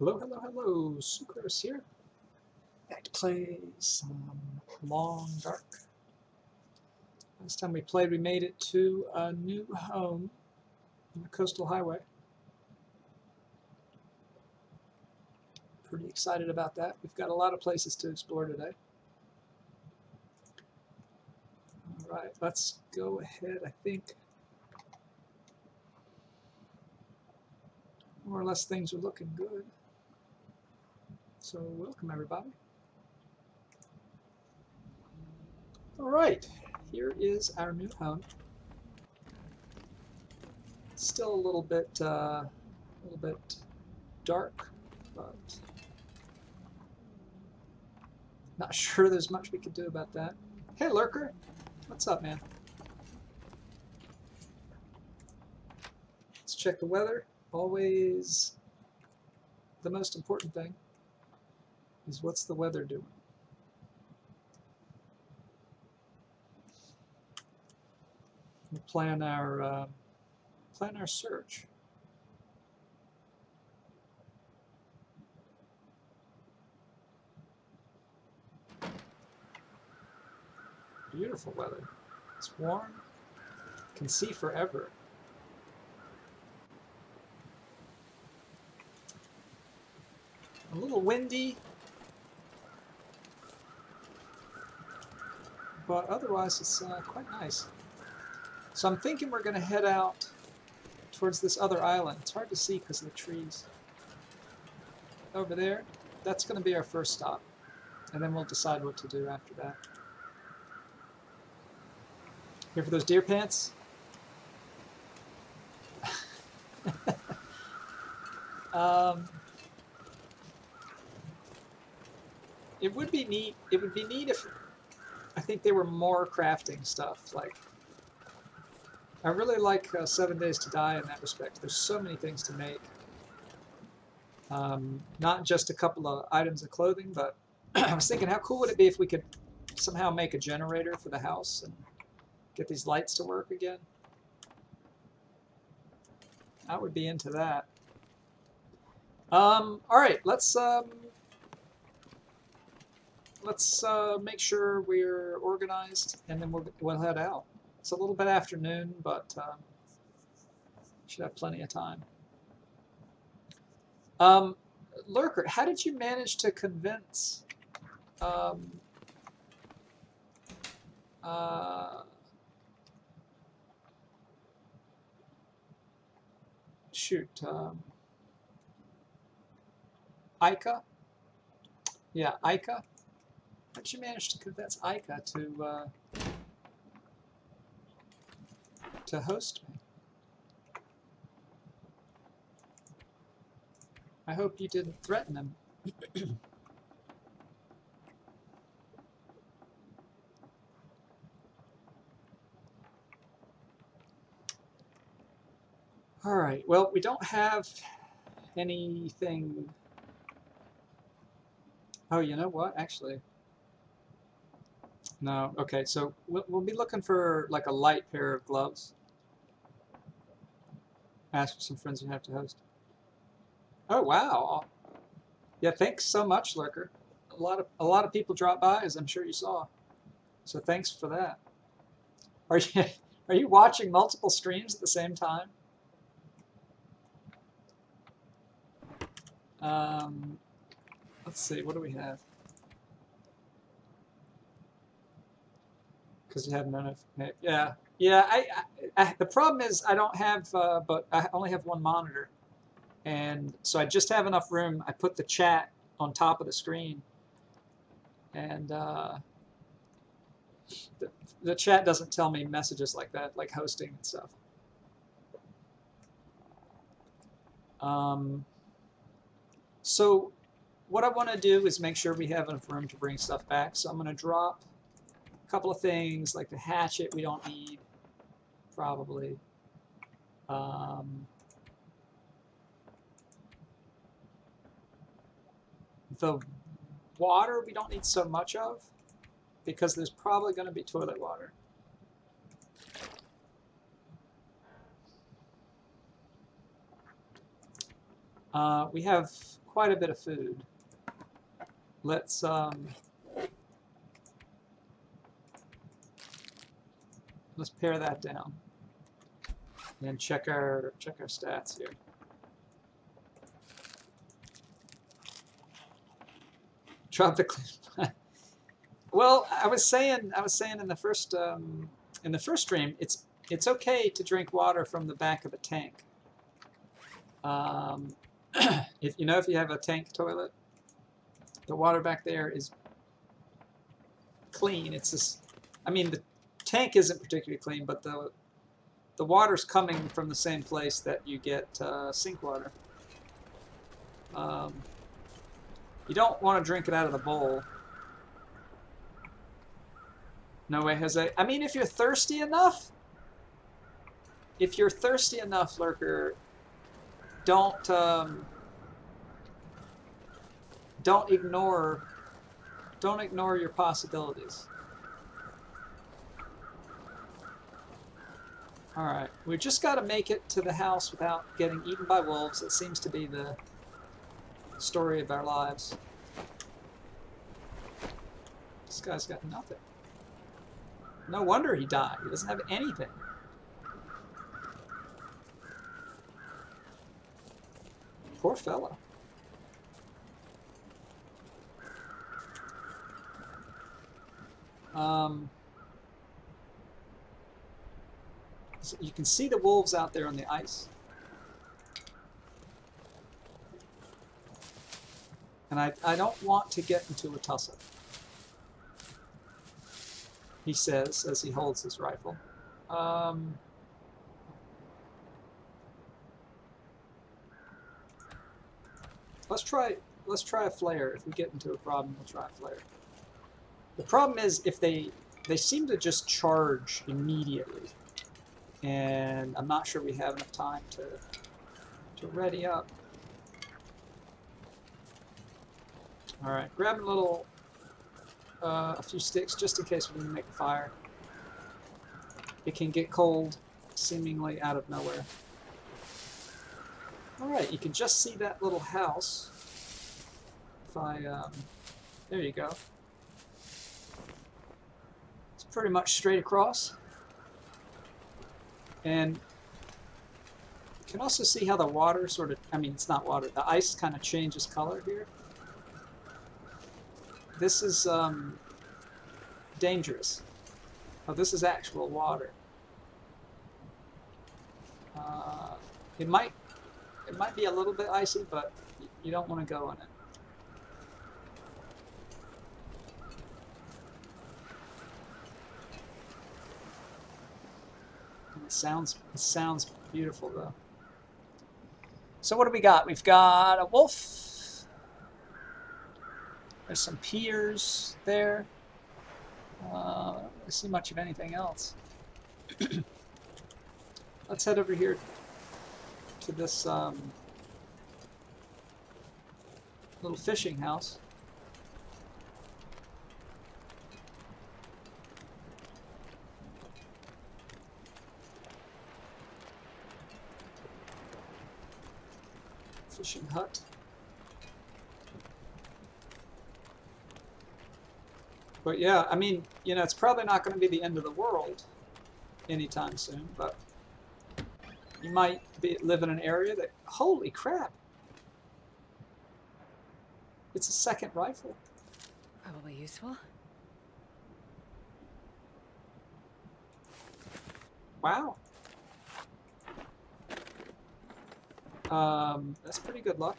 Hello, hello, hello, Pseucrose here. Back to play some Long Dark. Last time we played, we made it to a new home on the Coastal Highway. Pretty excited about that. We've got a lot of places to explore today. All right, let's go ahead. I think more or less things are looking good. So welcome everybody. All right, here is our new home. Still a little bit, uh, a little bit dark, but not sure there's much we could do about that. Hey, Lurker, what's up, man? Let's check the weather. Always the most important thing is what's the weather doing? We'll plan our uh, plan our search. Beautiful weather. It's warm. Can see forever. A little windy, but otherwise it's uh, quite nice. So I'm thinking we're going to head out towards this other island. It's hard to see because of the trees. Over there, that's going to be our first stop. And then we'll decide what to do after that. Here for those deer pants? um, it would be neat. It would be neat if I think they were more crafting stuff. Like, I really like uh, Seven Days to Die in that respect. There's so many things to make. Um, not just a couple of items of clothing, but I was thinking, how cool would it be if we could somehow make a generator for the house and get these lights to work again? I would be into that. Um, all right, let's um, let's uh, make sure we're organized, and then we'll we'll head out. It's a little bit afternoon, but um, should have plenty of time. Um, Lurker, how did you manage to convince um, uh, shoot um, Ica? Yeah, Ica. How did you manage to convince Ica to uh, to host me? I hope you didn't threaten him. All right, well, we don't have anything... Oh, you know what, actually... No, okay, so we'll, we'll be looking for like a light pair of gloves. Ask some friends you have to host. Oh wow! Yeah, thanks so much, Lurker. A lot of a lot of people drop by, as I'm sure you saw. So thanks for that. Are you are you watching multiple streams at the same time? Um, let's see. What do we have? Because you have none yeah yeah I, I, I, the problem is I don't have uh, but I only have one monitor. And so I just have enough room I put the chat on top of the screen. And uh, the, the chat doesn't tell me messages like that like hosting and stuff. Um, so what I want to do is make sure we have enough room to bring stuff back. So I'm going to drop couple of things like the hatchet we don't need probably um, the water we don't need so much of because there's probably going to be toilet water uh, we have quite a bit of food. Let's um, let's pare that down and check our check our stats here. Tropically. well, I was saying I was saying in the first um, in the first stream, it's it's okay to drink water from the back of a tank. Um, if you know if you have a tank toilet, the water back there is clean. It's just, I mean, the tank isn't particularly clean, but the the water's coming from the same place that you get uh, sink water. Um, you don't want to drink it out of the bowl. No way, Jose. I mean, if you're thirsty enough, if you're thirsty enough, Lurker, don't um, don't ignore don't ignore your possibilities. Alright, we just got to make it to the house without getting eaten by wolves. It seems to be the story of our lives. This guy's got nothing. No wonder he died. He doesn't have anything. Poor fella. Um, you can see the wolves out there on the ice. And I, I don't want to get into a tussle. He says as he holds his rifle. Um, let's try let's try a flare. If we get into a problem, we'll try a flare. The problem is if they they seem to just charge immediately, and I'm not sure we have enough time to to ready up. All right, grab a little uh, a few sticks just in case we need to make a fire. It can get cold seemingly out of nowhere. Alright, you can just see that little house. If I, um, there you go It's pretty much straight across. And you can also see how the water sort of, I mean, it's not water, the ice kind of changes color here. This is um, dangerous. Oh, this is actual water. Uh, it might it might be a little bit icy, but you don't want to go in it. Sounds it sounds beautiful though. So what do we got? We've got a wolf. There's some piers there. Uh, I see much of anything else. Let's head over here to this um, little fishing house. Fishing hut. But yeah, I mean, you know, it's probably not going to be the end of the world anytime soon, but you might be, live in an area that, holy crap, it's a second rifle. Probably useful. Wow. Um, that's pretty good luck.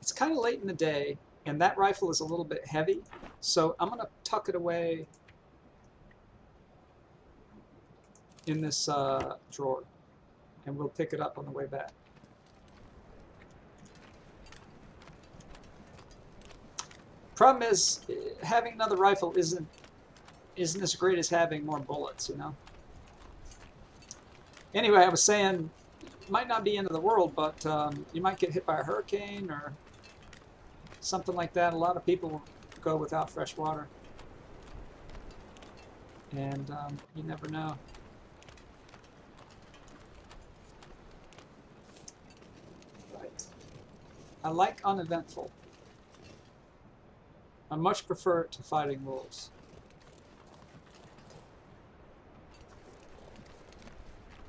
It's kind of late in the day, and that rifle is a little bit heavy, so I'm going to tuck it away in this uh, drawer, and we'll pick it up on the way back. Problem is, having another rifle isn't isn't as great as having more bullets, you know. Anyway, I was saying, might not be end of the world, but um, you might get hit by a hurricane or something like that. A lot of people go without fresh water. And um, you never know. Right. I like uneventful. I much prefer it to fighting wolves.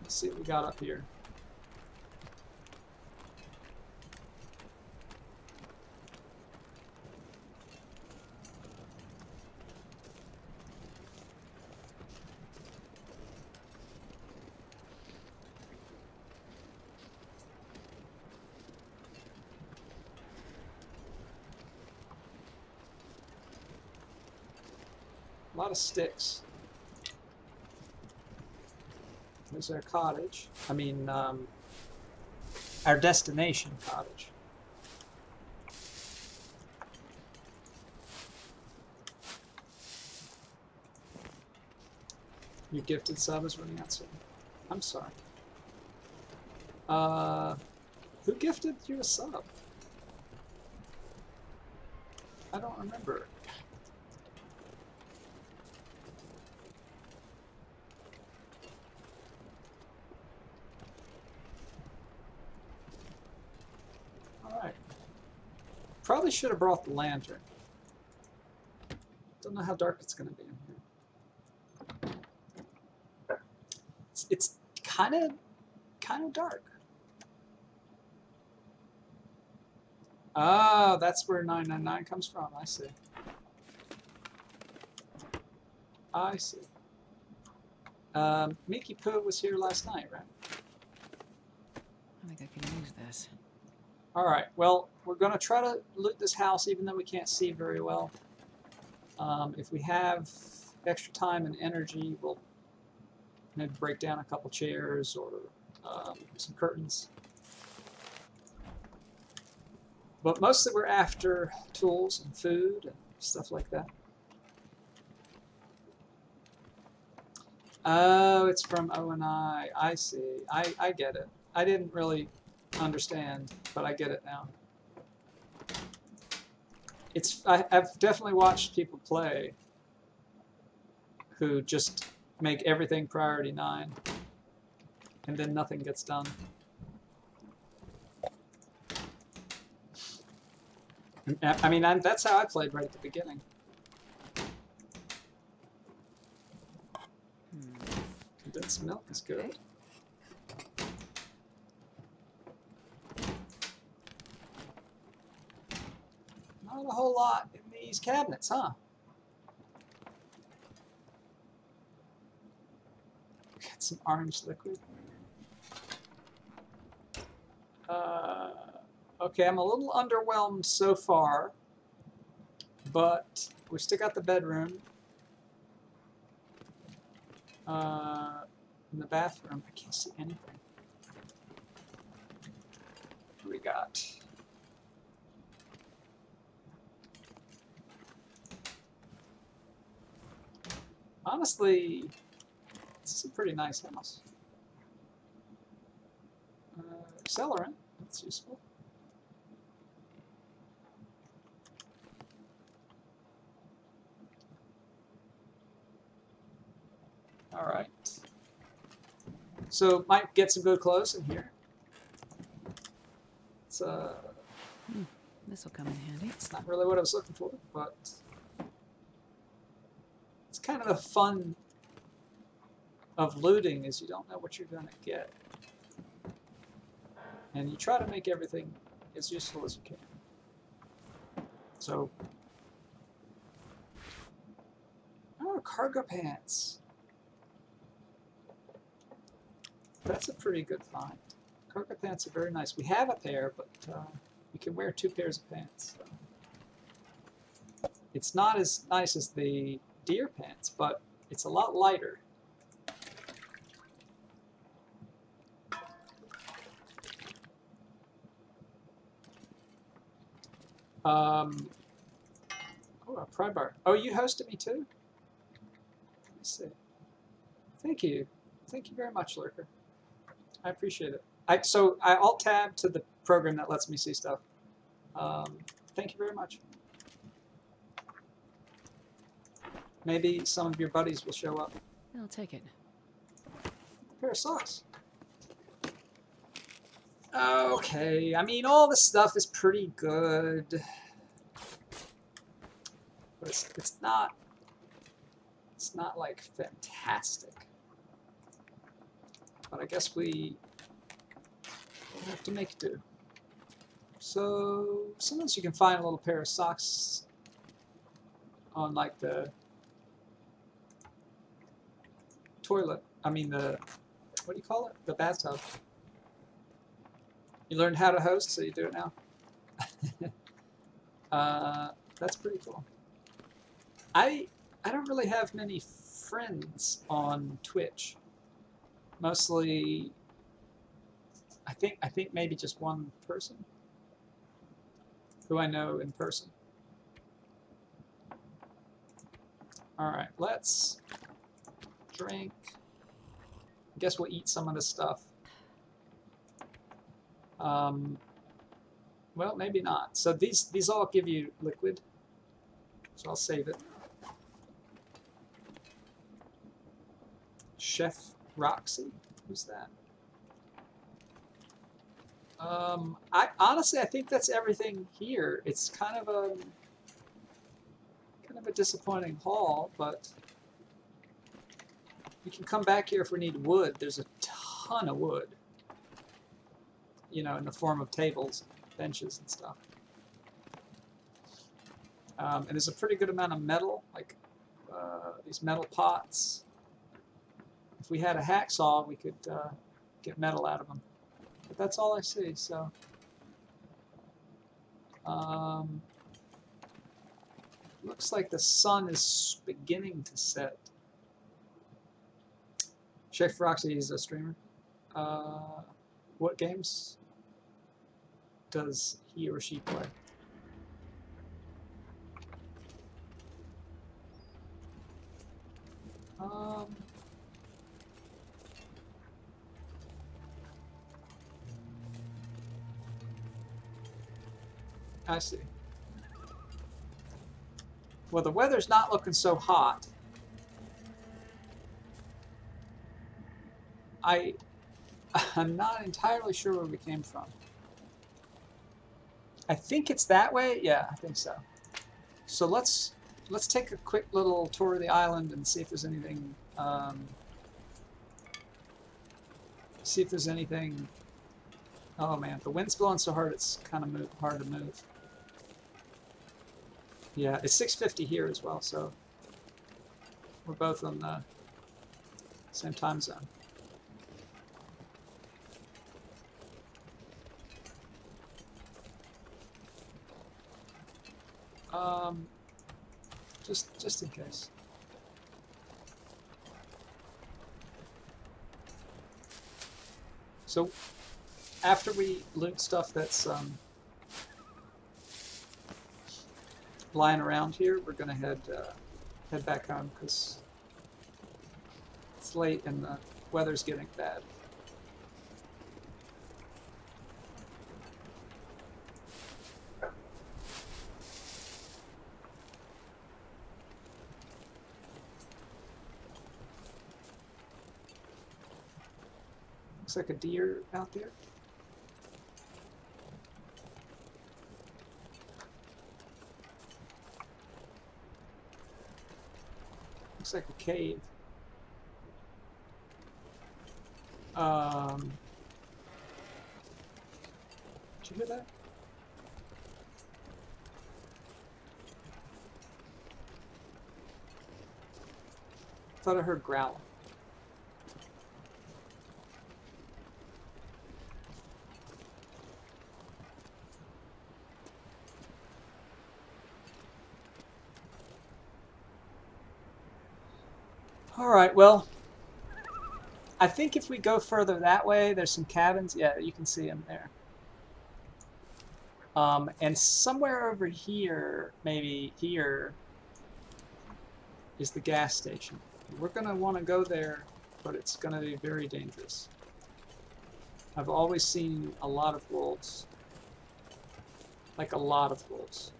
Let's see what we got up here. Lot of sticks. There's our cottage. I mean, um, our destination cottage. Your gifted sub is running out soon. I'm sorry. Uh, who gifted you a sub? I don't remember. Alright. Probably should have brought the lantern. Don't know how dark it's going to be in here. It's, it's kind of kind of dark. Oh, that's where 999 comes from. I see. I see. Um, Mickey Pooh was here last night, right? I think I can use this. Alright, well, we're going to try to loot this house even though we can't see very well. Um, if we have extra time and energy, we'll maybe break down a couple chairs or um, some curtains. But mostly we're after tools and food and stuff like that. Oh, it's from O and I. I see. I, I get it. I didn't really understand, but I get it now. It's I, I've definitely watched people play who just make everything priority nine, and then nothing gets done. I I mean, i that's how I played right at the beginning. Hmm. Condensed milk is good. Not a whole lot in these cabinets, huh? Got some orange liquid. Uh, okay, I'm a little underwhelmed so far, but we still got the bedroom. Uh, in the bathroom, I can't see anything. What do we got? Honestly, this is a pretty nice house. Uh, accelerant, that's useful. Alright. So, might get some good clothes in here. It's, uh, This will come in handy. it's not really what I was looking for, but it's kind of the fun of looting is you don't know what you're going to get. And you try to make everything as useful as you can. So, oh, cargo pants. That's a pretty good find. Cargo pants are very nice. We have a pair, but uh, you can wear two pairs of pants. So. It's not as nice as the deer pants, but it's a lot lighter. Um, oh, a pry bar. Oh, you hosted me too? Let me see. Thank you. Thank you very much, Lurker. I appreciate it. I, so I alt tab to the program that lets me see stuff. Um, thank you very much. Maybe some of your buddies will show up. I'll take it. pair of socks. Okay, I mean, all this stuff is pretty good. But it's, it's not, it's not like fantastic. But I guess we have to make do. So, sometimes you can find a little pair of socks on like the toilet. I mean the what do you call it? The bathtub. You learned how to host, so you do it now. uh, that's pretty cool. I I don't really have many friends on Twitch. Mostly, I think I think maybe just one person who I know in person. All right, let's drink. I guess we'll eat some of this stuff. Um, well, maybe not. So these these all give you liquid. So I'll save it. Chef Roxy, who's that? Um, I honestly I think that's everything here. It's kind of a kind of a disappointing haul, but we can come back here if we need wood. There's a ton of wood. You know, in the form of tables, benches, and stuff. Um, and there's a pretty good amount of metal, like uh, these metal pots. If we had a hacksaw, we could uh, get metal out of them. But that's all I see, so... Um, looks like the sun is beginning to set. Chef Roxy is a streamer. Uh, what games does he or she play? Um, I see. Well, the weather's not looking so hot. I, I'm not entirely sure where we came from. I think it's that way. Yeah, I think so. So let's let's take a quick little tour of the island and see if there's anything. Um, see if there's anything. Oh man, the wind's blowing so hard it's kind of move, hard to move. Yeah, it's 6:50 here as well, so we're both on the same time zone. Um, just just in case. So after we loot stuff that's um, lying around here, we're gonna head uh, head back home because it's late and the weather's getting bad. Looks like a deer out there. Looks like a cave. Um, did you hear that? thought I heard growl. Alright, well, I think if we go further that way, there's some cabins. Yeah, you can see them there. Um, and somewhere over here, maybe here, is the gas station. We're going to want to go there, but it's going to be very dangerous. I've always seen a lot of wolves. Like a lot of wolves.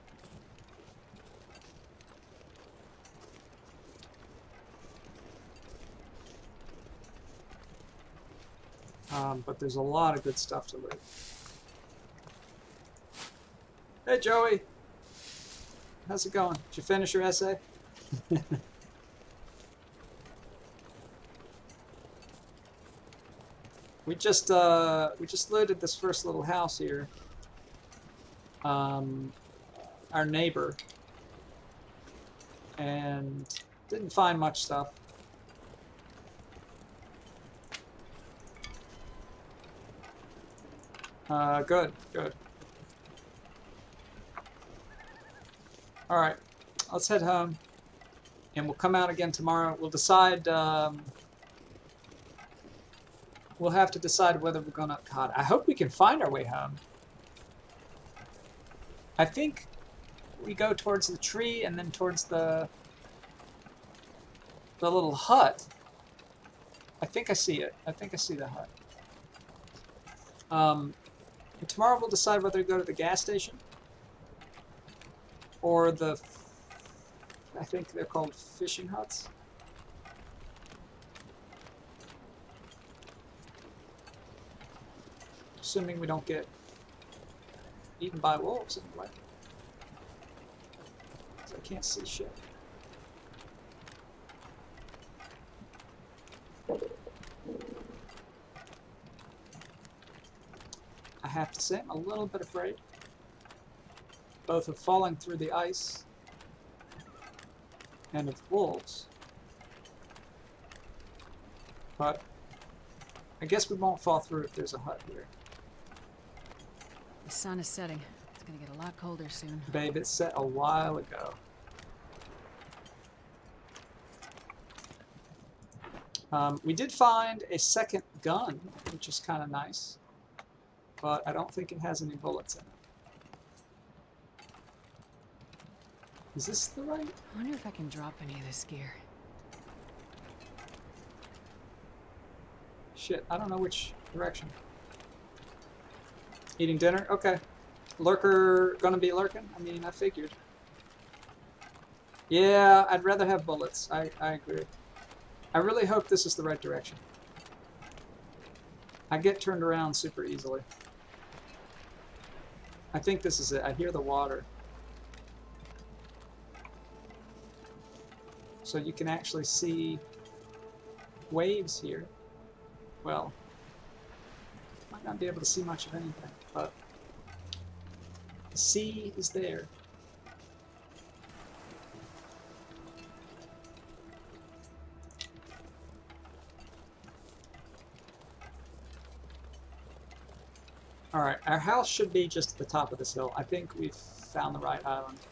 Um, but there's a lot of good stuff to loot. Hey, Joey. How's it going? Did you finish your essay? we just uh, we just looted this first little house here. Um, our neighbor, and didn't find much stuff. Uh, good, good. All right, let's head home, and we'll come out again tomorrow. We'll decide. Um, we'll have to decide whether we're gonna. God, I hope we can find our way home. I think we go towards the tree and then towards the the little hut. I think I see it. I think I see the hut. Um, tomorrow we'll decide whether to go to the gas station or the. I think they're called fishing huts. Assuming we don't get eaten by wolves anyway. 'Cause I can't see shit. I have to say, I'm a little bit afraid. Both of falling through the ice and of wolves. But I guess we won't fall through if there's a hut here. The sun is setting. It's gonna get a lot colder soon. Babe, it set a while ago. Um, we did find a second gun, which is kind of nice, but I don't think it has any bullets in it. Is this the right? I wonder if I can drop any of this gear. Shit, I don't know which direction. Eating dinner? Okay. Lurker gonna be lurking? I mean, I figured. Yeah, I'd rather have bullets. I, I agree. I really hope this is the right direction. I get turned around super easily. I think this is it. I hear the water. So you can actually see waves here. Well, might not be able to see much of anything, but the sea is there. Alright, our house should be just at the top of this hill. I think we've found the right island.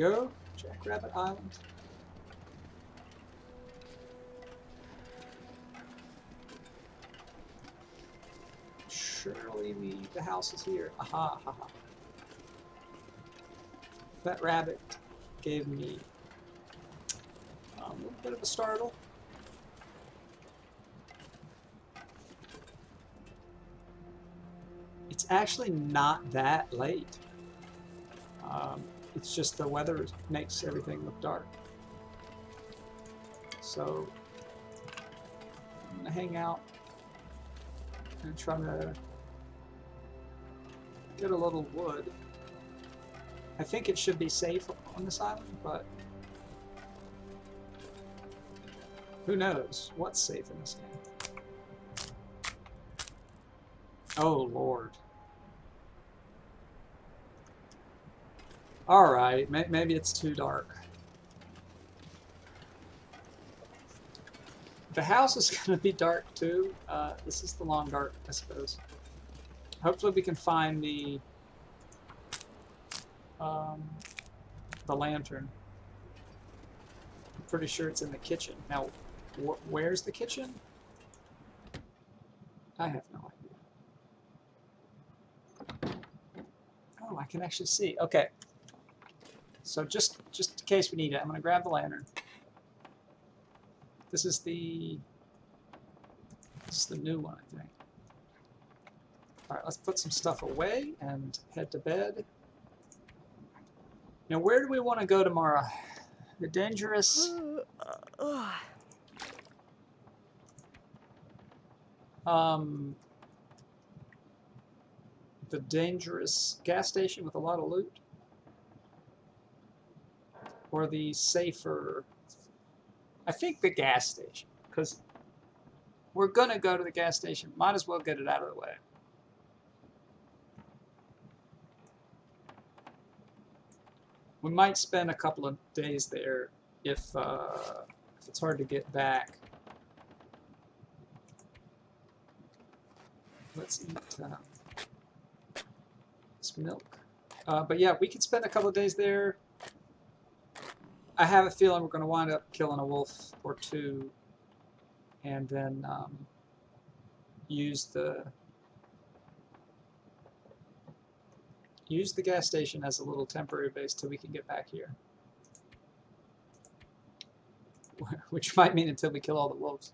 Go. Jackrabbit Island. Surely we, the house is here. Aha, ha, ha. That rabbit gave me um, a little bit of a startle. It's actually not that late. It's just the weather makes everything look dark. So I'm gonna hang out and try to get a little wood. I think it should be safe on this island, but who knows what's safe in this game. Oh lord. Alright, maybe it's too dark. The house is going to be dark too. Uh, this is the long dark, I suppose. Hopefully we can find the um, the lantern. I'm pretty sure it's in the kitchen. Now, wh- where's the kitchen? I have no idea. Oh, I can actually see. Okay. So just just in case we need it, I'm gonna grab the lantern. This is the this is the new one, I think. All right, let's put some stuff away and head to bed. Now, where do we want to go tomorrow? The dangerous. Um, the dangerous gas station with a lot of loot? Or the safer. I think the gas station, because we're going to go to the gas station. Might as well get it out of the way. We might spend a couple of days there if, uh, if it's hard to get back. Let's eat uh, this milk. Uh, but yeah, we could spend a couple of days there. I have a feeling we're going to wind up killing a wolf or two and then um, use the use the gas station as a little temporary base till we can get back here. Which might mean until we kill all the wolves.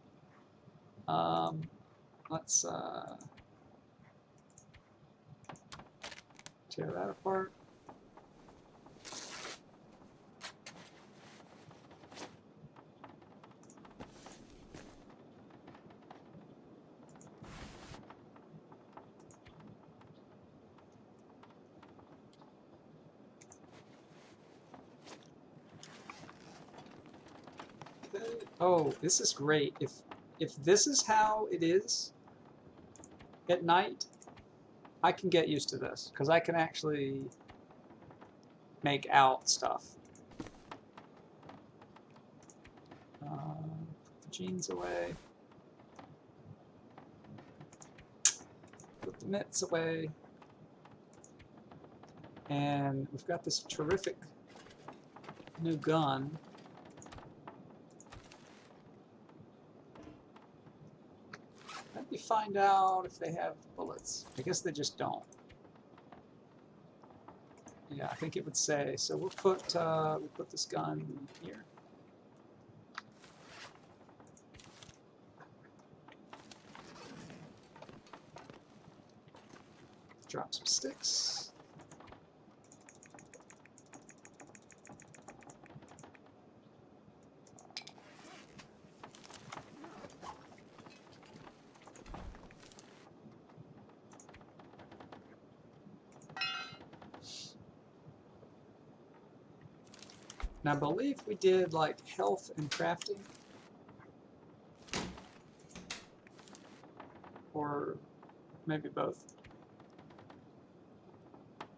Um, let's uh, tear that apart. Oh, this is great. If if this is how it is at night, I can get used to this because I can actually make out stuff. Um, put the jeans away. Put the mitts away. And we've got this terrific new gun. Let me find out if they have bullets. I guess they just don't. Yeah, I think it would say. So we'll put uh, we'll put this gun here. Drop some sticks. And I believe we did like health and crafting. Or maybe both.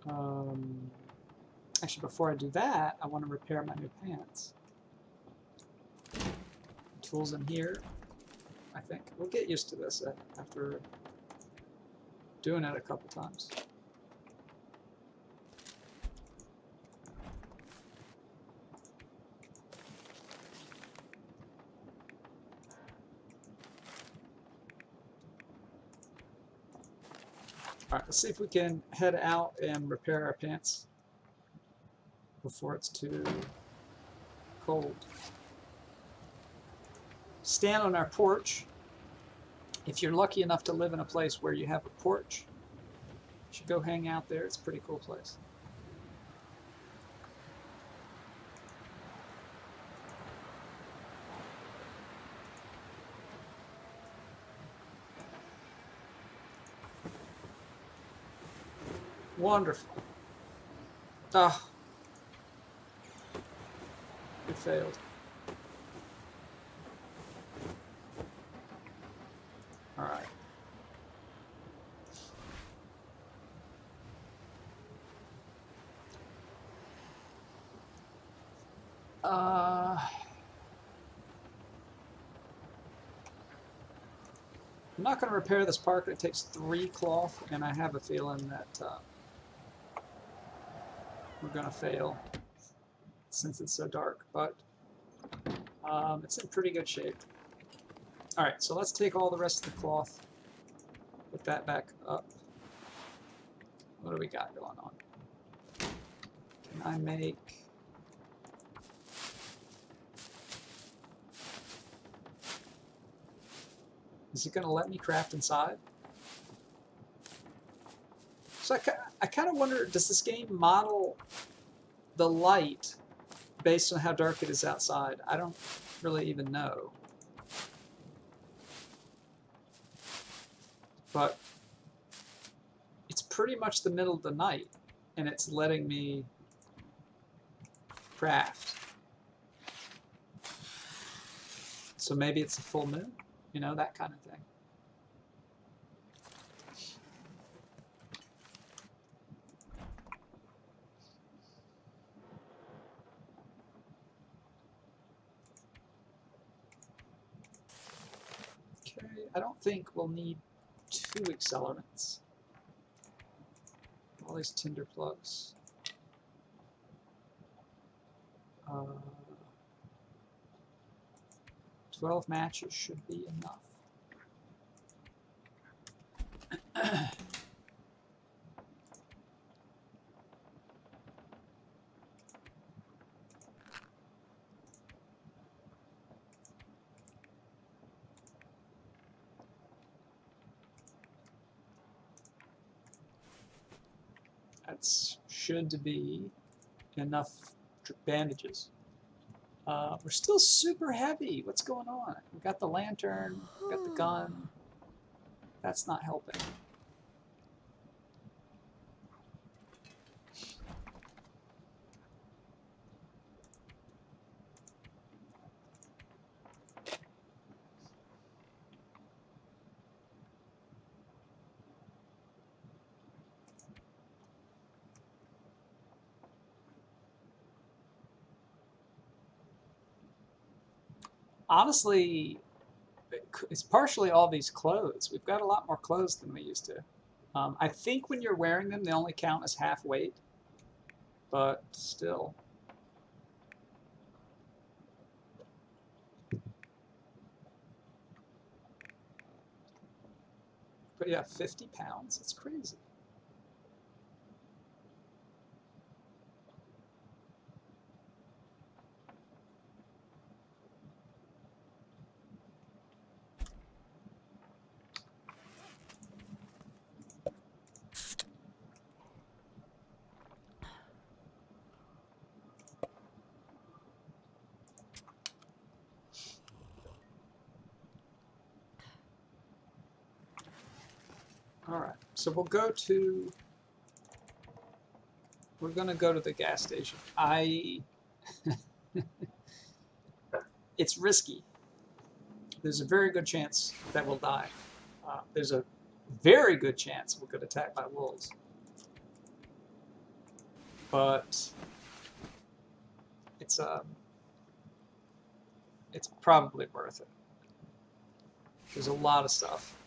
Um, actually, before I do that, I want to repair my new pants. Tools in here, I think. We'll get used to this uh, after doing it a couple times. Alright, let's see if we can head out and repair our pants before it's too cold. Stand on our porch. If you're lucky enough to live in a place where you have a porch, you should go hang out there. It's a pretty cool place. Wonderful. Ah. It failed. Alright. Uh... I'm not going to repair this park. It takes three cloth, and I have a feeling that uh, we're going to fail since it's so dark. But Um, it's in pretty good shape. All right, so let's take all the rest of the cloth, put that back up. What do we got going on? Can I make... Is it going to let me craft inside? So I, I kind of wonder, does this game model the light based on how dark it is outside? I don't really even know. But it's pretty much the middle of the night, and it's letting me craft. So maybe it's a full moon, you know, that kind of thing. Okay, I don't think we'll need two accelerants. All these tinder plugs. Uh, 12 matches should be enough. That's should be enough bandages. Uh, we're still super heavy. What's going on? We got the lantern, we got the gun. That's not helping. Honestly, it's partially all these clothes. We've got a lot more clothes than we used to. Um, I think when you're wearing them, they only count as half weight, but still. But yeah, 50 pounds. It's crazy. All right, so we'll go to. We're gonna go to the gas station. I. it's risky. There's a very good chance that we'll die. Uh, there's a very good chance we'll get attacked by wolves. But it's um. It's probably worth it. There's a lot of stuff.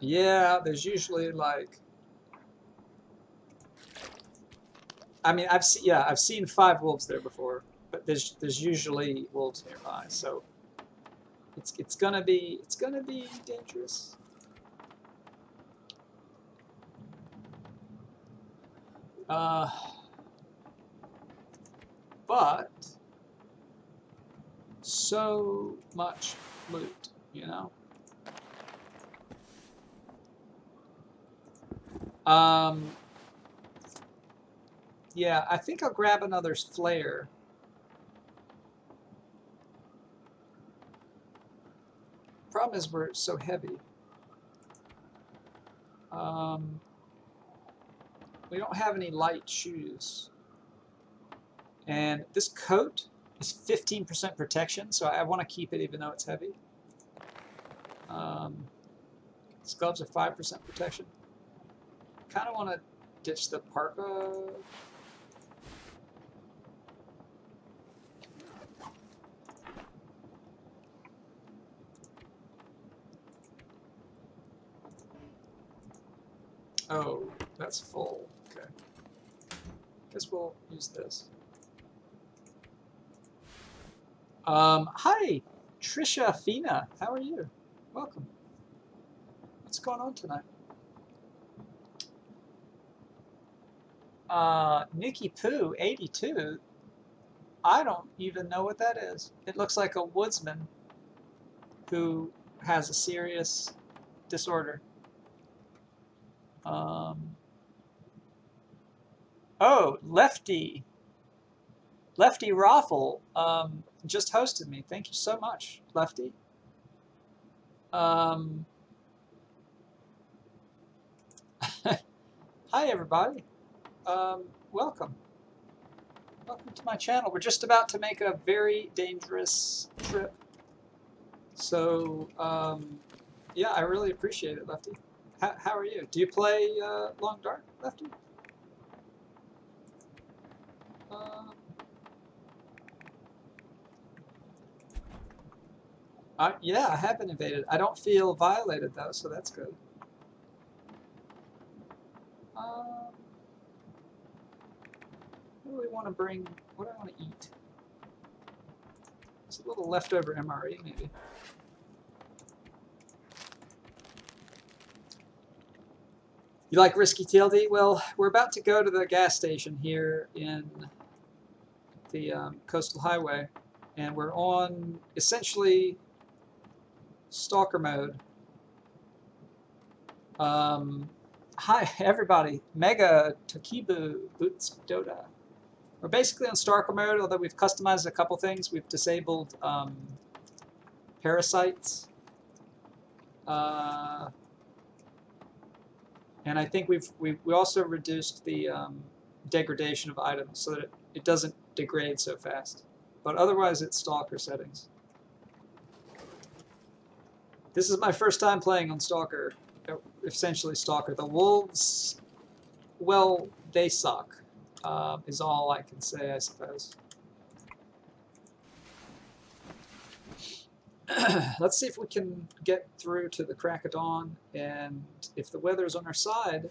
Yeah, there's usually like. I mean, I've seen yeah, I've seen five wolves there before, but there's there's usually wolves nearby, so it's it's gonna be it's gonna be dangerous. Uh, but so much loot, you know. Um, yeah, I think I'll grab another flare. Problem is we're so heavy. Um, we don't have any light shoes. And this coat is 15% protection, so I want to keep it even though it's heavy. Um, these gloves are 5% protection kind of want to ditch the parka. Oh, that's full. Okay. guess we'll use this. Um, hi, Trisha Fina. How are you? Welcome. What's going on tonight? Uh, Nikki Poo, 82. I don't even know what that is. It looks like a woodsman who has a serious disorder. Um, oh, Lefty. Lefty Raffle um, just hosted me. Thank you so much, Lefty. Um, hi, everybody. Um, welcome. Welcome to my channel. We're just about to make a very dangerous trip. So, um, yeah, I really appreciate it, Lefty. How, how are you? Do you play uh, Long Dark, Lefty? Um, uh, yeah, I have been invaded. I don't feel violated, though, so that's good. Um, what do we want to bring? What do I want to eat? There's a little leftover MRE, maybe. You like risky TLD? Well, we're about to go to the gas station here in the um, coastal highway, and we're on essentially stalker mode. Um, hi, everybody. Mega Tokibu Boots Dota. We're basically on stalker mode, although we've customized a couple things. We've disabled um, parasites. Uh, and I think we've, we've we also reduced the um, degradation of items so that it, it doesn't degrade so fast. But otherwise, it's Stalker settings. This is my first time playing on Stalker, essentially Stalker. The wolves, well, they suck, uh, is all I can say, I suppose. let's see if we can get through to the crack of dawn, and if the weather's on our side,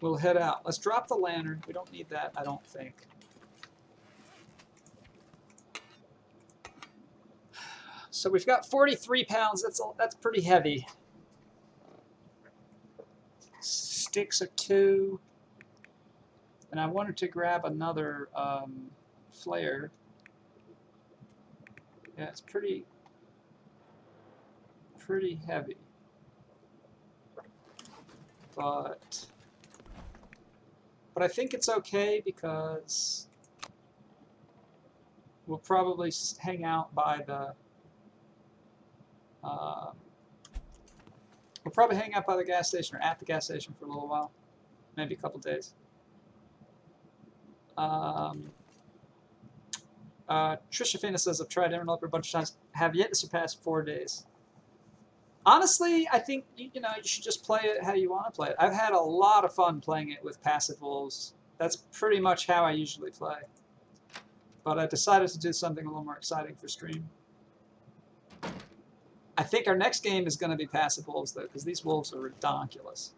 we'll head out. Let's drop the lantern. We don't need that, I don't think. So we've got 43 pounds. That's that's pretty heavy. Sticks are two. And I wanted to grab another um, flare. Yeah, it's pretty, pretty heavy. But, but I think it's okay because we'll probably hang out by the, uh, we'll probably hang out by the gas station or at the gas station for a little while, maybe a couple days. Um, uh, Trisha Fina says, I've tried Emerald a bunch of times, have yet to surpass four days. Honestly, I think you, you know you should just play it how you want to play it. I've had a lot of fun playing it with passive wolves. That's pretty much how I usually play. But I decided to do something a little more exciting for stream. I think our next game is going to be passive wolves, though, because these wolves are ridiculous.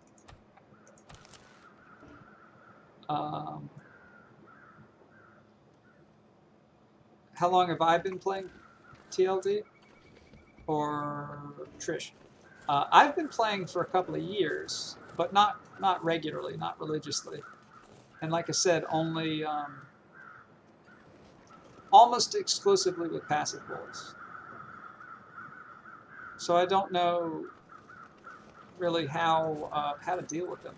Um, how long have I been playing TLD? Or Trish? Uh, I've been playing for a couple of years, but not not regularly, not religiously. And like I said, only um, almost exclusively with passive wolves. So I don't know really how uh, how to deal with them.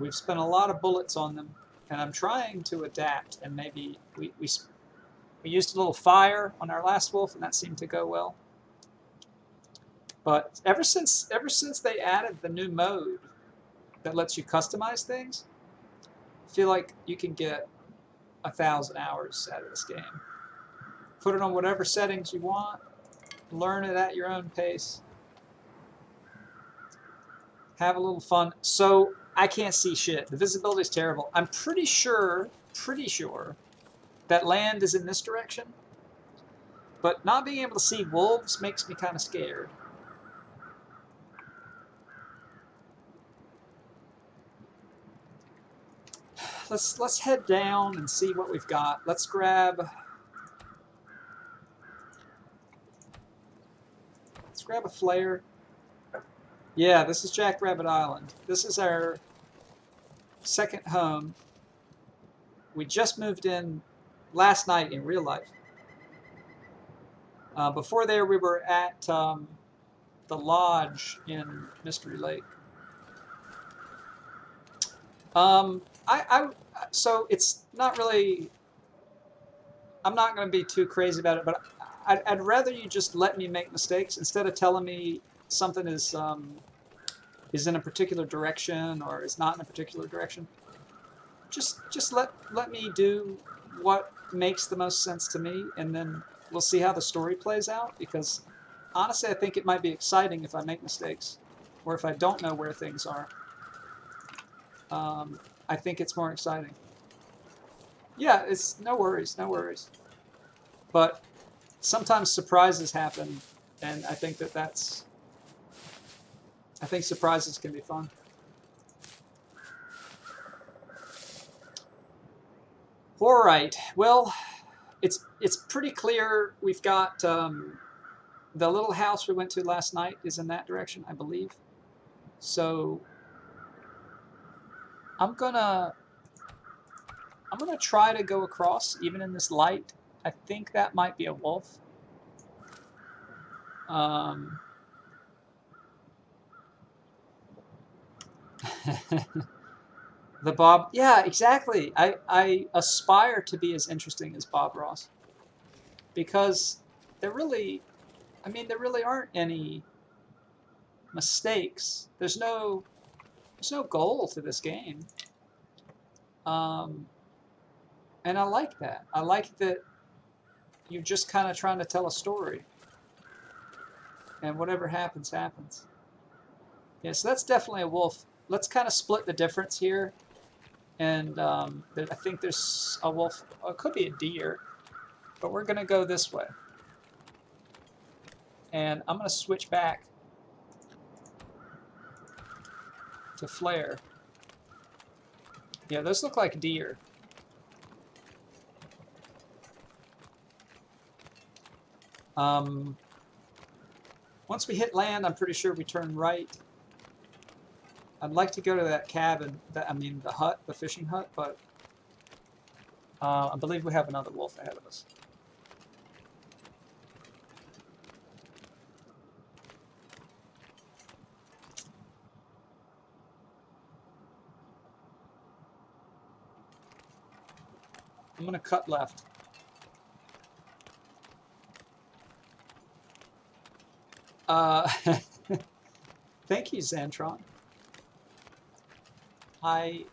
We've spent a lot of bullets on them and I'm trying to adapt and maybe we, we, we used a little fire on our last wolf and that seemed to go well. But ever since ever since they added the new mode that lets you customize things, I feel like you can get a thousand hours out of this game. Put it on whatever settings you want, learn it at your own pace. Have a little fun. So I can't see shit. The visibility is terrible. I'm pretty sure, pretty sure, that land is in this direction. But not being able to see wolves makes me kind of scared. Let's let's head down and see what we've got. Let's grab Let's grab a flare. Yeah, this is Jackrabbit Island. This is our second home. We just moved in last night in real life. Uh, before there, we were at um, the lodge in Mystery Lake. Um, I, I, so it's not really. I'm not going to be too crazy about it, but I'd, I'd rather you just let me make mistakes instead of telling me something is um, is in a particular direction or is not in a particular direction. Just just let let me do what makes the most sense to me, and then we'll see how the story plays out. Because honestly, I think it might be exciting if I make mistakes, or if I don't know where things are. Um, I think it's more exciting. Yeah, it's no worries, no worries. But sometimes surprises happen, and I think that that's. I think surprises can be fun. All right. Well, it's it's pretty clear we've got um, the little house we went to last night is in that direction, I believe. So I'm gonna I'm gonna try to go across even in this light. I think that might be a wolf. Um, the Bob, yeah, exactly. I, I aspire to be as interesting as Bob Ross because there really, I mean, there really aren't any mistakes. There's no, there's no goal to this game. Um, and I like that. I like that you're just kind of trying to tell a story. And whatever happens, happens. Yeah, so that's definitely a wolf. Let's kind of split the difference here. And um, I think there's a wolf. Oh, it could be a deer. But we're going to go this way. And I'm going to switch back to flare. Yeah, those look like deer. Um, once we hit land, I'm pretty sure we turn right. I'd like to go to that cabin, that I mean the hut, the fishing hut, but uh, I believe we have another wolf ahead of us. I'm going to cut left. Uh, thank you, Xantron. I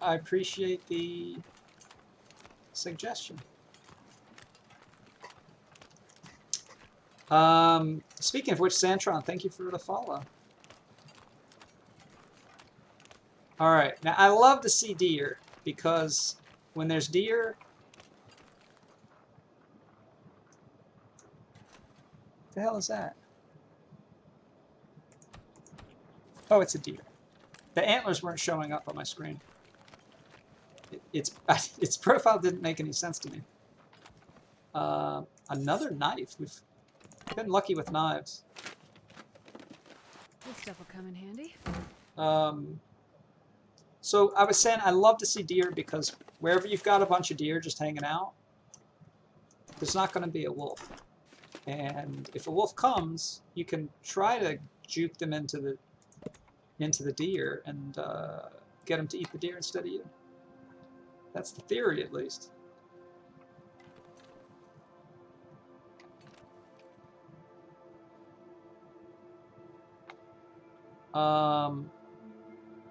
I appreciate the suggestion. Um, speaking of which, Xantron, thank you for the follow. All right, now I love to see deer because when there's deer, the hell is that? Oh, it's a deer. The antlers weren't showing up on my screen. It, its its profile didn't make any sense to me. Uh, another knife. We've been lucky with knives. This stuff will come in handy. Um, so I was saying I love to see deer because wherever you've got a bunch of deer just hanging out, there's not going to be a wolf. And if a wolf comes, you can try to juke them into the into the deer and uh, get them to eat the deer instead of you. That's the theory, at least. Um,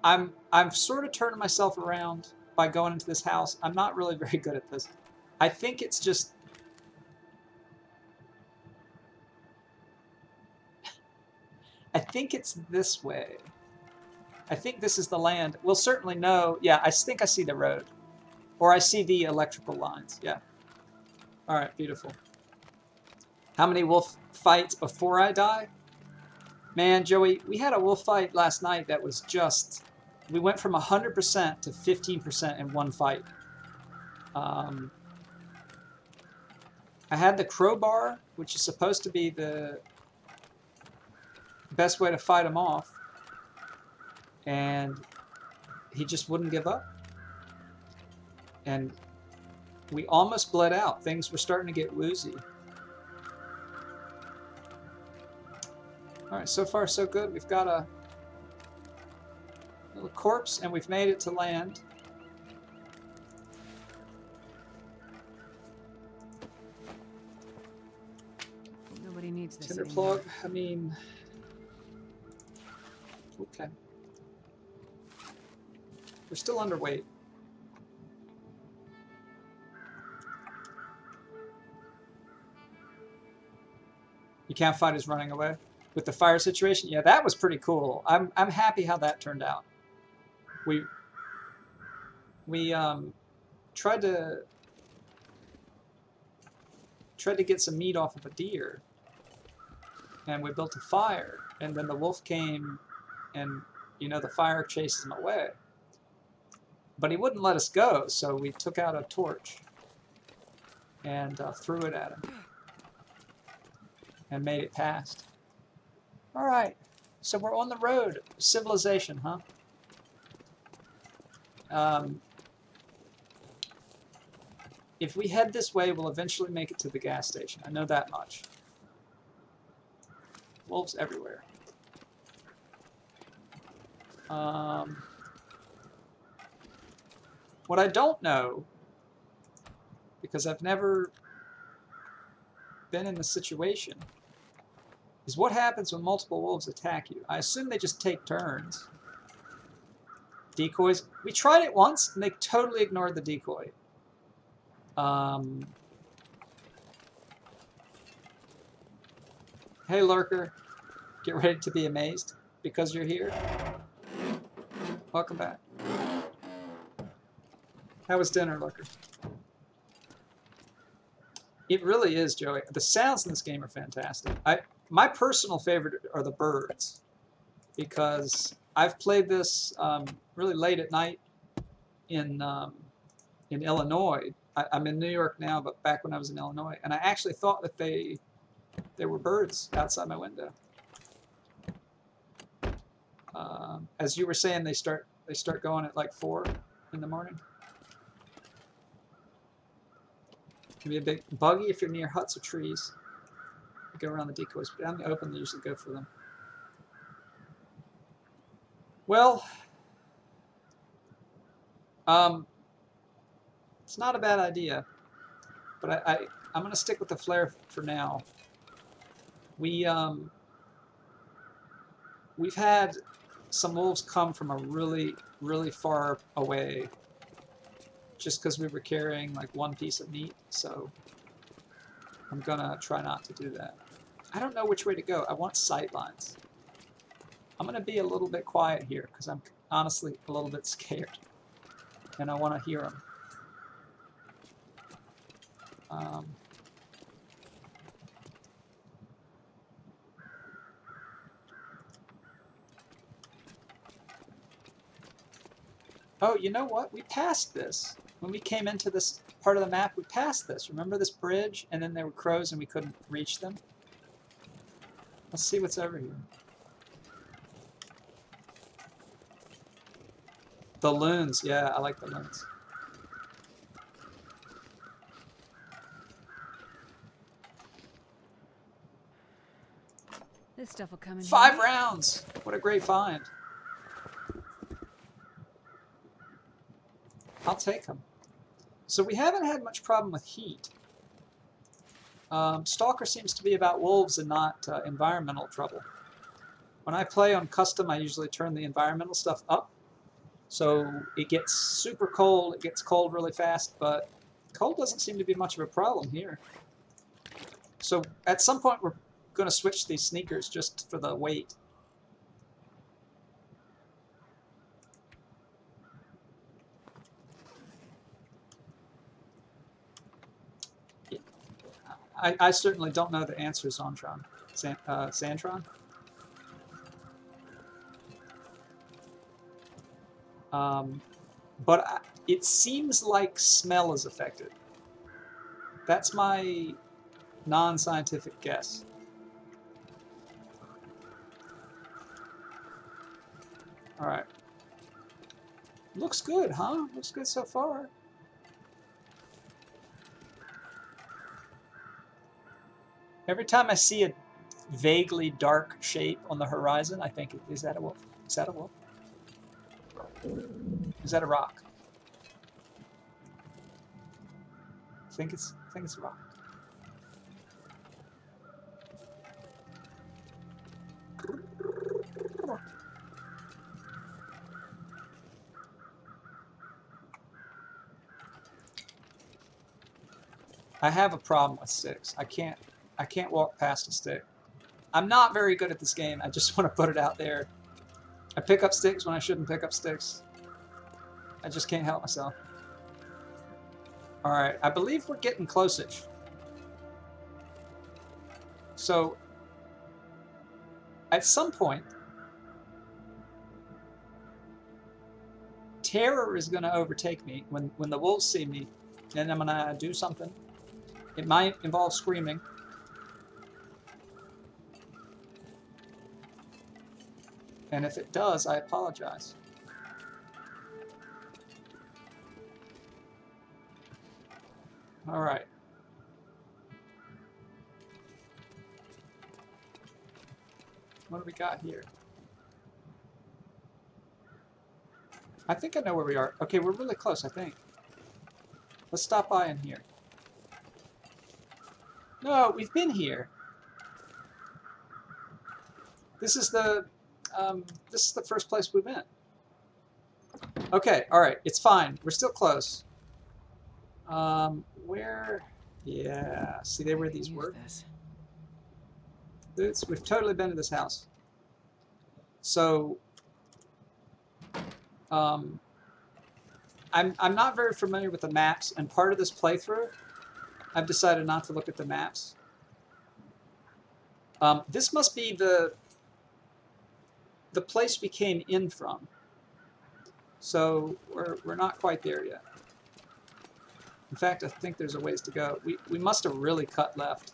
I'm I'm sort of turning myself around by going into this house. I'm not really very good at this. I think it's just I think it's this way. I think this is the land. We'll certainly know. Yeah, I think I see the road. Or I see the electrical lines. Yeah. All right, beautiful. How many wolf fights before I die? Man, Joey, we had a wolf fight last night that was just we went from 100% to 15% in one fight. Um, I had the crowbar, which is supposed to be the best way to fight them off, and he just wouldn't give up. And we almost bled out. Things were starting to get woozy. Alright, so far so good. We've got a little corpse and we've made it to land. Nobody needs this Tinder plug, I mean... Okay. We're still underweight. You can't fight his running away? With the fire situation? Yeah, that was pretty cool. I'm, I'm happy how that turned out. We, we um, tried to tried to get some meat off of a deer and we built a fire and then the wolf came and you know the fire chases him away but he wouldn't let us go so we took out a torch and uh, threw it at him and made it past. All right so we're on the road civilization huh? Um, if we head this way we'll eventually make it to the gas station. I know that much. Wolves everywhere. Um, what I don't know, because I've never been in the situation, is what happens when multiple wolves attack you. I assume they just take turns. Decoys. We tried it once, and they totally ignored the decoy. Um, hey, Lurker. Get ready to be amazed because you're here. Welcome back. How was dinner, Lurker? It really is, Joey. The sounds in this game are fantastic. I my personal favorite are the birds because I've played this um, really late at night in um, in Illinois. I, I'm in New York now, but back when I was in Illinois, and I actually thought that they there were birds outside my window. Um, as you were saying, they start they start going at like four in the morning. Can be a bit buggy if you're near huts or trees. Go around the decoys, but out in the open, they usually go for them. Well, um, it's not a bad idea, but I, I I'm gonna stick with the flare for now. We um, we've had some wolves come from a really, really far away just because we were carrying like one piece of meat, so I'm gonna try not to do that. I don't know which way to go. I want sight lines. I'm gonna be a little bit quiet here because I'm honestly a little bit scared and I want to hear them. Um, Oh, you know what? We passed this. When we came into this part of the map, we passed this. Remember this bridge? And then there were crows and we couldn't reach them? Let's see what's over here. The loons. Yeah, I like the loons. This stuff will come in Five handy. rounds! What a great find. I'll take them. So we haven't had much problem with heat. Um, Stalker seems to be about wolves and not uh, environmental trouble. When I play on custom, I usually turn the environmental stuff up. So it gets super cold, it gets cold really fast, but cold doesn't seem to be much of a problem here. So at some point we're going to switch these sneakers just for the weight. I, I certainly don't know the answer, Zantron. San, uh, Santron? Um, but I, it seems like smell is affected. That's my non-scientific guess. All right. Looks good, huh? Looks good so far. Every time I see a vaguely dark shape on the horizon, I think, is that a wolf? Is that a wolf? Is that a rock? I think it's I think it's a rock. I have a problem with six. I can't I can't walk past a stick. I'm not very good at this game. I just want to put it out there. I pick up sticks when I shouldn't pick up sticks. I just can't help myself. Alright, I believe we're getting close-ish. So, at some point, terror is going to overtake me when, when the wolves see me, and I'm going to do something. It might involve screaming. And if it does, I apologize. All right. What do we got here? I think I know where we are. Okay, we're really close, I think. Let's stop by in here. No, we've been here. This is the um, this is the first place we went. Okay, all right, it's fine. We're still close. Um, where? Yeah, see, they were these were. This, we've totally been to this house. So, um, I'm, I'm not very familiar with the maps, and part of this playthrough, I've decided not to look at the maps. Um, this must be the the place we came in from. So we're, we're not quite there yet. In fact, I think there's a ways to go. We, we must have really cut left.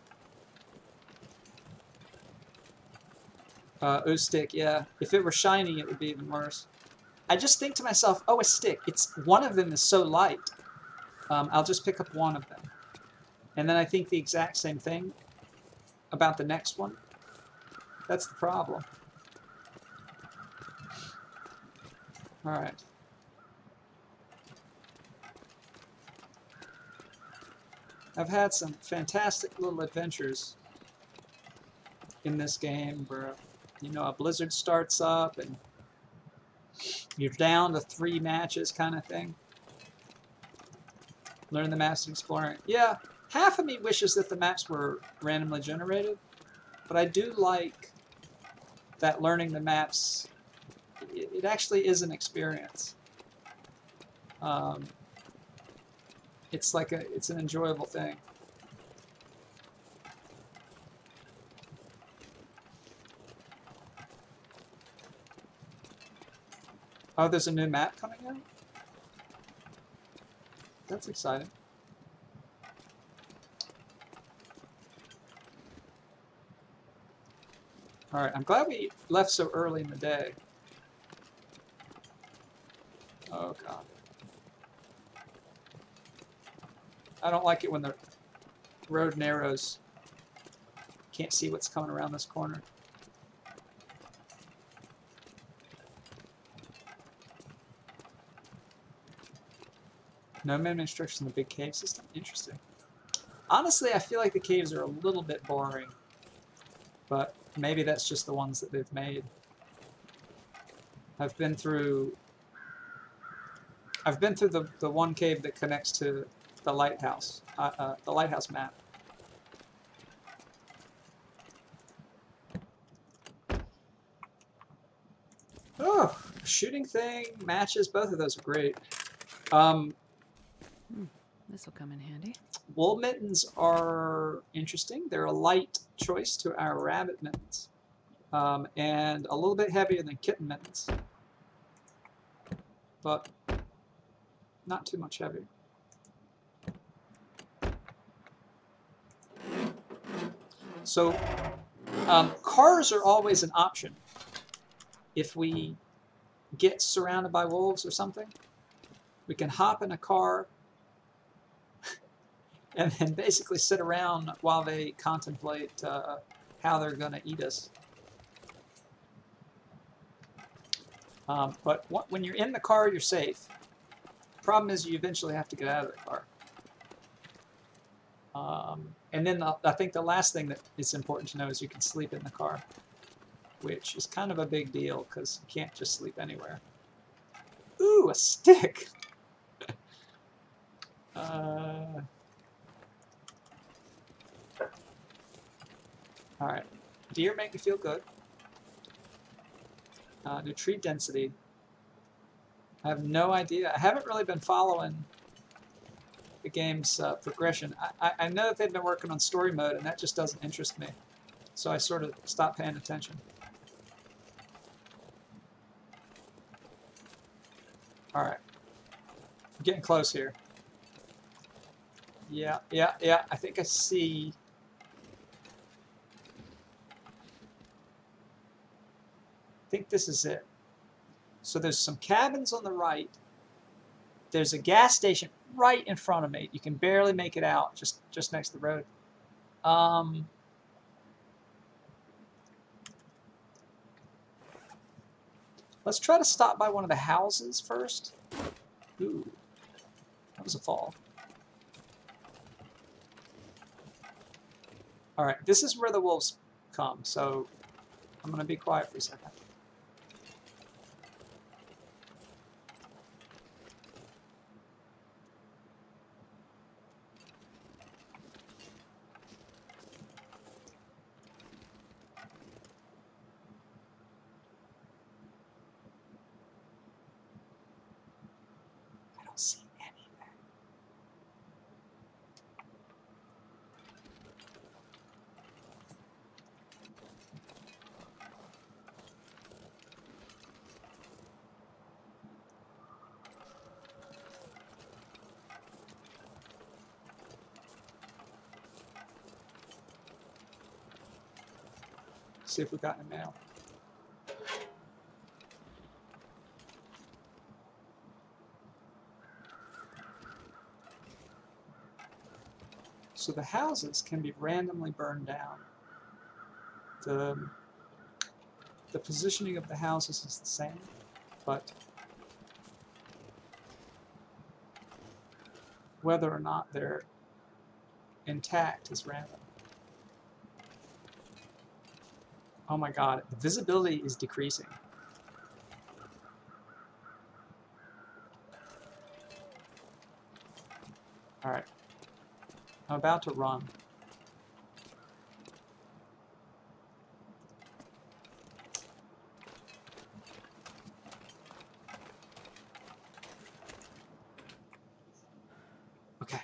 Uh, stick, yeah. If it were shiny, it would be even worse. I just think to myself, oh, a stick. It's One of them is so light. Um, I'll just pick up one of them. And then I think the exact same thing about the next one. That's the problem. Alright. I've had some fantastic little adventures in this game where, you know, a blizzard starts up and you're down to three matches kind of thing. Learn the maps and exploring. Yeah, half of me wishes that the maps were randomly generated, but I do like that learning the maps, it, it actually is an experience. Um, it's like a, it's an enjoyable thing. Oh, there's a new map coming out? That's exciting. Alright, I'm glad we left so early in the day. Oh god. I don't like it when the road narrows. Can't see what's coming around this corner. No minimum instructions in the big cave system? Interesting. Honestly, I feel like the caves are a little bit boring. But maybe that's just the ones that they've made. I've been through... I've been through the, the one cave that connects to the lighthouse, uh, uh, the lighthouse map. Oh, shooting thing, matches, both of those are great. Um, This will come in handy. wool mittens are interesting. They're a light choice to our rabbit mittens. Um, and a little bit heavier than kitten mittens. but not too much heavier. So um, cars are always an option. If we get surrounded by wolves or something, we can hop in a car and then basically sit around while they contemplate uh, how they're going to eat us. Um, but what, when you're in the car, you're safe. The problem is you eventually have to get out of the car. Um, and then the, I think the last thing that is important to know is you can sleep in the car, which is kind of a big deal because you can't just sleep anywhere. Ooh, a stick! uh, Alright. Deer make me feel good. Uh, new tree density. I have no idea. I haven't really been following the game's uh, progression. I, I, know that they've been working on story mode, and that just doesn't interest me. So I sort of stopped paying attention. Alright. Getting close here. Yeah, yeah, yeah. I think I see... I think this is it. So there's some cabins on the right. There's a gas station right in front of me. You can barely make it out, just just next to the road. Um, let's try to stop by one of the houses first. Ooh, that was a fall. All right, this is where the wolves come, so I'm going to be quiet for a second. See if we got any mail. So the houses can be randomly burned down. The, the positioning of the houses is the same, but whether or not they're intact is random. Oh my god, the visibility is decreasing. Alright. I'm about to run. Okay.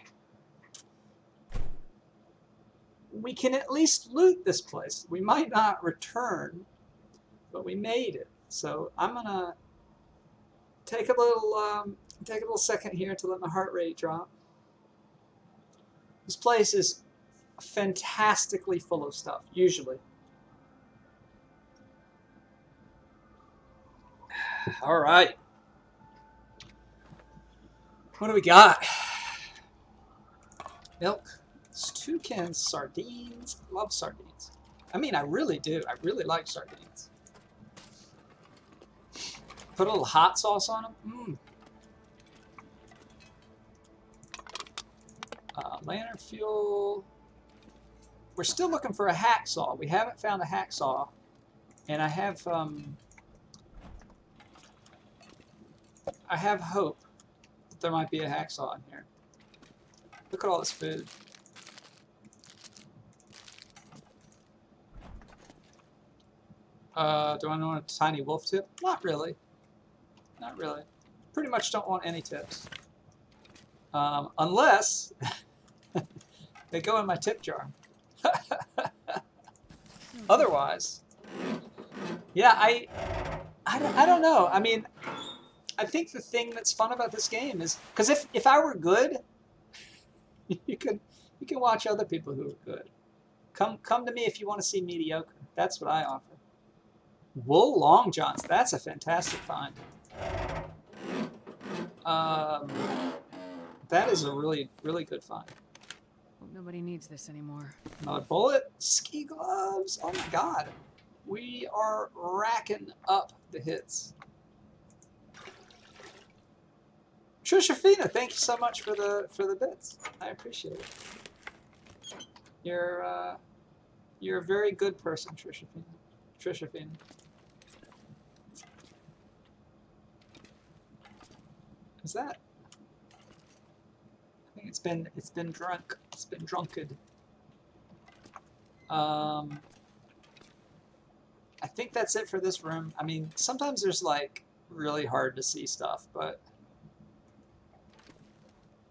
We can at least loot this place. We might not return, but we made it. So I'm gonna take a little um, take a little second here to let my heart rate drop. This place is fantastically full of stuff, usually. All right. What do we got? Milk. It's two cans sardines. I Love sardines. I mean, I really do. I really like sardines. Put a little hot sauce on them. Mmm. Uh, lantern fuel. We're still looking for a hacksaw. We haven't found a hacksaw. And I have, um, I have hope that there might be a hacksaw in here. Look at all this food. Uh, do I want a tiny wolf tip? Not really. Not really. Pretty much don't want any tips. Um, unless they go in my tip jar. Otherwise, yeah, I, I, don't, I don't know. I mean, I think the thing that's fun about this game is because if if I were good, you can you can watch other people who are good. Come come to me if you want to see mediocre. That's what I offer. Wool long johns. That's a fantastic find. Um, that is a really really good find. Hope nobody needs this anymore. Another bullet. Ski gloves. Oh my god. We are racking up the hits. Trisha Fina, thank you so much for the for the bits. I appreciate it. You're uh, you're a very good person, Trisha Fina. Is that? I think it's been it's been drunk. It's been drunked. Um, I think that's it for this room. I mean, sometimes there's like really hard to see stuff, but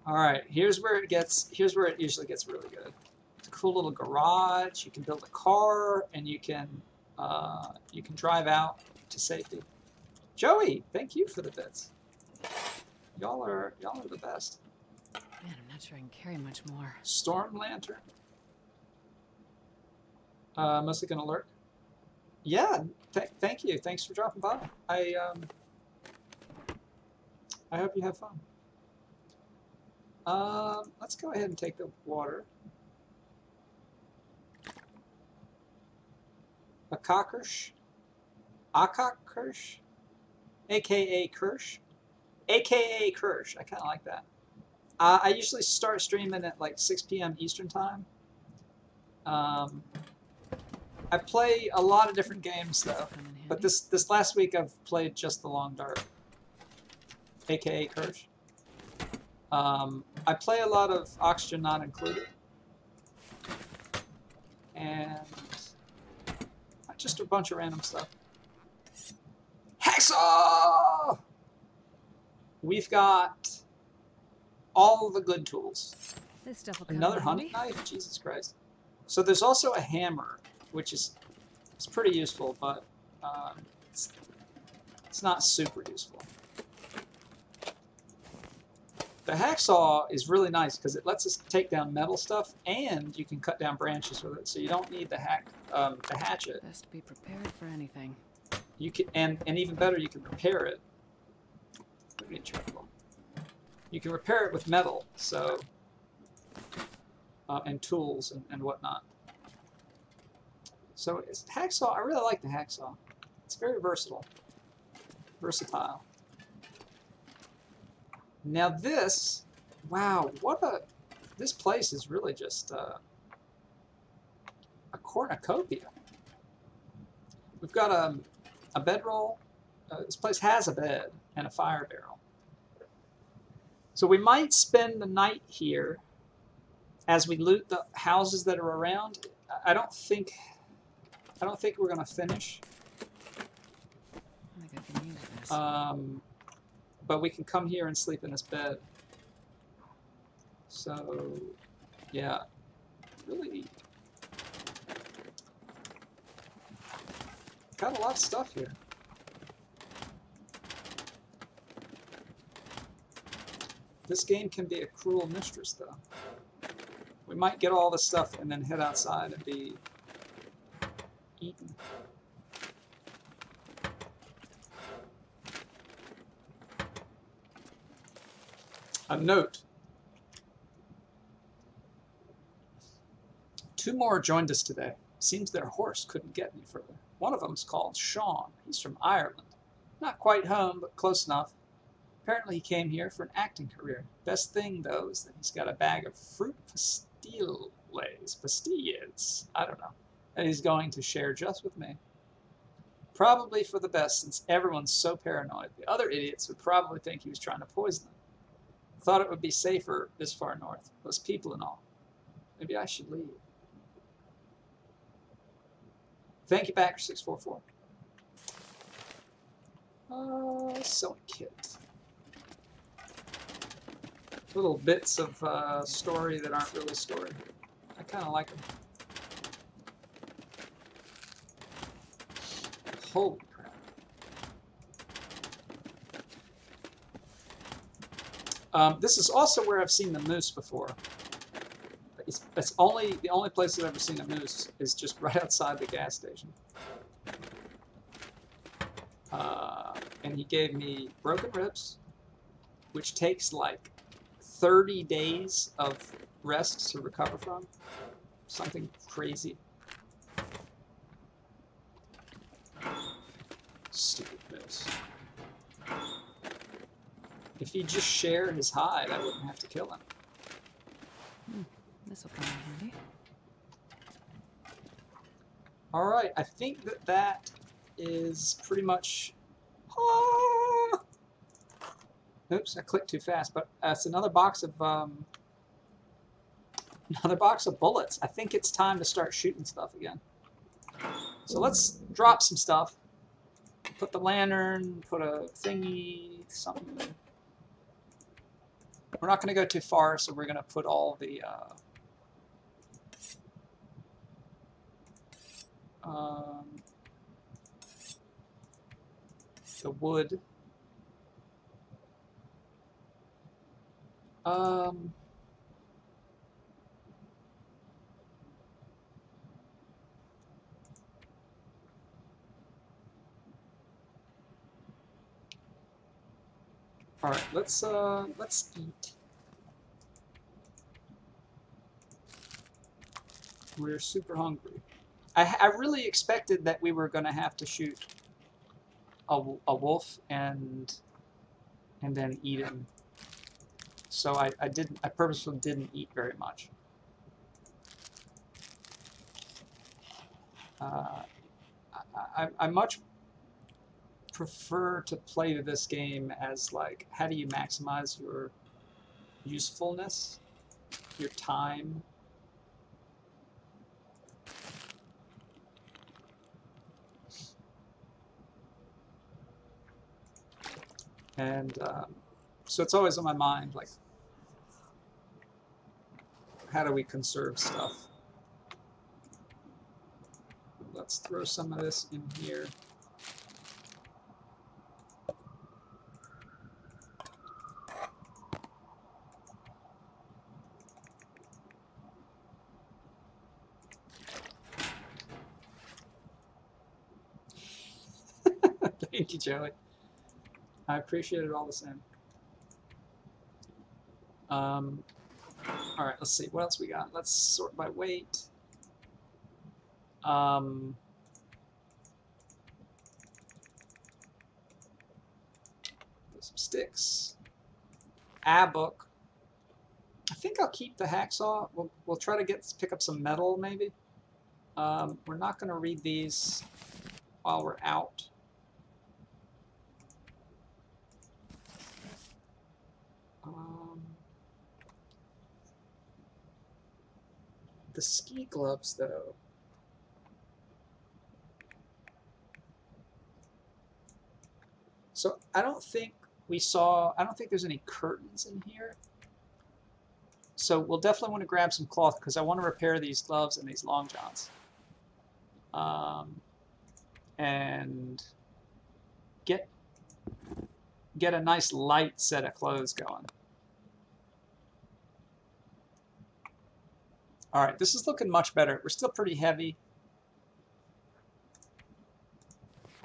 all right, here's where it gets. Here's where it usually gets really good. It's a cool little garage. You can build a car, and you can uh, you can drive out to safety. Joey, thank you for the bits. Y'all are y'all are the best. Man, I'm not sure I can carry much more. Storm Lantern. Uh, mostly gonna lurk. Yeah, th- thank you. Thanks for dropping by. I um, I hope you have fun. Um, let's go ahead and take the water. Akakirsch, Akakirsch, aka Kirsch, aka Kirsch. I kind of like that. Uh, I usually start streaming at like 6 p.m. Eastern time. Um, I play a lot of different games though, but this this last week I've played just the Long Dark, aka Kirsch. Um, I play a lot of Oxygen Not Included, and just a bunch of random stuff. Hacksaw! We've got all the good tools. This stuff Another in hunting knife? Jesus Christ. So there's also a hammer, which is it's pretty useful, but um, it's, it's not super useful. The hacksaw is really nice because it lets us take down metal stuff, and you can cut down branches with it. So you don't need the hack um, the hatchet. Best be prepared for anything. You can and and even better, you can repair it. You can repair it with metal, so uh, and tools and, and whatnot. So it's hacksaw. I really like the hacksaw. It's very versatile. Versatile. Now this, wow, what a this place is really just uh, a cornucopia. We've got a a bedroll. Uh, this place has a bed and a fire barrel. So we might spend the night here as we loot the houses that are around. I- don't think I don't think we're gonna finish. I think I can use this. Um, but we can come here and sleep in this bed. So, yeah, really got a lot of stuff here. This game can be a cruel mistress, though. We might get all this stuff and then head outside and be eaten. A note. Two more joined us today. Seems their horse couldn't get any further. One of them's called Sean. He's from Ireland. Not quite home, but close enough. Apparently he came here for an acting career. Best thing, though, is that he's got a bag of fruit pastilles. Pastilles. I don't know. That he's going to share just with me. Probably for the best, since everyone's so paranoid. The other idiots would probably think he was trying to poison them. Thought it would be safer this far north. Those people and all. Maybe I should leave. Thank you, Backer644. Uh, sewing kit. Little bits of uh, story that aren't really story. I kind of like them. Holy crap. Um, this is also where I've seen the moose before. It's, it's only the only place I've ever seen a moose is just right outside the gas station. Uh, and he gave me broken ribs, which takes like 30 days of rest to recover from. Something crazy. Stupid moose. If he'd just share his hide, I wouldn't have to kill him. This will come in handy. All right, I think that that is pretty much. Ah! Oops, I clicked too fast, but that's another box of um, another box of bullets. I think it's time to start shooting stuff again. So let's drop some stuff. Put the lantern, put a thingy, something. We're not going to go too far, so we're going to put all the uh, um, the wood. Um, all right, let's uh, let's eat. We're super hungry. I, I really expected that we were going to have to shoot a, a wolf and and then eat him. So I, I didn't I purposely didn't eat very much. Uh, I, I, much prefer to play this game as like how do you maximize your usefulness, your time. And um, so it's always on my mind, like, how do we conserve stuff? Let's throw some of this in here. Thank you, Joey. I appreciate it all the same. Um, all right, let's see. What else we got? Let's sort by weight. Um, some sticks. A book. I think I'll keep the hacksaw. We'll, we'll try to get pick up some metal, maybe. Um, we're not going to read these while we're out. The ski gloves, though. So I don't think we saw, I don't think there's any curtains in here. So we'll definitely want to grab some cloth because I want to repair these gloves and these long johns. Um, and get get a nice light set of clothes going. All right, this is looking much better. We're still pretty heavy.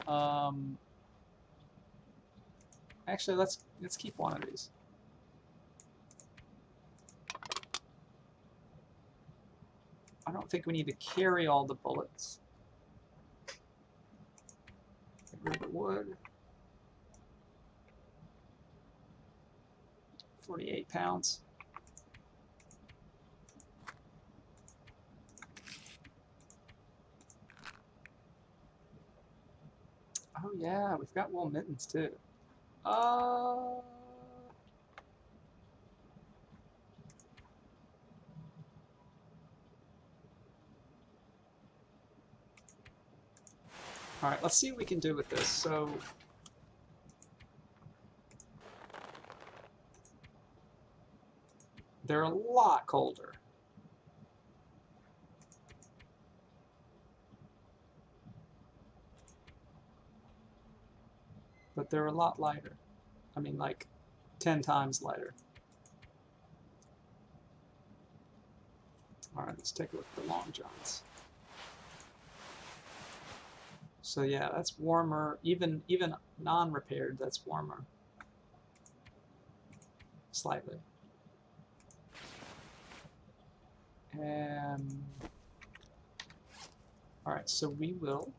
Um, actually, let's let's keep one of these. I don't think we need to carry all the bullets. Get rid of the wood. 48 pounds. Oh yeah, we've got wool mittens too. Uh... Alright, let's see what we can do with this. So, they're a lot colder. but they're a lot lighter. I mean, like, 10 times lighter. Alright, let's take a look at the long johns. So yeah, that's warmer. Even even non-repaired, that's warmer. Slightly. And Alright, so we will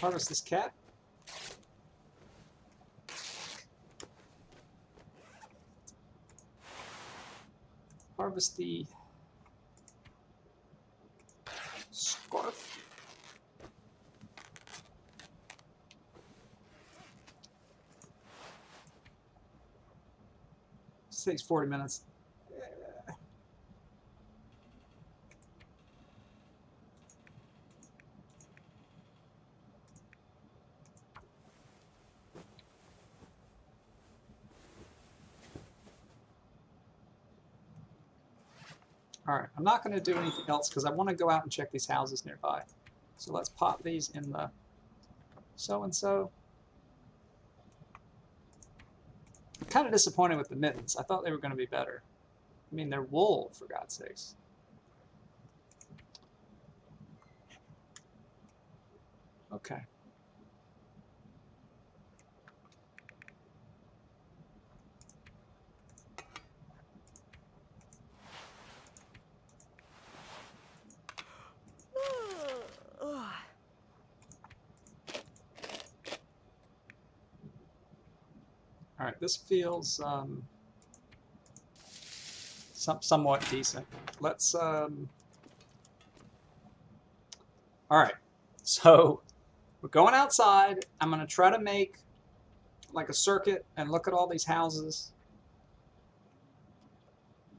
Harvest this cat. Harvest the scarf. This takes 40 minutes. All right, I'm not going to do anything else because I want to go out and check these houses nearby. So let's pop these in the so-and-so. I'm kind of disappointed with the mittens. I thought they were going to be better. I mean, they're wool, for God's sakes. Okay. This feels um, some, somewhat decent. Let's. Um, all right, so we're going outside. I'm gonna try to make like a circuit and look at all these houses.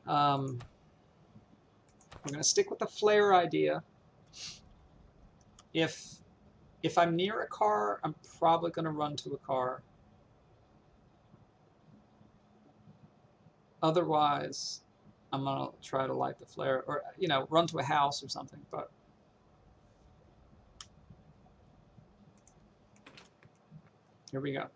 Um, I'm gonna stick with the flare idea. If if I'm near a car, I'm probably gonna run to a car. Otherwise, I'm gonna try to light the flare, or you know, run to a house or something. But here we go.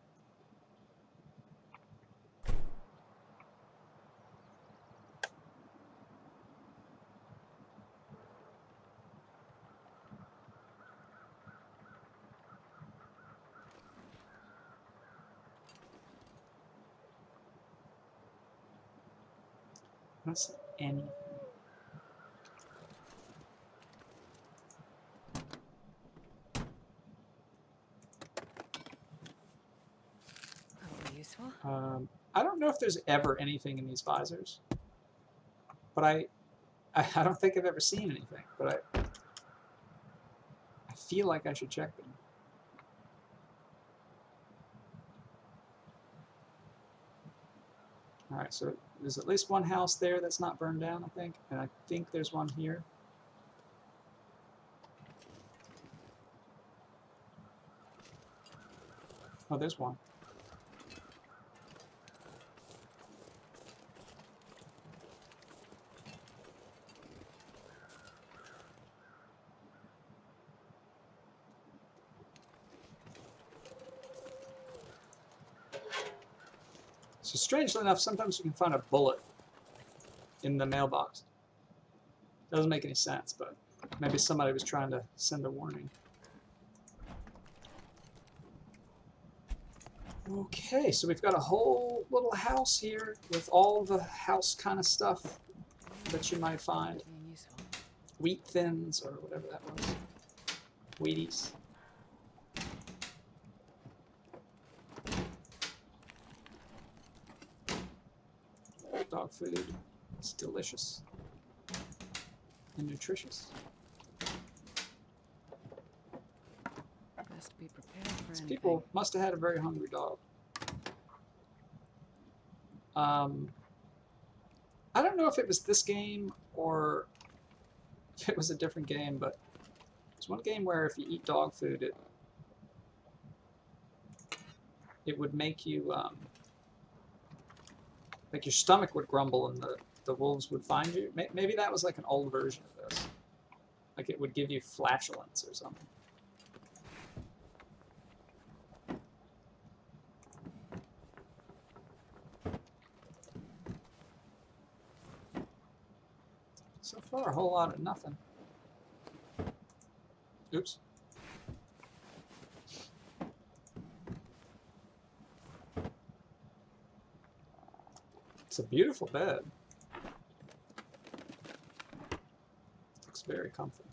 I don't anything. Useful. Um, I don't know if there's ever anything in these visors, but I, I, I don't think I've ever seen anything. But I, I feel like I should check them. All right, so there's at least one house there that's not burned down, I think, and I think there's one here. Oh, there's one. So strangely enough, sometimes you can find a bullet in the mailbox. Doesn't make any sense, but maybe somebody was trying to send a warning. Okay, so we've got a whole little house here with all the house kind of stuff that you might find. Wheat thins or whatever that was. Wheaties. Dog food. It's delicious. And nutritious. Best be prepared for These people must have had a very hungry dog. Um, I don't know if it was this game or if it was a different game, but it's one game where if you eat dog food, it it would make you um, like your stomach would grumble and the, the wolves would find you. Maybe that was like an old version of this. Like it would give you flatulence or something. So far, a whole lot of nothing. Oops. It's a beautiful bed. Looks very comfy.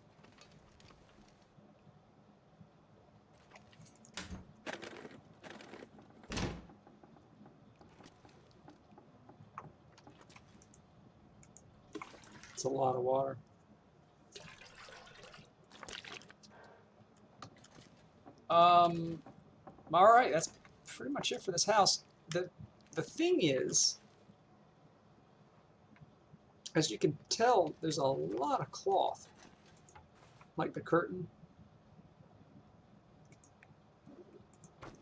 It's a lot of water. Um, all right, that's pretty much it for this house. the The thing is, as you can tell, there's a lot of cloth, like the curtain,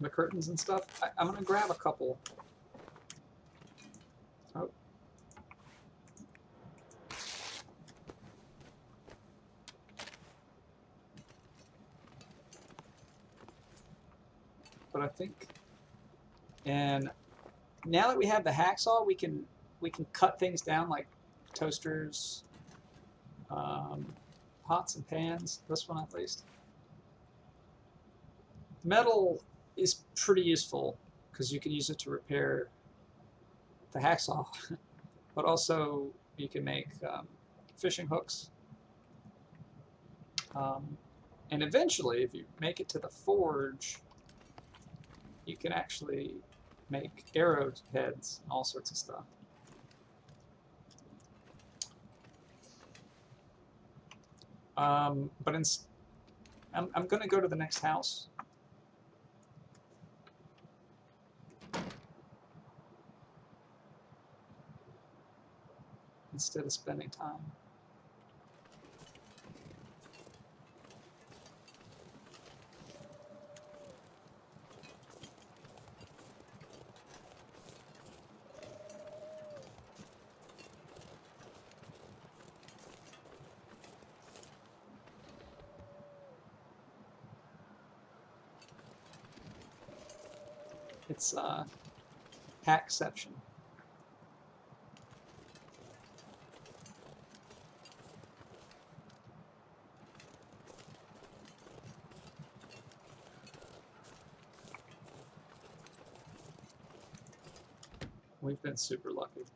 the curtains and stuff. I, I'm gonna grab a couple. Oh. But I think, and now that we have the hacksaw, we can we can cut things down like toasters, um, pots and pans, this one at least. Metal is pretty useful because you can use it to repair the hacksaw, but also you can make um, fishing hooks. Um, and eventually, if you make it to the forge, you can actually make arrow heads and all sorts of stuff. Um, but in, I'm, I'm going to go to the next house. Instead of spending time. It's a uh, hackception. We've been super lucky.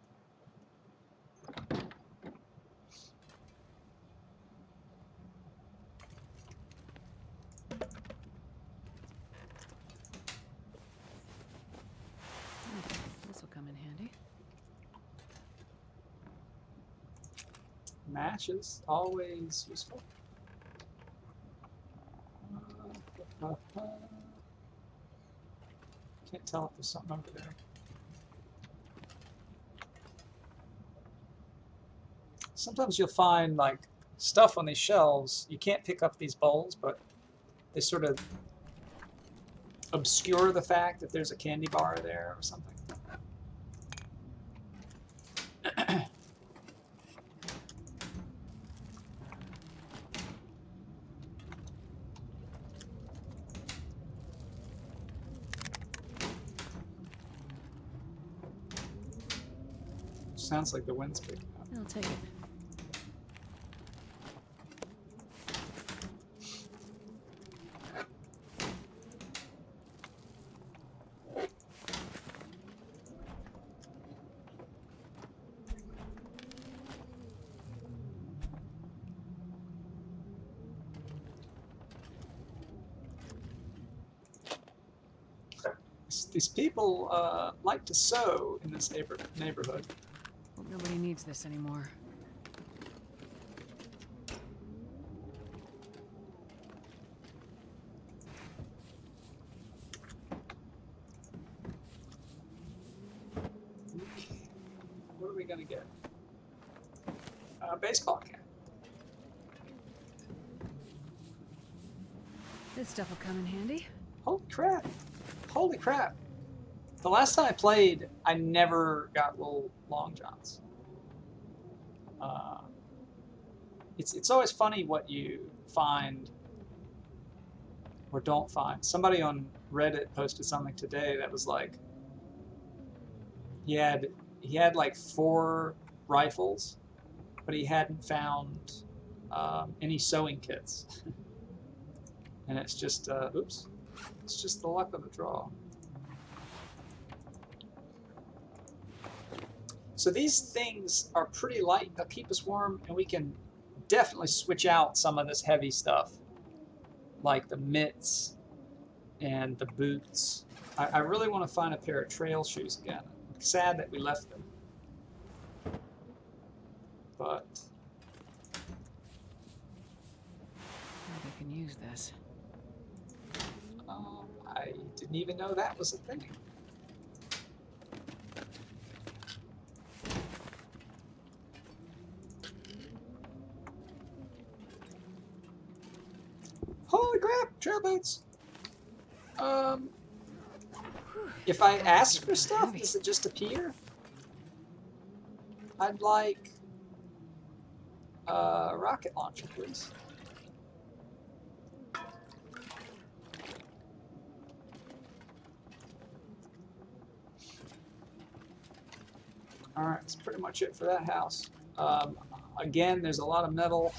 This will come in handy. Matches, always useful. Uh, Can't tell if there's something over there. Sometimes you'll find like stuff on these shelves. You can't pick up these bowls, but they sort of obscure the fact that there's a candy bar there or something. Sounds like the wind's picking up. I'll take it. These- people uh, like to sew in this neighbor neighborhood. Needs this anymore. What are we gonna get? A baseball cap. This stuff will come in handy. Holy crap! Holy crap! The last time I played, I never got little long johns. Uh, it's it's always funny what you find or don't find. Somebody on Reddit posted something today that was like he had he had like four rifles but he hadn't found um, any sewing kits. and it's just, uh, oops, it's just the luck of the draw. So these things are pretty light. They'll keep us warm, and we can definitely switch out some of this heavy stuff, like the mitts and the boots. I, I really want to find a pair of trail shoes again. I'm sad that we left them. But I can use this. um, I didn't even know that was a thing. Holy crap! Trail boots! Um, if I ask for stuff, does it just appear? I'd like a rocket launcher, please. Alright, that's pretty much it for that house. Um, again, there's a lot of metal.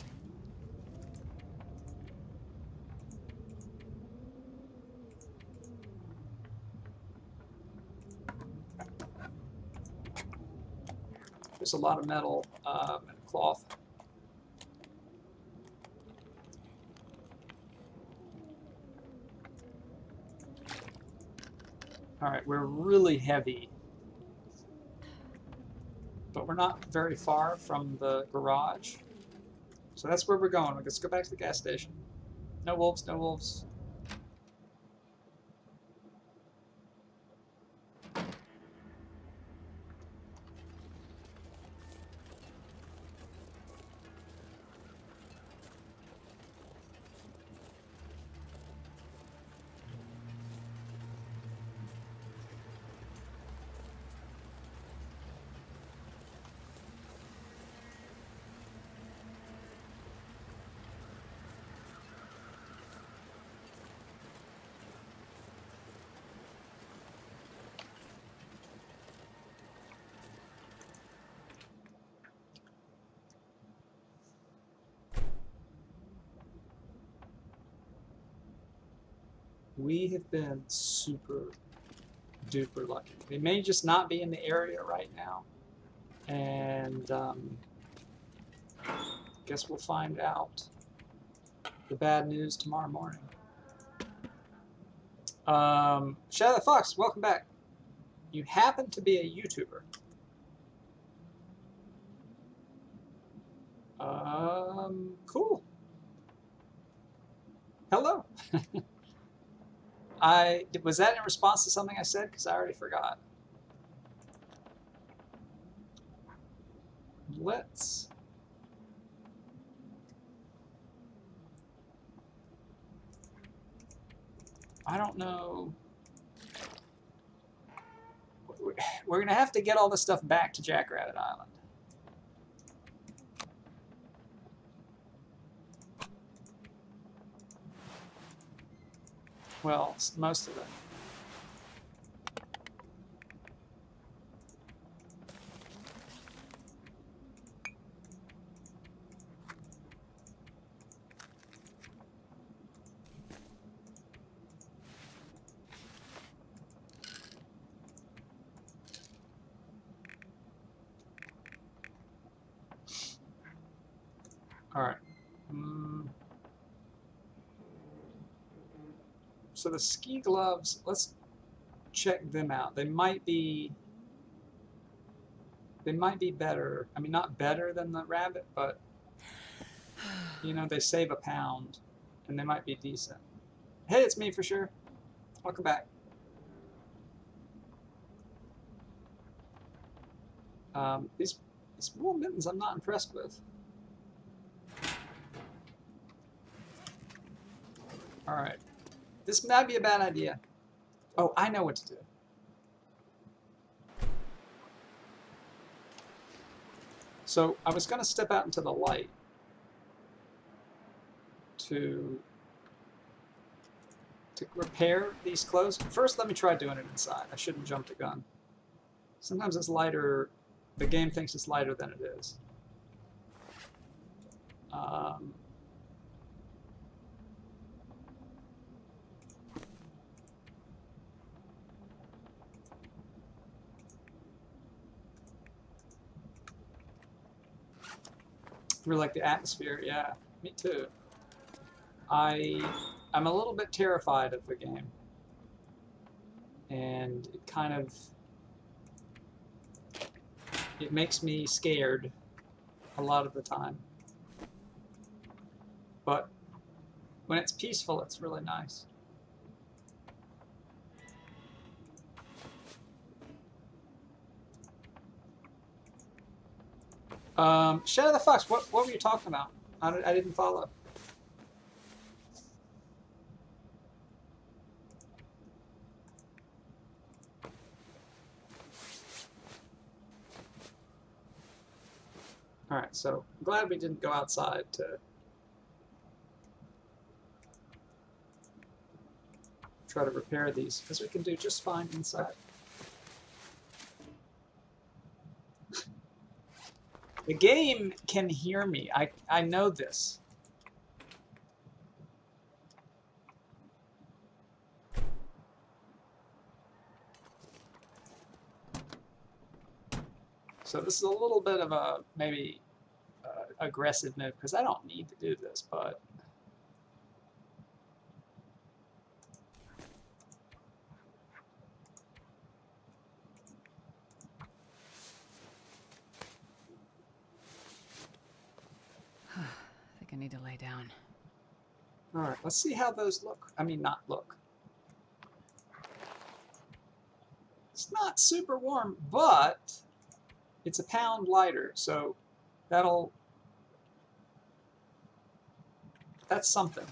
There's a lot of metal um, and cloth. Alright, we're really heavy but we're not very far from the garage. So that's where we're going. Let's go back to the gas station. No wolves, no wolves. We have been super duper lucky. We may just not be in the area right now. And um, guess we'll find out the bad news tomorrow morning. Um, Shadow the Fox, welcome back. You happen to be a YouTuber. Um, cool. Hello. I was that in response to something I said because I already forgot. Let's. I don't know. We're gonna have to get all this stuff back to Jackrabbit Island. Well, most of it. All right. Mm. So the ski gloves, let's check them out. They might be they might be better. I mean not better than the rabbit, but you know, they save a pound and they might be decent. Hey, it's me for sure. Welcome back. Um, these these wool mittens I'm not impressed with. Alright. This might be a bad idea. Oh, I know what to do. So I was going to step out into the light to to repair these clothes. First, let me try doing it inside. I shouldn't jump the gun. Sometimes it's lighter. The game thinks it's lighter than it is. Um, we like the atmosphere, yeah. Me too. I I'm a little bit terrified of the game. And it kind of it makes me scared a lot of the time. But when it's peaceful, it's really nice. Um, Shadow the Fox, what, what were you talking about? I, I didn't follow. Alright, so I'm glad we didn't go outside to try to repair these, because we can do just fine inside. The game can hear me. I, I know this. So this is a little bit of a maybe uh, aggressive move because I don't need to do this, but I need to lay down. all right. Let's see how those look. I mean, not look. It's not super warm, but it's a pound lighter, so that'll that's something.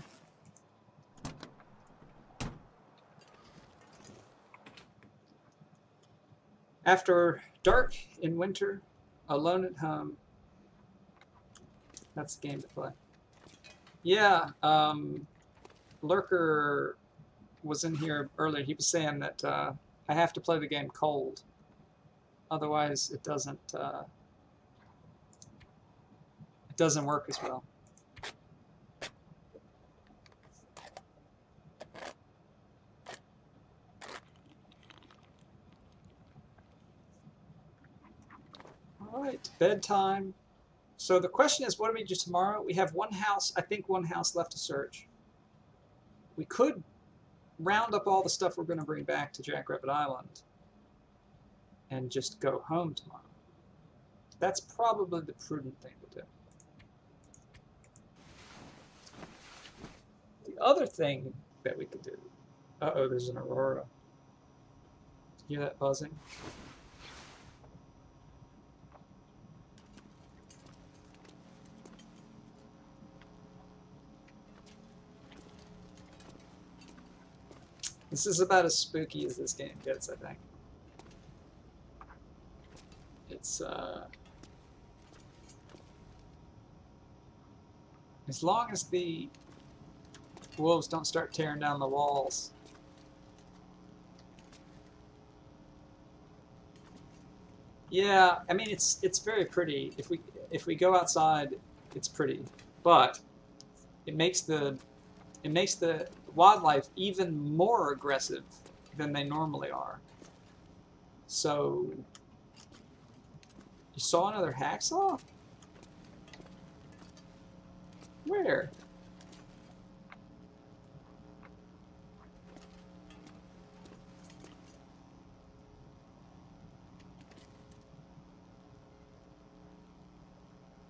After dark in winter, alone at home. That's the game to play. Yeah, um, Lurker was in here earlier. He was saying that uh, I have to play the game cold. Otherwise, it doesn't uh, it doesn't work as well. All right, bedtime. So the question is, what do we do tomorrow? We have one house, I think one house left to search. We could round up all the stuff we're going to bring back to Jackrabbit Island and just go home tomorrow. That's probably the prudent thing to do. The other thing that we could do... Uh-oh, there's an aurora. Hear that buzzing? This is about as spooky as this game gets, I think. It's, uh... As long as the wolves don't start tearing down the walls. Yeah, I mean it's it's very pretty. If we if we go outside, it's pretty, but it makes the it makes the wildlife even more aggressive than they normally are. So, you saw another hacksaw? Where?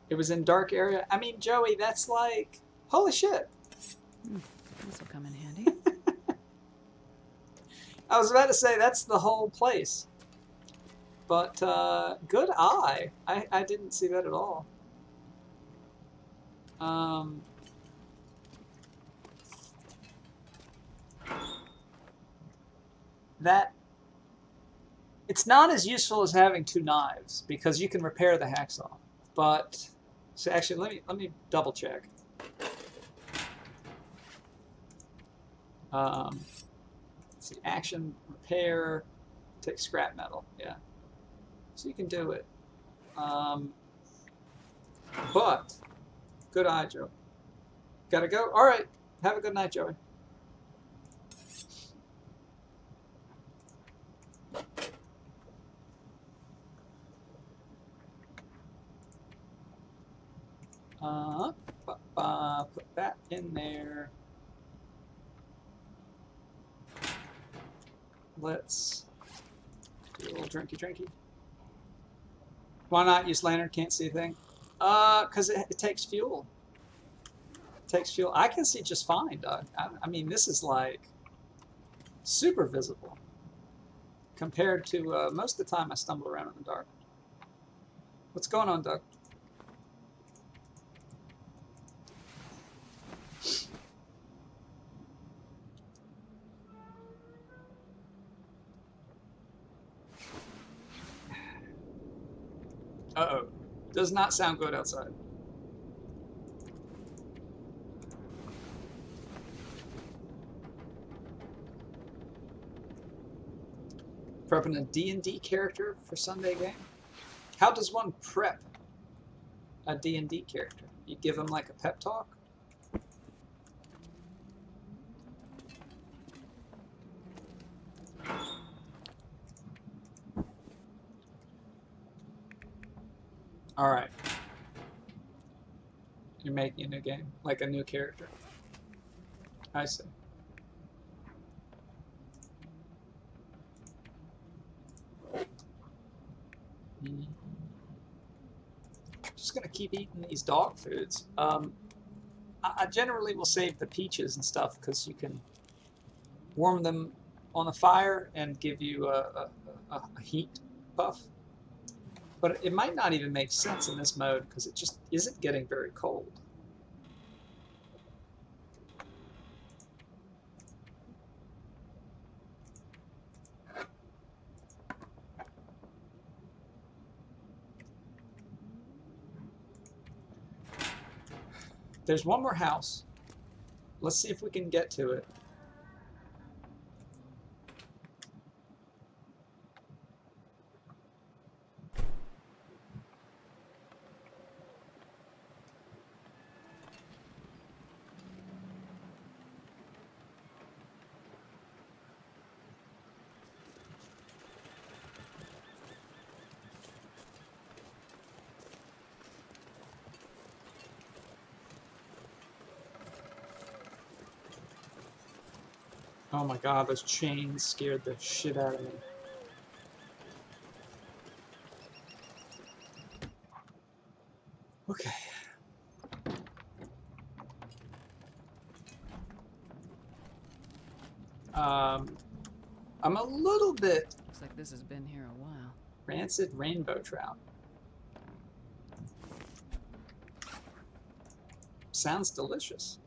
It was in dark area. I mean, Joey, that's like, holy shit. Hmm. This will come in handy. I was about to say that's the whole place. But uh, good eye. I, I didn't see that at all. Um, that it's not as useful as having two knives because you can repair the hacksaw. But so actually, let me let me double check. Um, see, action, repair, take scrap metal. Yeah. So you can do it. Um, but Good eye, Joe. Gotta go? All right. Have a good night, Joey. Uh, put that in there. Let's do a little drinky drinky. Why not use lantern? Can't see a thing. Uh, cause it, it takes fuel. It takes fuel. I can see just fine, Doug. I, I mean, this is like super visible compared to uh, most of the time I stumble around in the dark. What's going on, Doug? Uh-oh. Does not sound good outside. Prepping a D&D character for Sunday game? How does one prep a D&D character? You give them like a pep talk? All right. You're making a new game, like a new character. I see. Hmm. Just gonna keep eating these dog foods. Um, I, I generally will save the peaches and stuff because you can warm them on the fire and give you a, a, a heat buff. But it might not even make sense in this mode because it just isn't getting very cold. There's one more house. Let's see if we can get to it. God, those chains scared the shit out of me. Okay. Um, I'm a little bit Looks like this has been here a while. rancid rainbow trout. Sounds delicious.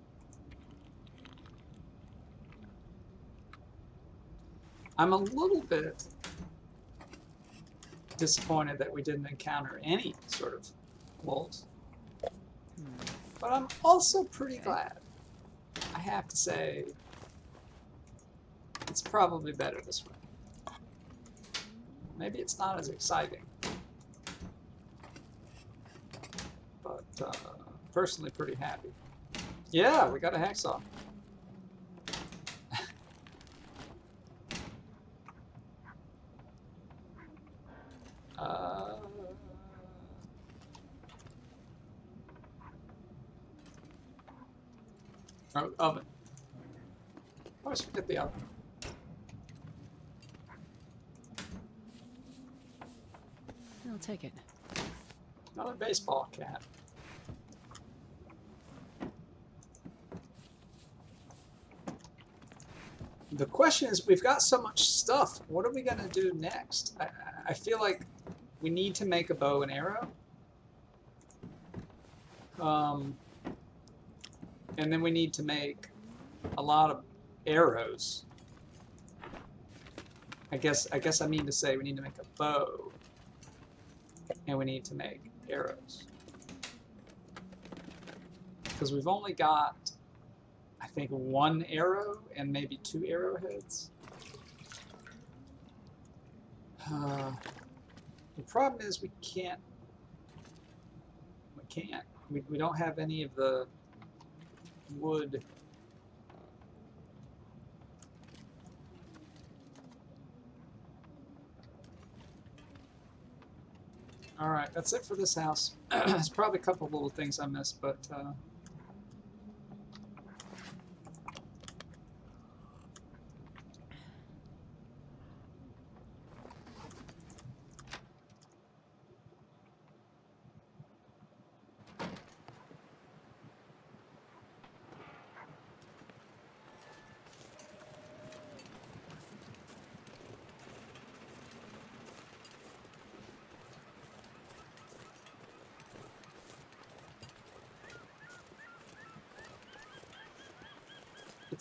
I'm a little bit disappointed that we didn't encounter any sort of wolves, but I'm also pretty glad. I have to say, it's probably better this way. Maybe it's not as exciting, but uh, personally pretty happy. Yeah, we got a hacksaw. Uh, oh, oven. I always forget the oven. It. Another baseball cap. The question is, we've got so much stuff. What are we gonna do next? I, I feel like we need to make a bow and arrow. Um, and then we need to make a lot of arrows. I guess I guess I mean to say we need to make a bow and we need to make arrows. Because we've only got, I think, one arrow and maybe two arrowheads. Uh, the problem is we can't, we can't We, we don't have any of the wood. Alright, that's it for this house. There's probably a couple little things I missed, but uh,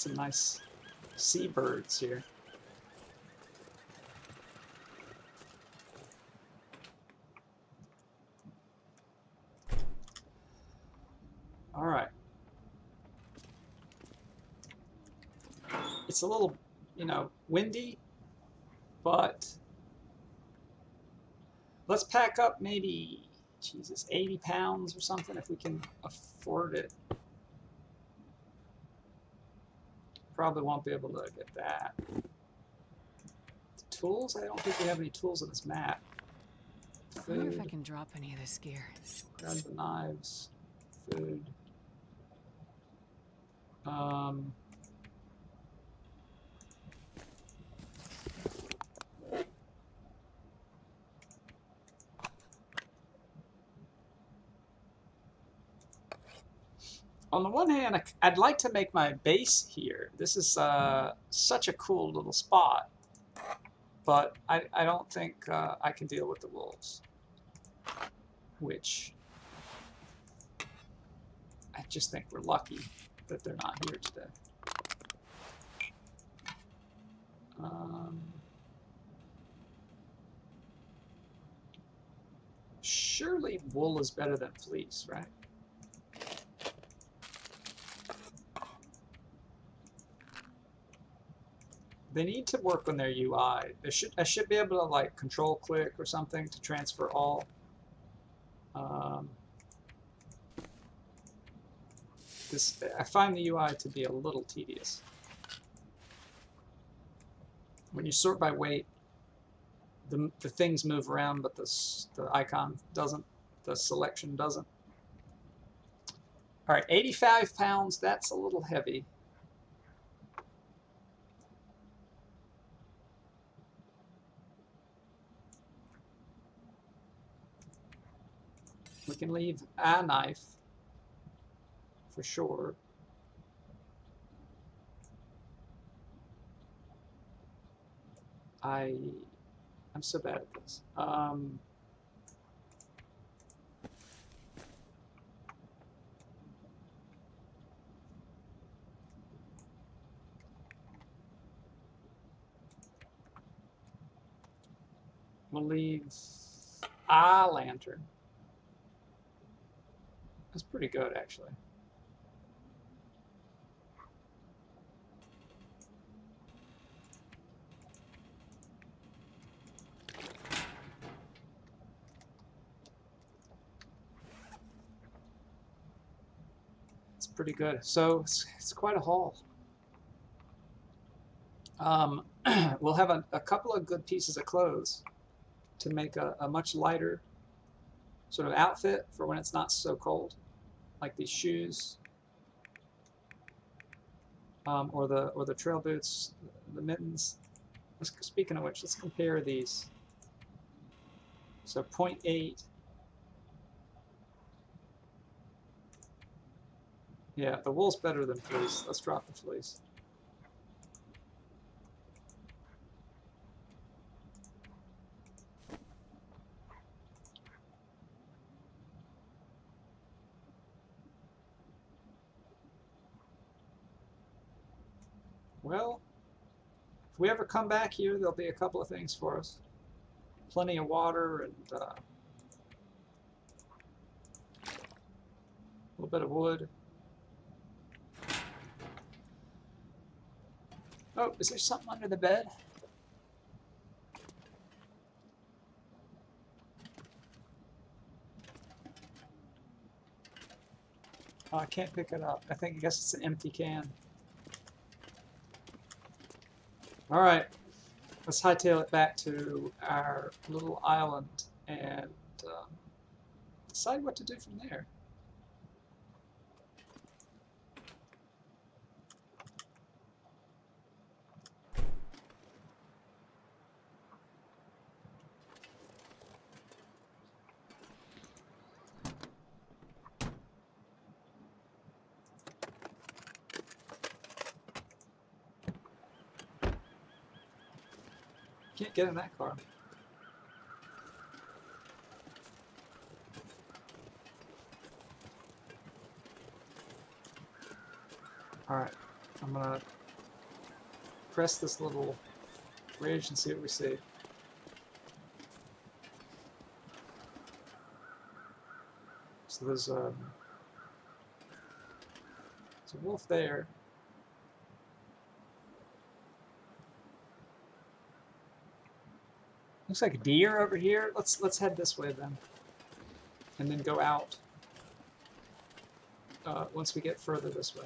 Some nice seabirds here. All right. It's a little, you know, windy, but let's pack up maybe, Jesus, 80 pounds or something if we can afford it. Probably won't be able to get that. Tools? I don't think we have any tools on this map. I wonder if I can drop any of this gear. grab the knives, food. Um, on the one hand, I'd like to make my base here. This is uh, such a cool little spot, but I, I don't think uh, I can deal with the wolves. Which I just think we're lucky that they're not here today. Um, surely wool is better than fleece, right? They need to work on their UI. They should I should be able to like control click or something to transfer all. Um, this I find the UI to be a little tedious. When you sort by weight, the, the things move around, but the, the icon doesn't. The selection doesn't. All right, 85 pounds, that's a little heavy. We can leave a knife for sure. I I'm so bad at this. Um, we'll leave a lantern. That's pretty good, actually. It's pretty good. So it's, it's quite a haul. Um, we'll have a, a couple of good pieces of clothes to make a, a much lighter sort of outfit for when it's not so cold, like these shoes, um, or the or the trail boots, the mittens. Let's, speaking of which, let's compare these. So 0.8. Yeah, the wool's better than fleece. Let's drop the fleece. Well, if we ever come back here, there'll be a couple of things for us. Plenty of water and uh, a little bit of wood. Oh, is there something under the bed? Oh, I can't pick it up. I think I guess it's an empty can. All right, let's hightail it back to our little island and um, decide what to do from there. Can't get in that car. Alright, I'm gonna press this little ridge and see what we see. So there's um, there's a wolf there. Looks like deer over here. Let's let's head this way then, and then go out uh, once we get further this way.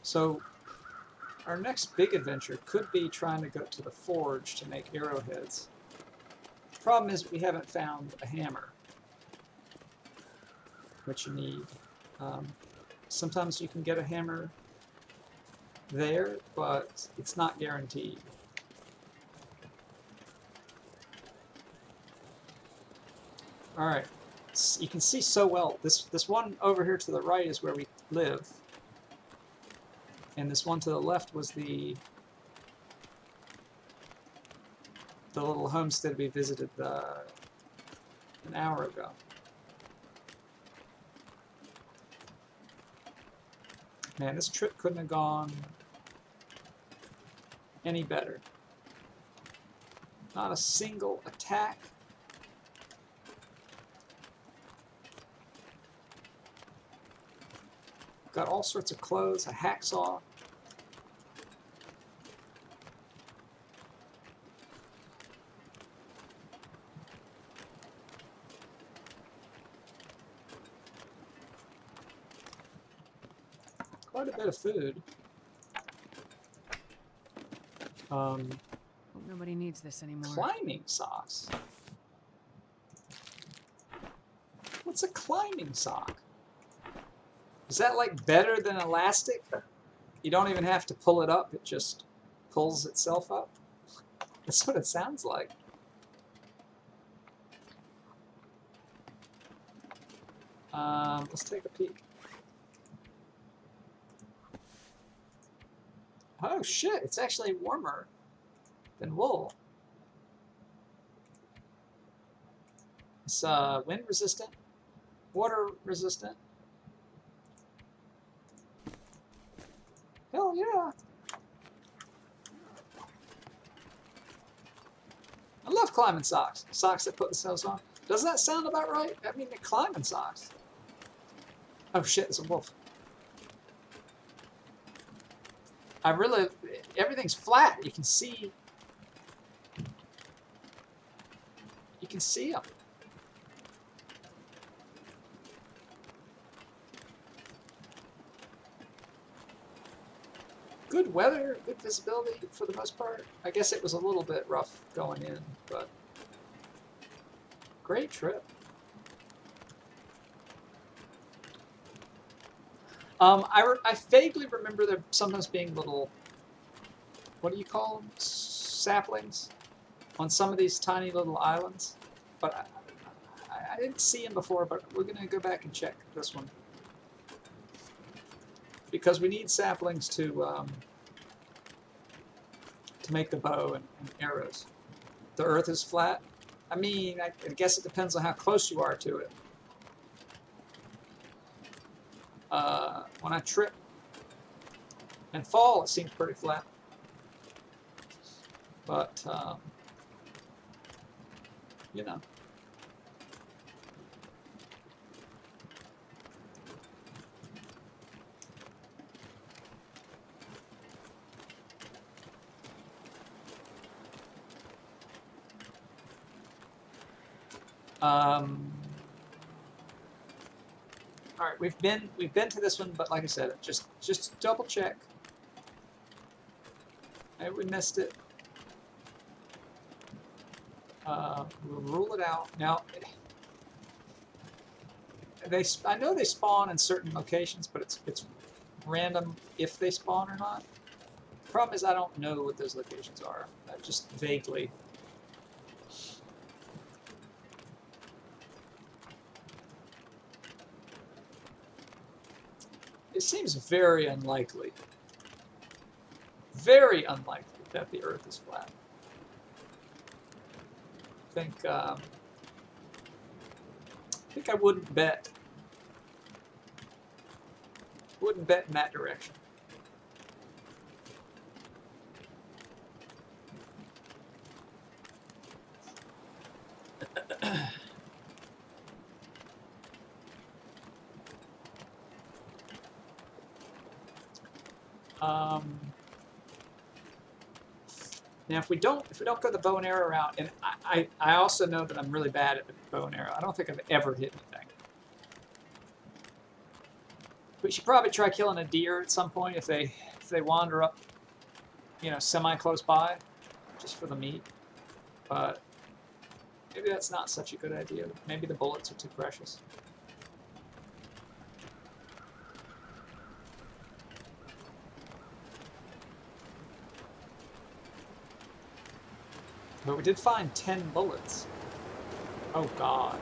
So our next big adventure could be trying to go to the forge to make arrowheads. The problem is we haven't found a hammer, which you need. Um, sometimes you can get a hammer there, but it's not guaranteed. Alright, you can see so well. This, this one over here to the right is where we live. And this one to the left was the the little homestead we visited uh, an hour ago. Man, this trip couldn't have gone any better. Not a single attack. Got all sorts of clothes, a hacksaw. Bit of food. Um, Hope nobody needs this anymore. climbing socks. What's a climbing sock? Is that like better than elastic? You don't even have to pull it up, it just pulls itself up. That's what it sounds like. Um, let's take a peek. Oh shit, it's actually warmer than wool. It's uh, wind resistant, water resistant. Hell yeah. I love climbing socks. Socks that put themselves on. Doesn't that sound about right? I mean, they're climbing socks. Oh shit, it's a wolf. I really, everything's flat. You can see, you can see them. Good weather, good visibility for the most part. I guess it was a little bit rough going in, but great trip. Um, I, re I vaguely remember there sometimes being little, what do you call them, saplings on some of these tiny little islands, but I, I, I didn't see them before, but we're going to go back and check this one. Because we need saplings to, um, to make the bow and, and arrows. The earth is flat. I mean, I, I guess it depends on how close you are to it uh, when I trip and fall, it seems pretty flat. But, um, you know. Um, all right, we've been we've been to this one, but like I said, just just double check. Maybe we missed it. Uh, we'll rule it out now. They I know they spawn in certain locations, but it's it's random if they spawn or not. The Problem is, I don't know what those locations are. Uh, just vaguely. It seems very unlikely. Very unlikely that the Earth is flat. I think. Um, I think I wouldn't bet. Wouldn't bet in that direction. Now, if we don't, if we don't go the bow and arrow route, and I, I, I also know that I'm really bad at the bow and arrow. I don't think I've ever hit anything. We should probably try killing a deer at some point if they, if they wander up, you know, semi close by, just for the meat. But maybe that's not such a good idea. Maybe the bullets are too precious. But we did find 10 bullets. Oh god.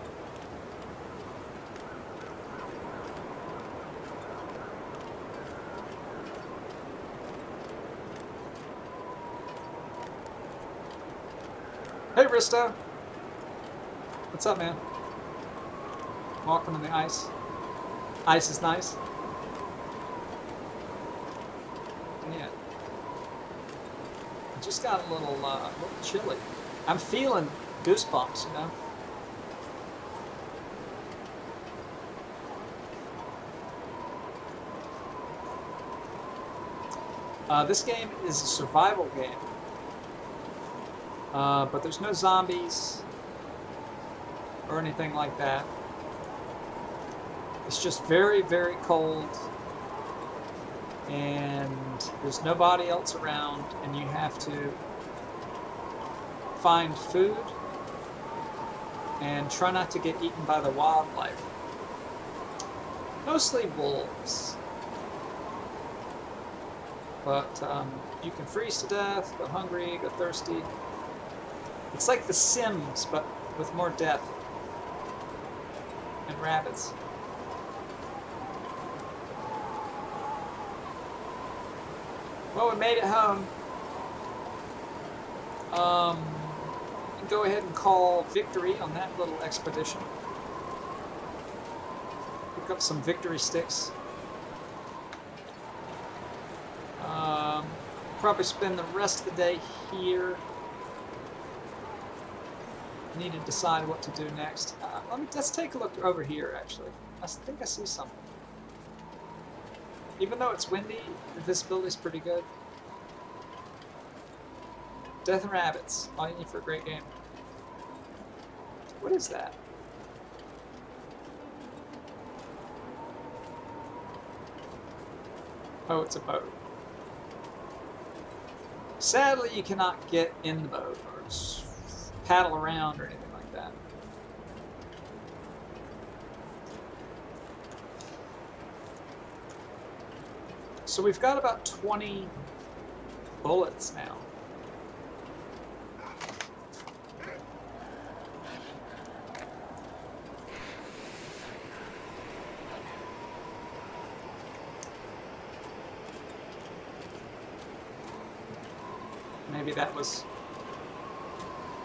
Hey Risto! What's up, man? Walking on the ice. Ice is nice. Yeah. It just got a little, uh, a little chilly. I'm feeling goosebumps, you know? Uh, this game is a survival game. Uh, but there's no zombies or anything like that. It's just very, very cold and there's nobody else around and you have to find food and try not to get eaten by the wildlife. Mostly wolves. But um, you can freeze to death, go hungry, go thirsty. It's like The Sims, but with more death. And rabbits. Well, we made it home. Um, go ahead and call victory on that little expedition. Pick up some victory sticks. Um, probably spend the rest of the day here. Need to decide what to do next. Uh, let me let's take a look over here. Actually, I think I see something. Even though it's windy, the visibility's pretty good. Death and Rabbits, all you need for a great game. What is that? Oh, it's a boat. Sadly, you cannot get in the boat or paddle around or anything like that. So we've got about 20 bullets now. Maybe that was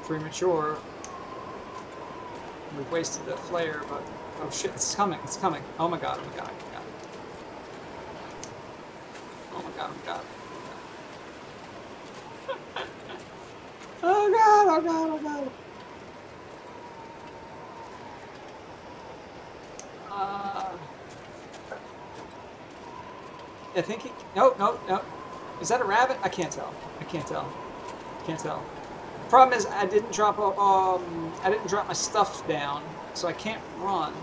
premature. We've wasted the flare, but oh shit, it's coming, it's coming. Oh my god, oh my god, oh my god. Oh my god, oh my god. Oh god, oh god, oh god. Uh, I think he. No, no, no. Is that a rabbit? I can't tell. I can't tell. Can't tell. problem is I didn't drop um I didn't drop my stuff down, so I can't run.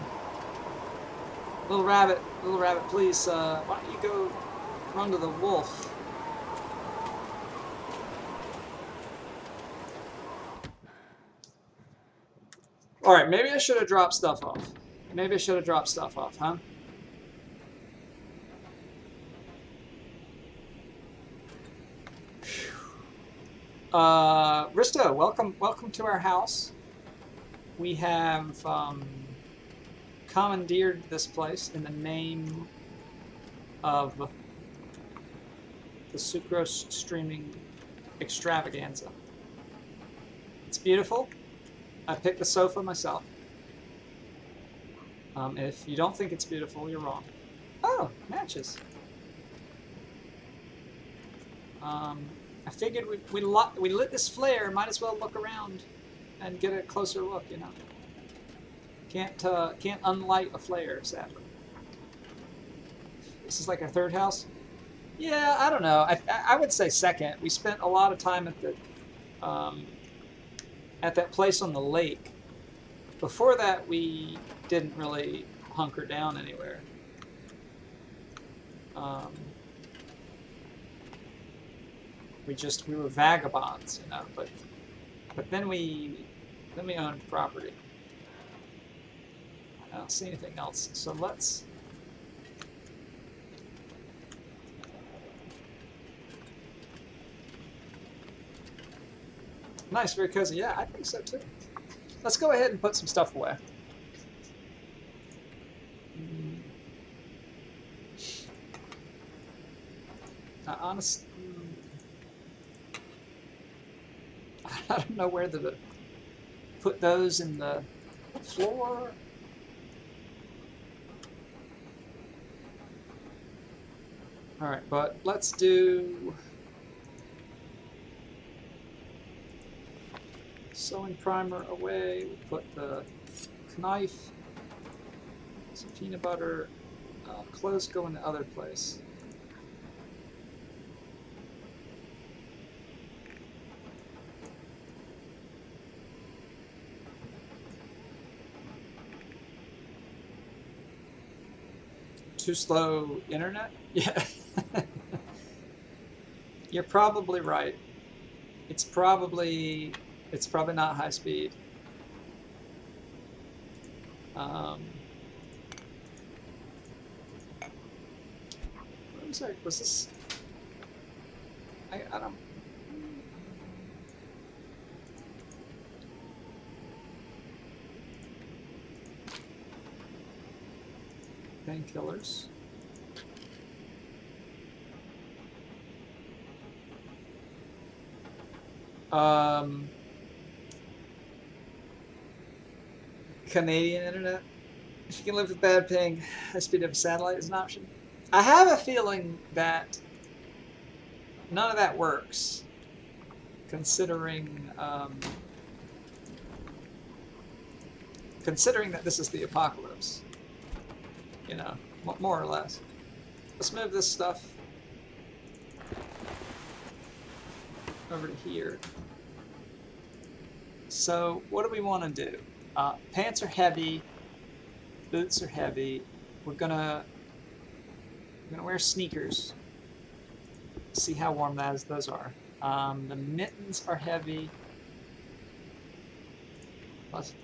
Little rabbit, little rabbit, please, uh, why don't you go run to the wolf? All right, maybe I should have dropped stuff off. Maybe I should have dropped stuff off, huh? Uh, Risto, welcome, welcome to our house. We have um, commandeered this place in the name of the Pseucrose streaming extravaganza. It's beautiful. I picked the sofa myself. Um, if you don't think it's beautiful, you're wrong. Oh, matches. Um, I figured we we, we lit this flare. Might as well look around and get a closer look. You know, can't uh, can't unlight a flare, sadly. This is like our third house. Yeah, I don't know. I I would say second. We spent a lot of time at the um, at that place on the lake. Before that, we didn't really hunker down anywhere. Um, we just we were vagabonds, you know. But but then we then we owned property. I don't see anything else. So let's. Nice, very cozy. Yeah, I think so too. Let's go ahead and put some stuff away. Mm. I honest, mm. I don't know where to put those in the floor. All right, but let's do. Sewing primer away. We put the knife, some peanut butter. Uh, clothes go in the other place. Too slow internet? Yeah. You're probably right. It's probably it's probably not high speed. Um, what was? Was this? I I don't. Painkillers. Um. Canadian internet. If you can live with bad ping, high speed of satellite is an option. I have a feeling that none of that works, considering um, considering that this is the apocalypse. You know, more or less. Let's move this stuff over to here. So, what do we want to do? Uh, pants are heavy. Boots are heavy. We're gonna we're gonna wear sneakers. See how warm that is, those are. Um, the mittens are heavy. Let's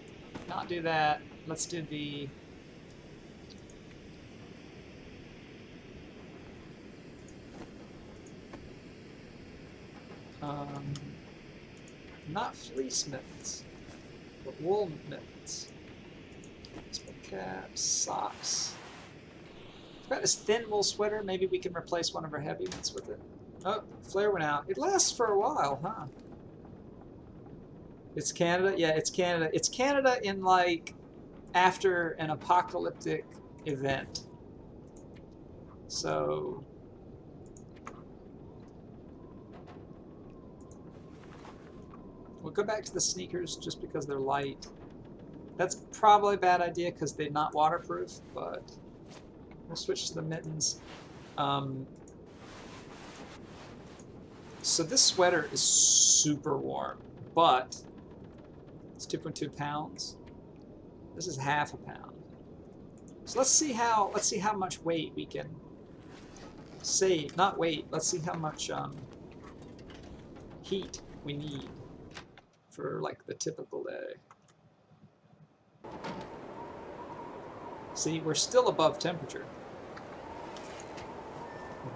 not do that. Let's do the um, not fleece mittens but wool mittens. Baseball caps, socks. I've got this thin wool sweater. Maybe we can replace one of our heavy ones with it. Oh, flare went out. It lasts for a while, huh? It's Canada? Yeah, it's Canada. It's Canada in like after an apocalyptic event. So go back to the sneakers just because they're light. That's probably a bad idea because they're not waterproof, but we'll switch to the mittens. Um, so this sweater is super warm. but it's 2.2 pounds. This is half a pound. So let's see how let's see how much weight we can save. Not weight. Let's see how much um, heat we need for like the typical day. See, we're still above temperature.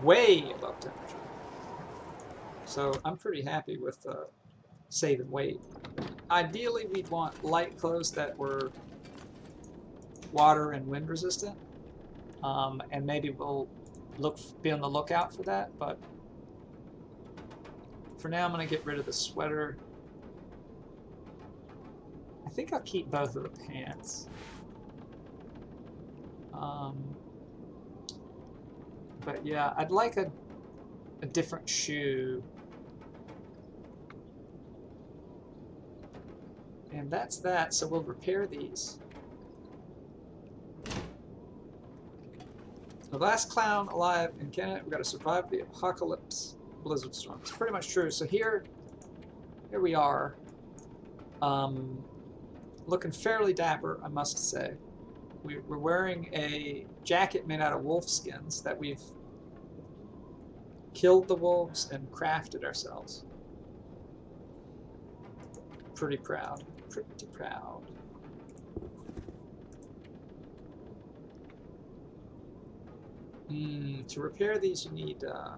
Way above temperature. So I'm pretty happy with uh, saving weight. Ideally, we'd want light clothes that were water and wind resistant. Um, and maybe we'll look be on the lookout for that, but for now I'm going to get rid of the sweater. I think I'll keep both of the pants. Um, but yeah, I'd like a, a different shoe. And that's that, so we'll repair these. The last clown alive in Canada, we've got to survive the apocalypse blizzard storm. It's pretty much true. So here, here we are, um, looking fairly dapper, I must say. We, we're wearing a jacket made out of wolf skins that we've killed the wolves and crafted ourselves. Pretty proud. Pretty proud. Hmm, to repair these you need uh,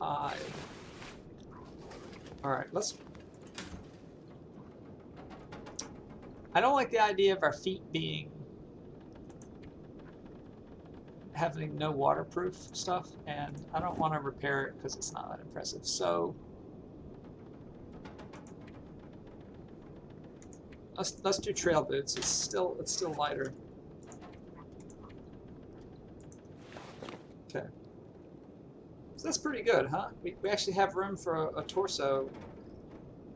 hide. Alright, let's... I don't like the idea of our feet being... having no waterproof stuff, and I don't want to repair it because it's not that impressive. So... Let's, let's do trail boots. It's still it's still lighter. Okay. So that's pretty good, huh? We, we actually have room for a, a torso,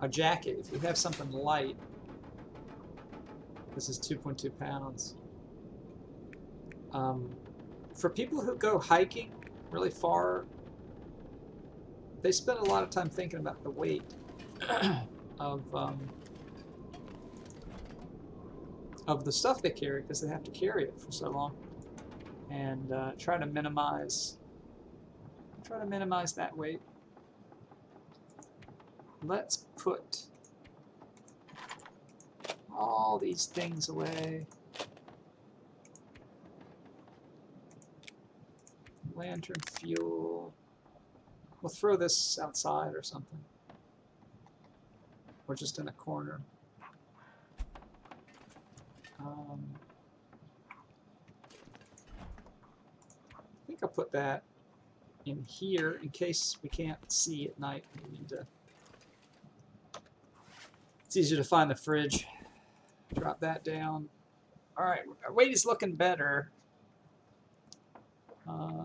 a jacket. If we have something light, this is 2.2 pounds. Um, for people who go hiking really far, they spend a lot of time thinking about the weight of um, of the stuff they carry because they have to carry it for so long and uh, try to minimize try to minimize that weight. Let's put all these things away. Lantern fuel. We'll throw this outside or something. Or just in a corner. Um, I think I'll put that in here in case we can't see at night. We need to. It's easier to find the fridge. Drop that down. All right, our weight is looking better. Uh,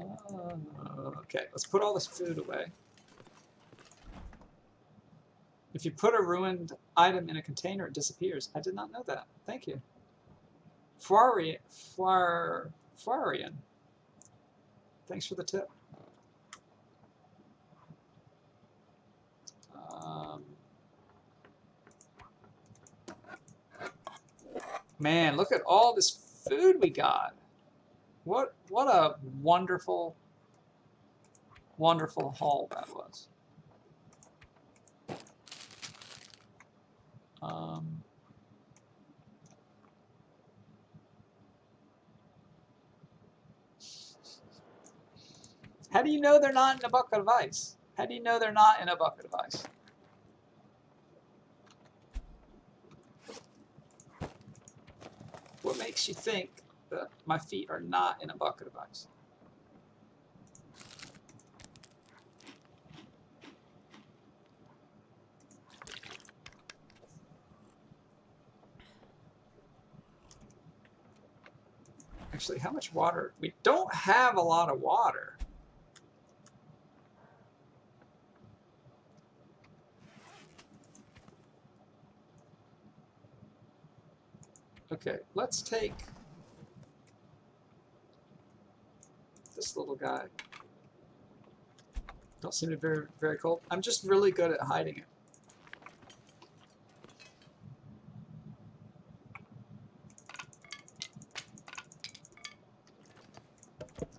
okay, let's put all this food away. If you put a ruined item in a container, it disappears. I did not know that. Thank you. Florian, Flor, Florian. Thanks for the tip. Man, look at all this food we got. What what a wonderful, wonderful haul that was. Um, How do you know they're not in a bucket of ice? How do you know they're not in a bucket of ice? Makes you think that my feet are not in a bucket of ice? Actually, how much water? We don't have a lot of water. Okay, let's take this little guy. Don't seem to be very, very cold. I'm just really good at hiding it.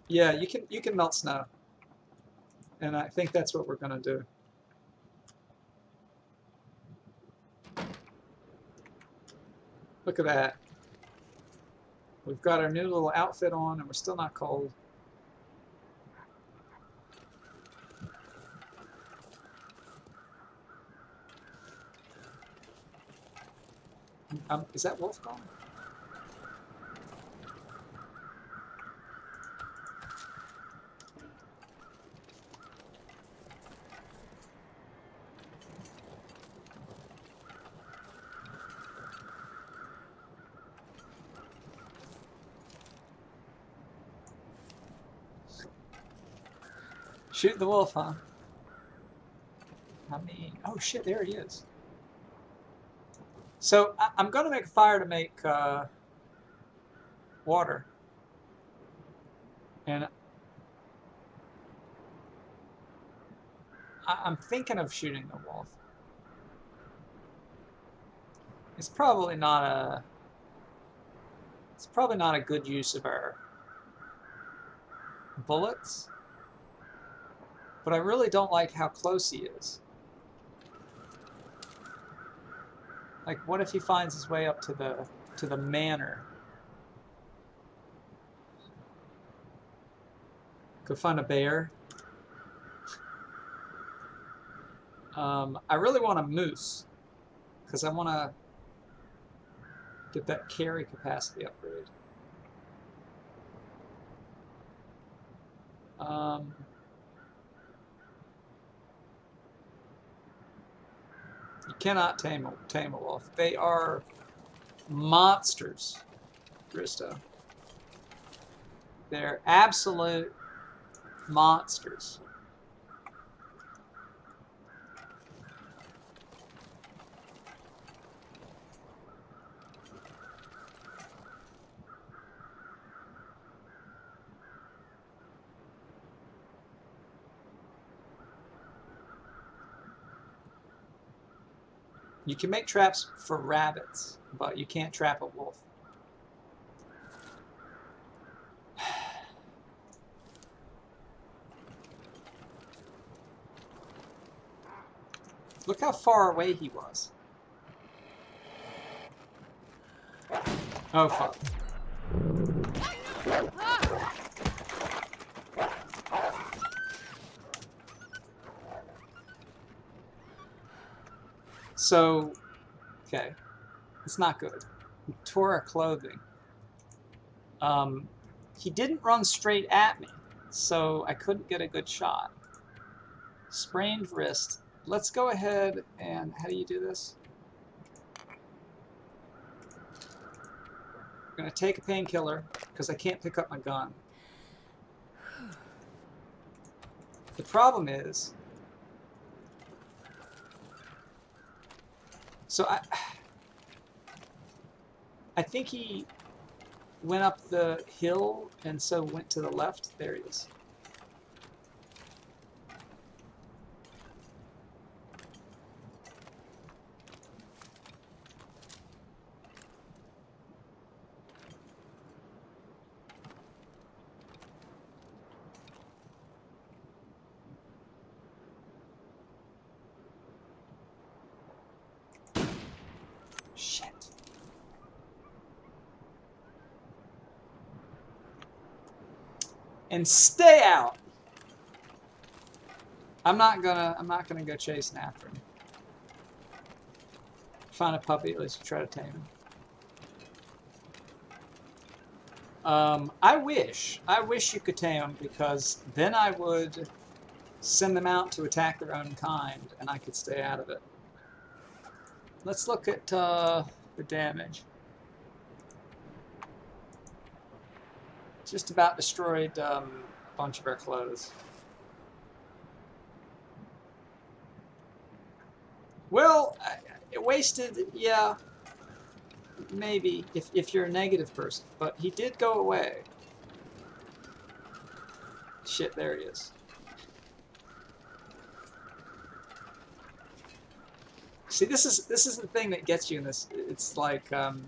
Yeah, you can you can melt snow. And I think that's what we're gonna do. Look at that. We've got our new little outfit on and we're still not cold. Um, is that wolf gone? Shoot the wolf, huh? I mean, oh shit, there he is. So I, I'm going to make a fire to make uh, water. And I, I'm thinking of shooting the wolf. It's probably not a. It's probably not a good use of our bullets. But I really don't like how close he is. Like, what if he finds his way up to the to the manor? Go find a bear. Um, I really want a moose because I want to get that carry capacity upgrade. Um, You cannot tame a, tame a wolf. They are monsters, Bristow. They're absolute monsters. You can make traps for rabbits, but you can't trap a wolf. Look how far away he was. Oh, fuck. So, okay, it's not good. He tore our clothing. Um, he didn't run straight at me, so I couldn't get a good shot. Sprained wrist. Let's go ahead and, how do you do this? I'm to take a painkiller, because I can't pick up my gun. The problem is, So I, I think he went up the hill and so went to the left. There he is. Shit. And stay out. I'm not gonna I'm not gonna go chasing after him. Find a puppy at least try to tame him. Um, I wish, I wish you could tame them because then I would send them out to attack their own kind and I could stay out of it. Let's look at uh, the damage. Just about destroyed um, a bunch of our clothes. Well, it wasted, yeah, maybe, if, if you're a negative person. But he did go away. Shit, there he is. See, this is this is the thing that gets you in this. It's like um,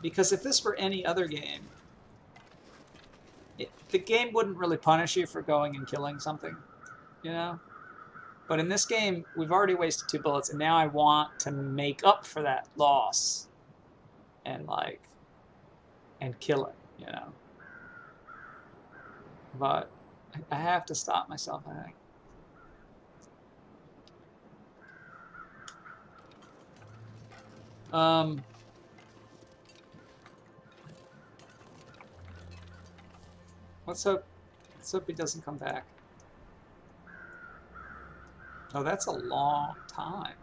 because if this were any other game, the game wouldn't really punish you for going and killing something, you know. But in this game, we've already wasted two bullets, and now I want to make up for that loss, and like, and kill it, you know. But I- have to stop myself. I think. Um. Let's hope. Let's hope he doesn't come back. Oh, that's a long time.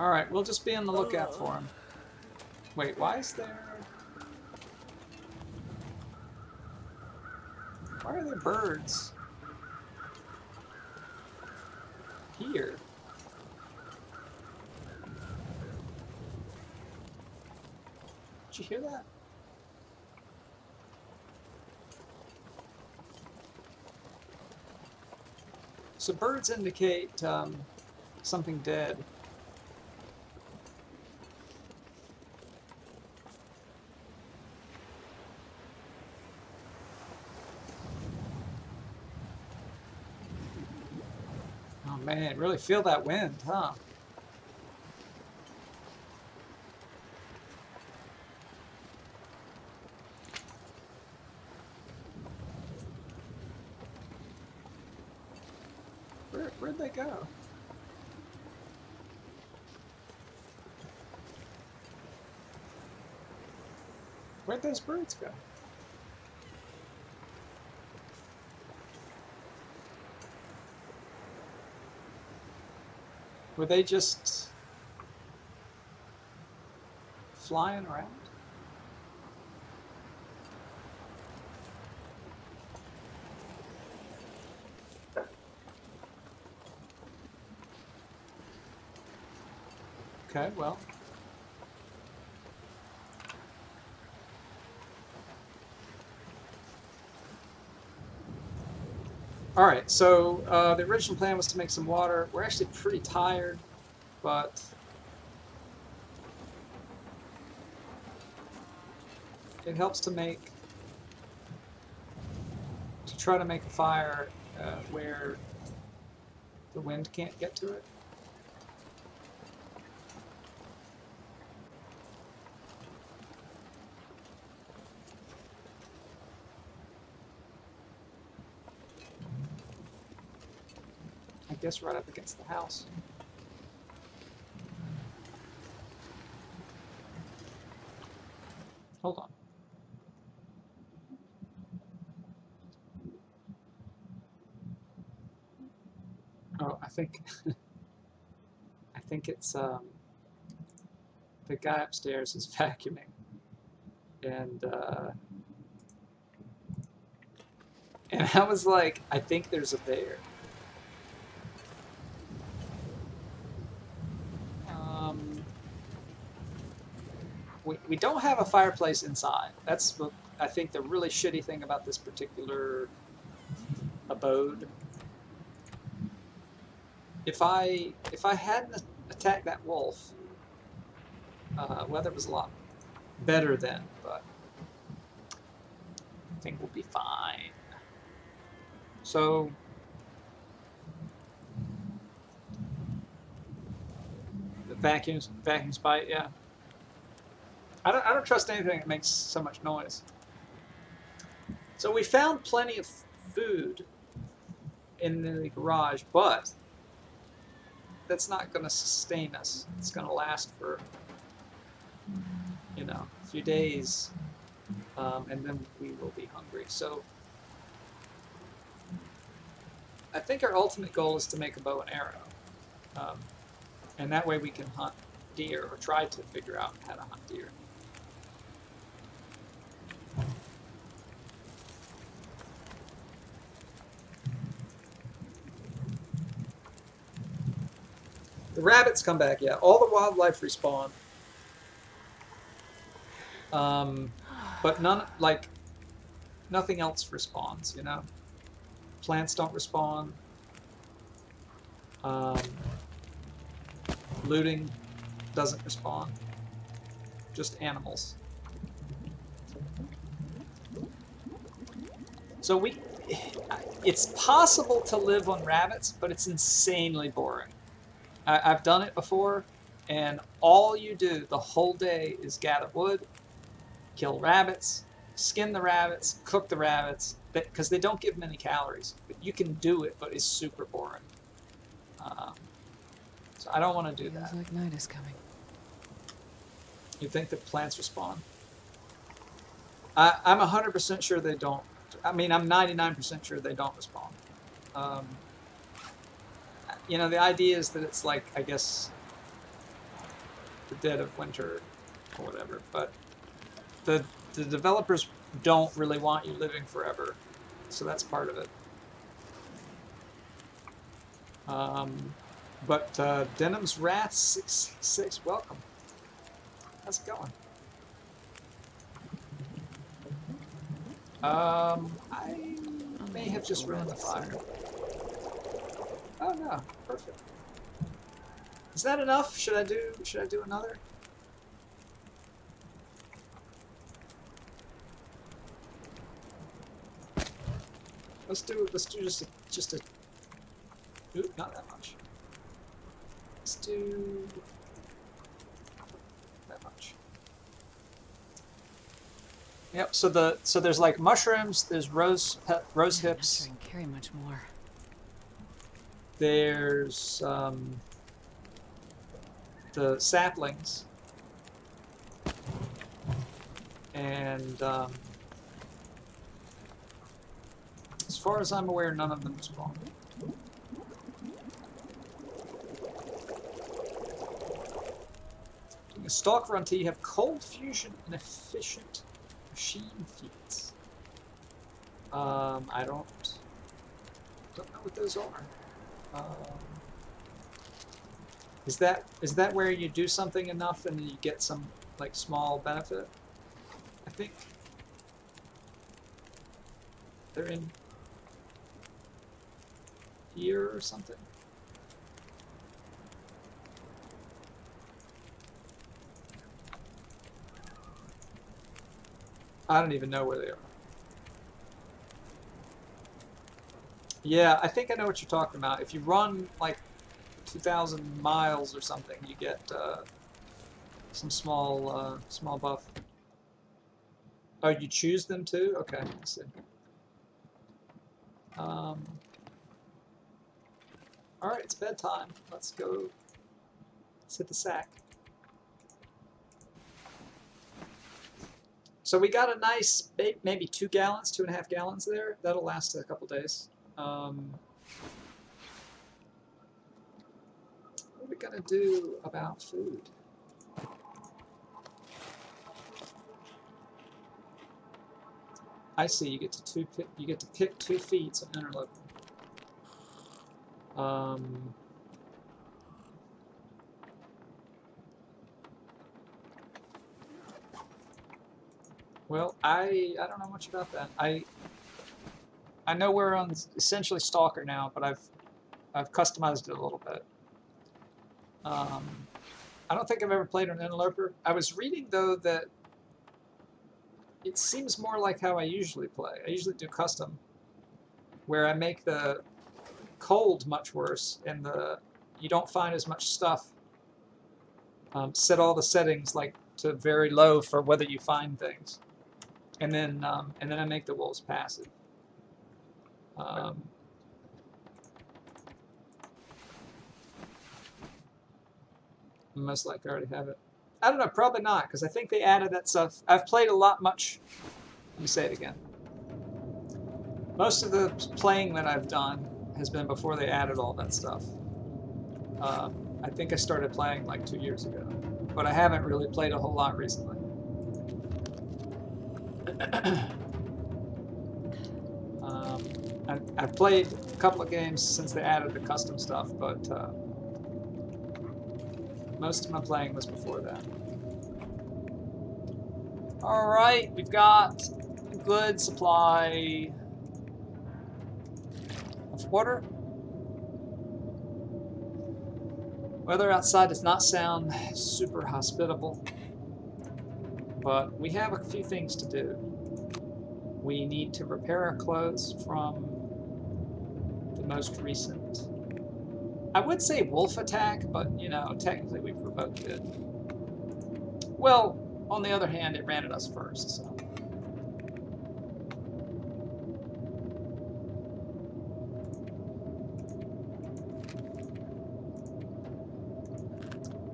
All right, we'll just be on the lookout for him. Wait, why is there? Why are there birds here? You hear that? So birds indicate um, something dead. Oh man, really feel that wind, huh? Where, where'd they go? Where'd those birds go? Were they just flying around? Okay, well. All right, so uh, the original plan was to make some water. We're actually pretty tired, but it helps to make to try to make a fire uh, where the wind can't get to it. Guess right up against the house. Hold on. Oh, I think I think it's um, the guy upstairs is vacuuming, and uh, and I was like, I think there's a bear. Um, we, don't have a fireplace inside. That's what I think the really shitty thing about this particular abode. If I if I hadn't attacked that wolf, uh, weather was a lot better then, but I think we'll be fine. So the vacuum vacuum spite, yeah. I don't I don't trust anything that makes so much noise. So we found plenty of food in the garage, but that's not going to sustain us. It's going to last for you know a few days, um, and then we will be hungry. So I think our ultimate goal is to make a bow and arrow, um, and that way we can hunt deer or try to figure out how to hunt deer. Rabbits come back, yeah. All the wildlife respawn. Um, but none, like, nothing else respawns, you know? Plants don't respawn. Um, Looting doesn't respawn. Just animals. So we, it's possible to live on rabbits, but it's insanely boring. I, I've done it before, and all you do the whole day is gather wood, kill rabbits, skin the rabbits, cook the rabbits, because they don't give many calories. But you can do it, but it's super boring. Um, so I don't want to do Feels that. like night is coming. You think that plants respawn? I, I'm 100% sure they don't. I mean, I'm 99% sure they don't respawn. Um, you know, the idea is that it's like, I guess, the dead of winter or whatever, but the, the developers don't really want you living forever, so that's part of it. Um, but uh, Denham's Wrath 666, welcome. How's it going? Um, I may have just ruined the fire. Oh no, perfect. Is that enough? Should I do? Should I do another? Let's do. Let's do just a just a. Oop, not that much. Let's do that much. Yep. So the so there's like mushrooms. There's rose pe- rose Man, I'm not hips. I carry much more. There's um, the saplings, and um, as far as I'm aware, none of them spawn. Doing a stalk run till you have cold fusion and efficient machine feats. Um, I don't don't know what those are. Um, is that is that where you do something enough and you get some like small benefit? I think they're in here or something. I don't even know where they are. Yeah, I think I know what you're talking about. If you run like 2,000 miles or something, you get uh, some small uh, small buff. Oh, you choose them too? Okay, see. Um, all right, it's bedtime. Let's go. Let's hit the sack. So we got a nice, maybe two gallons, two and a half gallons there. That'll last a couple days. Um, what are we gonna do about food? I see. You get to two. Pick, you get to pick two feats of interloper. Um, well, I I don't know much about that. I I know we're on essentially Stalker now, but I've I've customized it a little bit. Um, I don't think I've ever played an interloper. I was reading though that it seems more like how I usually play. I usually do custom, where I make the cold much worse and the you don't find as much stuff. Um, set all the settings like to very low for whether you find things, and then um, and then I make the wolves passive. Um, most likely I already have it. I don't know, probably not, because I think they added that stuff. I've played a lot much. Let me say it again. Most of the playing that I've done has been before they added all that stuff. Um, I think I started playing like two years ago, but I haven't really played a whole lot recently. um, I, I've played a couple of games since they added the custom stuff, but uh, most of my playing was before that. Alright, we've got a good supply of water. Weather outside does not sound super hospitable, but we have a few things to do. We need to repair our clothes from the most recent. I would say wolf attack, but you know, technically we provoked it. Well, on the other hand, it ran at us first, so.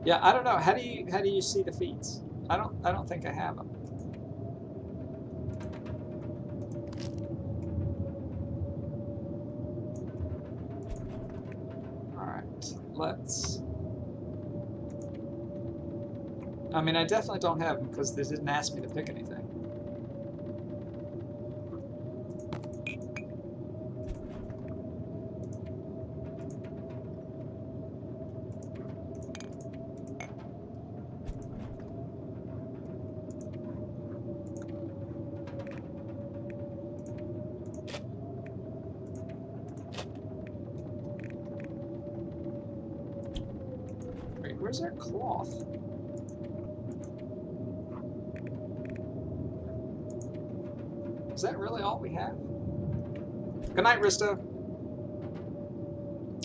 Yeah, I don't know. How do you how do you see the feats? I don't I don't think I have them. All right, let's. I mean, I definitely don't have them because they didn't ask me to pick anything. Wait, where's our cloth? Is that really all we have? Risto.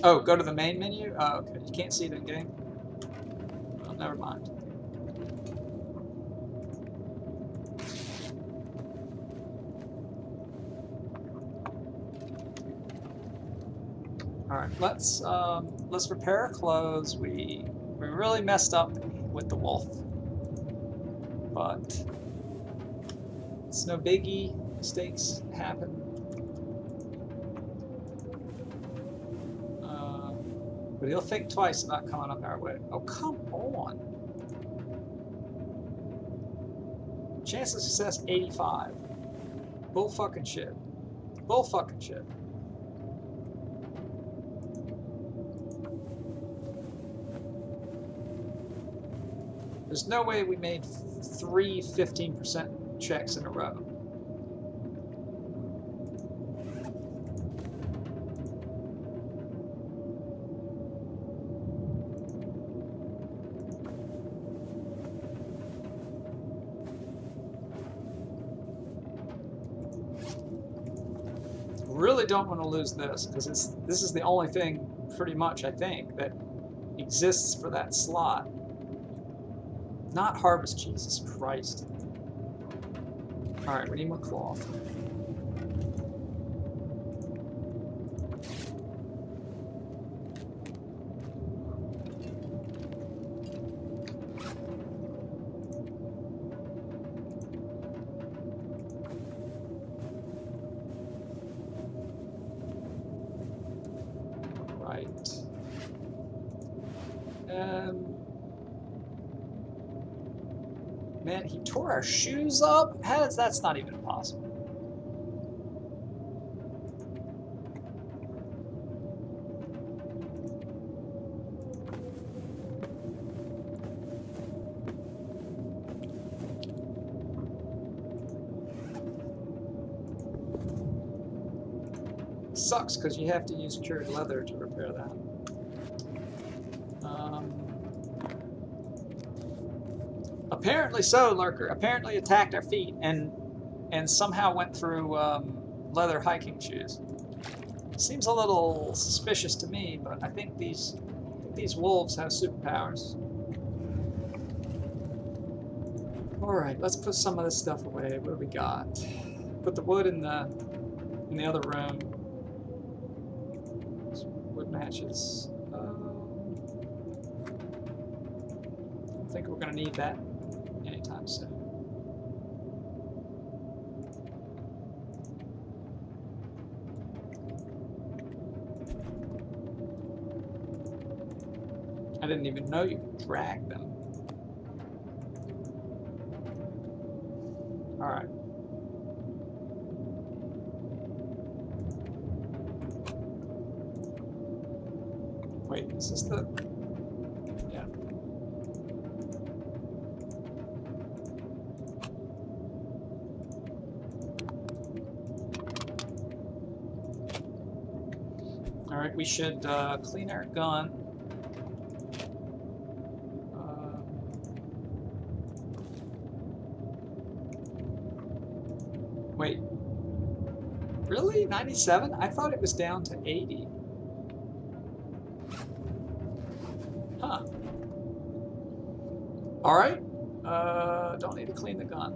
Oh, go to the main menu? Oh, okay. You can't see it in game? Well, never mind. All right, let's um, let's repair our clothes. We we really messed up with the wolf, but it's no biggie. Mistakes happen. Uh, but he'll think twice about coming up our way. Oh, come on. Chance of success 85. Bull fucking shit. Bull fucking shit. There's no way we made three 15% checks in a row. Really don't want to lose this because it's this is the only thing, pretty much I think, that exists for that slot. Not harvest, Jesus Christ. Alright, we need more cloth. Right. Um, Man, he tore our shoes up? That's not even possible? Sucks because you have to use cured leather to repair that. Apparently so, Lurker. Apparently attacked our feet and and somehow went through um, leather hiking shoes. Seems a little suspicious to me, but I think these these wolves have superpowers. All right, let's put some of this stuff away. What do we got? Put the wood in the in the other room. Wood matches. Um, I think we're gonna need that anytime soon. I didn't even know you could drag them. Alright. Wait, is this the... Yeah. Alright, we should uh, clean our gun. 77? I thought it was down to 80. Huh. All right. Uh, don't need to clean the gun.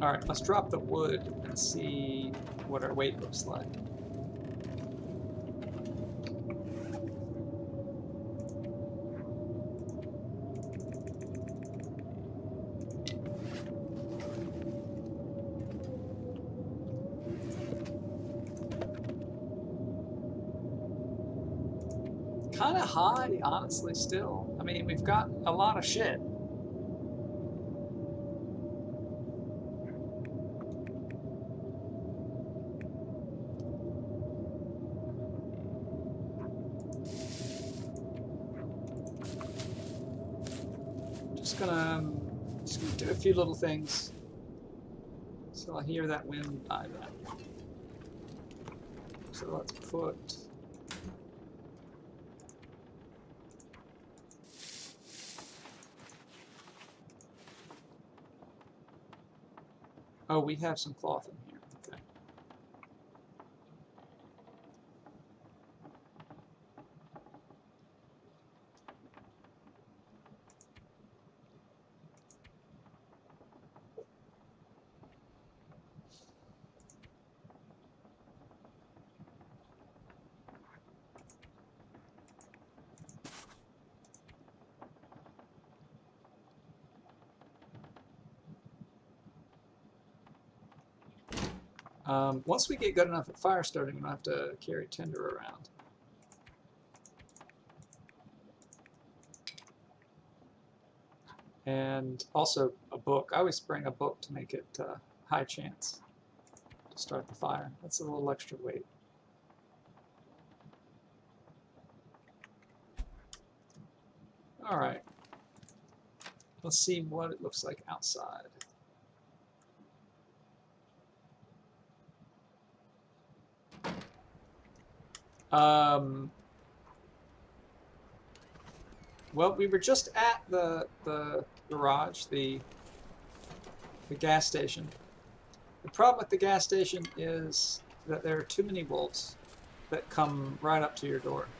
All right, let's drop the wood and see what our weight looks like. Honestly, still. I mean, we've got a lot of shit. Just gonna, um, just gonna do a few little things. So I hear that wind die back. So let's put Oh, we have some cloth in here. Okay. Um, once we get good enough at fire starting, we don't have to carry tinder around. And also a book. I always bring a book to make it uh, high chance to start the fire. That's a little extra weight. All right. Let's see what it looks like outside. Um, well, we were just at the the garage, the the gas station. The problem with the gas station is that there are too many wolves that come right up to your door.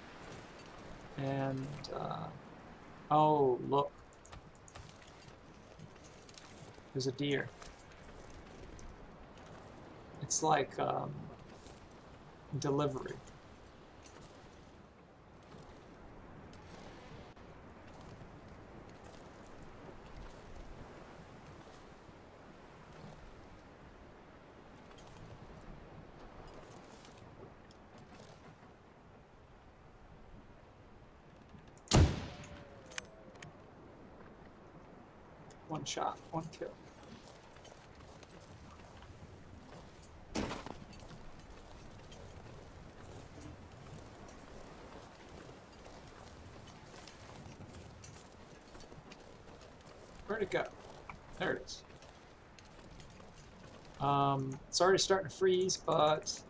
And uh, oh, look, there's a deer. It's like um, delivery. Shot, one kill. Where'd it go? There it is. Um, it's already starting to freeze, but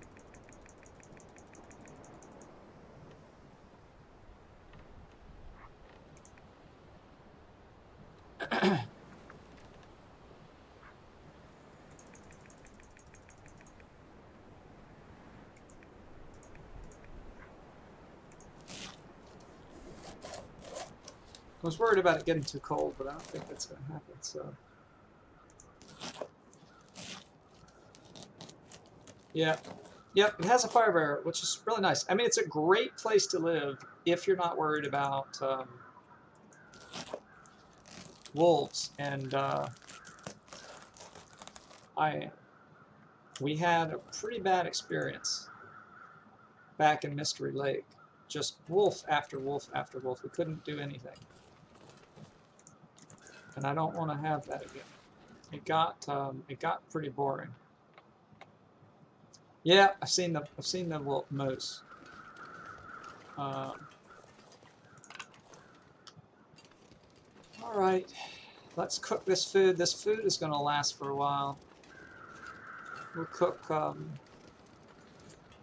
I was worried about it getting too cold, but I don't think that's going to happen, so. Yeah. Yep, it has a fire barrier, which is really nice. I mean, it's a great place to live if you're not worried about um, wolves. And uh, I, we had a pretty bad experience back in Mystery Lake. Just wolf after wolf after wolf. We couldn't do anything and I don't want to have that again. It got um, it got pretty boring. Yeah, I've seen the I've seen the wolf moose. Um, all right, let's cook this food. This food is going to last for a while. We'll cook, um,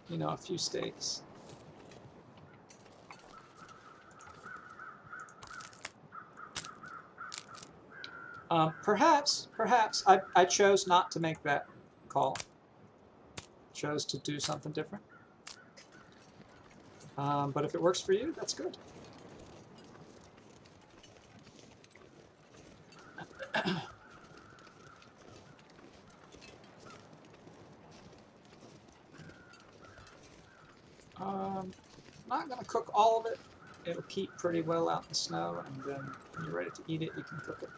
you know, a few steaks. Um, perhaps, perhaps I, I chose not to make that call. Chose to do something different. Um, but if it works for you, that's good. um, not going to cook all of it. It'll keep pretty well out in the snow, and then when you're ready to eat it, you can cook it.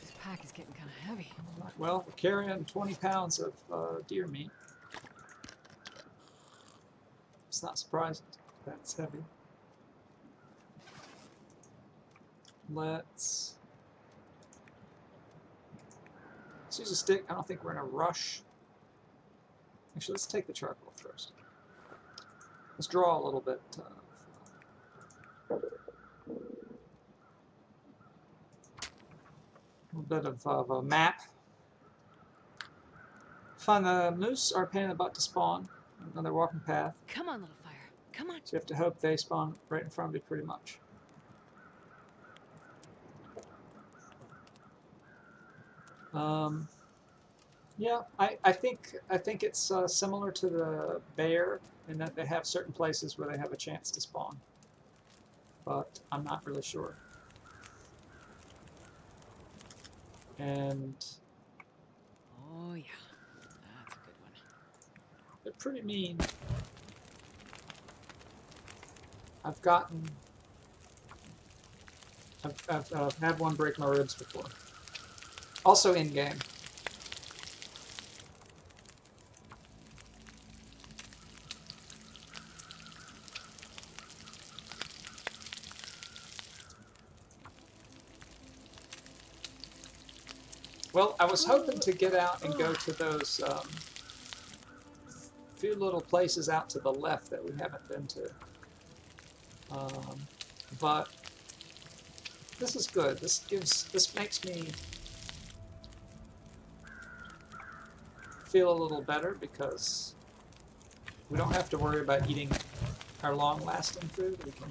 This pack is getting kind of heavy. Well, we're carrying 20 pounds of uh, deer meat. It's not surprising that's heavy. Let's, let's use a stick. I don't think we're in a rush. Actually, let's take the charcoal first. Let's draw a little bit. Uh, little bit of, of a map. Find the moose are a pain in the butt to spawn on their walking path, Come on, little fire. Come on. so you have to hope they spawn right in front of you pretty much. Um, yeah, I, I think I think it's uh, similar to the bear in that they have certain places where they have a chance to spawn, but I'm not really sure. And Oh, yeah. That's a good one. They're pretty mean. I've gotten. I've, I've uh, had one break my ribs before. Also in game. Well, I was hoping to get out and go to those um, few little places out to the left that we haven't been to. Um, but this is good. This gives this makes me feel a little better because we don't have to worry about eating our long-lasting food. We can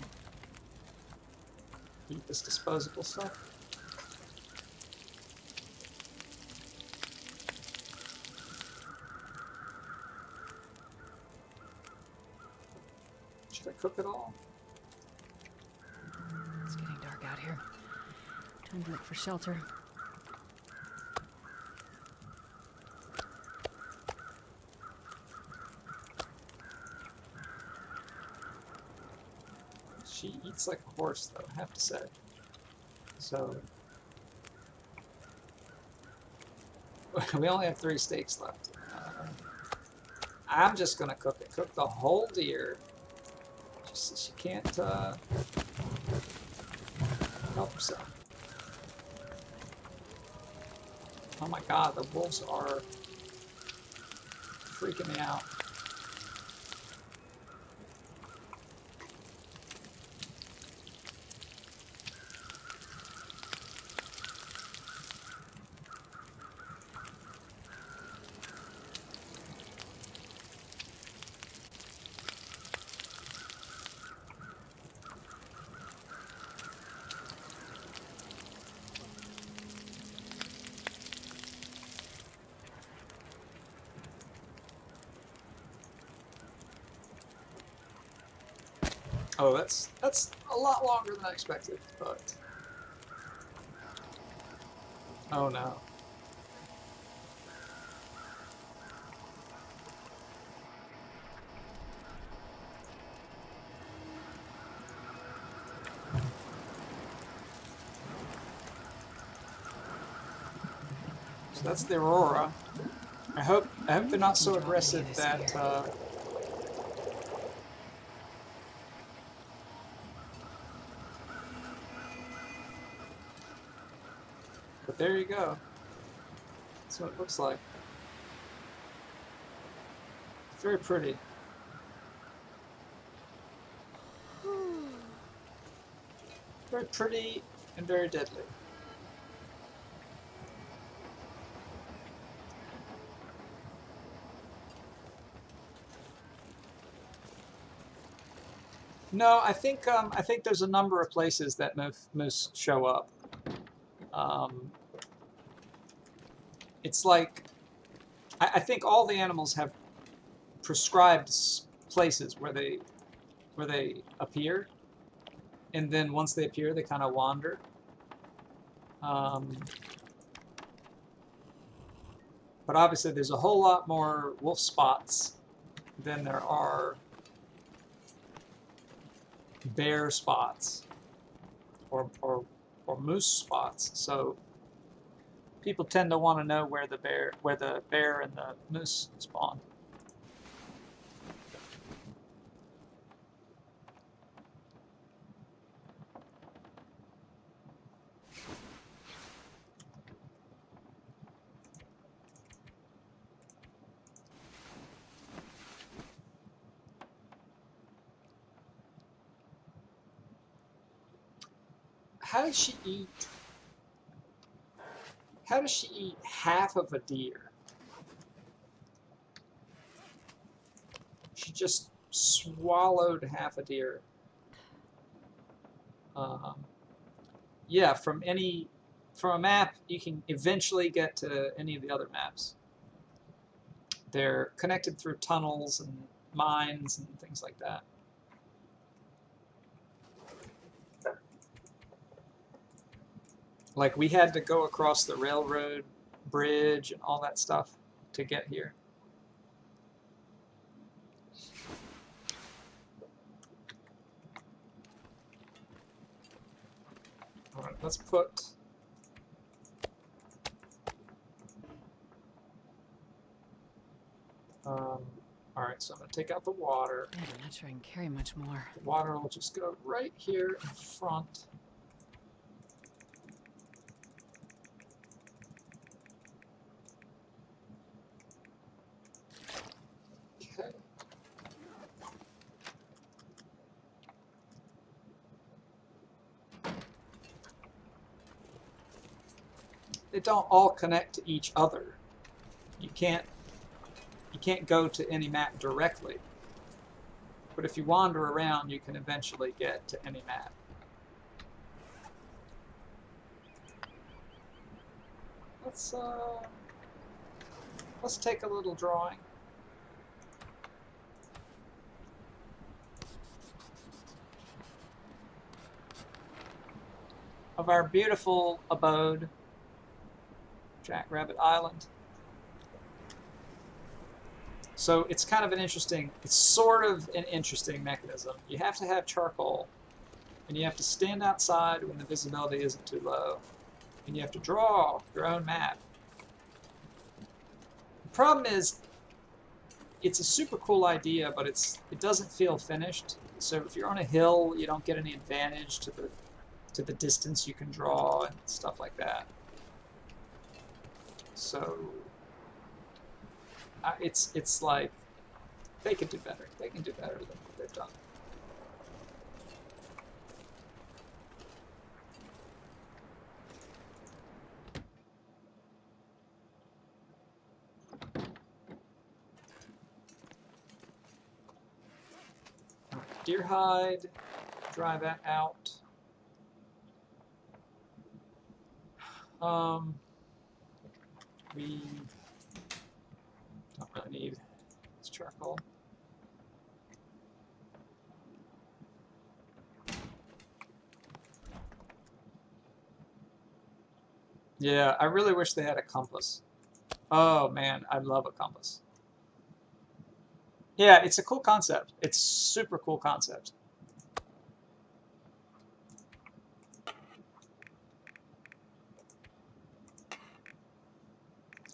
eat this disposable stuff. Cook it all? It's getting dark out here. Time to look for shelter. She eats like a horse, though, I have to say. So. We only have three steaks left. Uh, I'm just gonna cook it. Cook the whole deer. Just she can't uh, help herself. Oh my god, the wolves are freaking me out. Oh, that's that's a lot longer than I expected, but oh no. So that's the Aurora. I hope I hope they're not so aggressive that uh, There you go. That's what it looks like. Very pretty. Very pretty and very deadly. No, I think um, I think there's a number of places that moose, moose show up. Um, it's like I, I think all the animals have prescribed places where they where they appear, and then once they appear, they kind of wander. Um, but obviously, there's a whole lot more wolf spots than there are bear spots or, or, or moose spots. So people tend to want to know where the bear where the bear and the moose spawn. How does she eat? How does she eat half of a deer? She just swallowed half a deer. Um, yeah, from any from a map, you can eventually get to any of the other maps. They're connected through tunnels and mines and things like that. Like we had to go across the railroad bridge and all that stuff to get here. All right, let's put um, all right, so I'm going to take out the water. Man, I'm not sure I can carry much more. The water will just go right here in front. Okay. They don't all connect to each other. You can't you can't go to any map directly. But if you wander around, you can eventually get to any map. Let's uh, let's take a little drawing. Of our beautiful abode, Jackrabbit Island. So it's kind of an interesting, it's sort of an interesting mechanism. You have to have charcoal, and you have to stand outside when the visibility isn't too low, and you have to draw your own map. The problem is, it's a super cool idea, but it's it doesn't feel finished. So if you're on a hill, you don't get any advantage to the to the distance you can draw and stuff like that. So uh, it's it's like they could do better. They can do better than what they've done. Deer hide, dry that out. Um, we don't really need this charcoal. Yeah, I really wish they had a compass. Oh man, I love a compass. Yeah, it's a cool concept. It's super cool concept.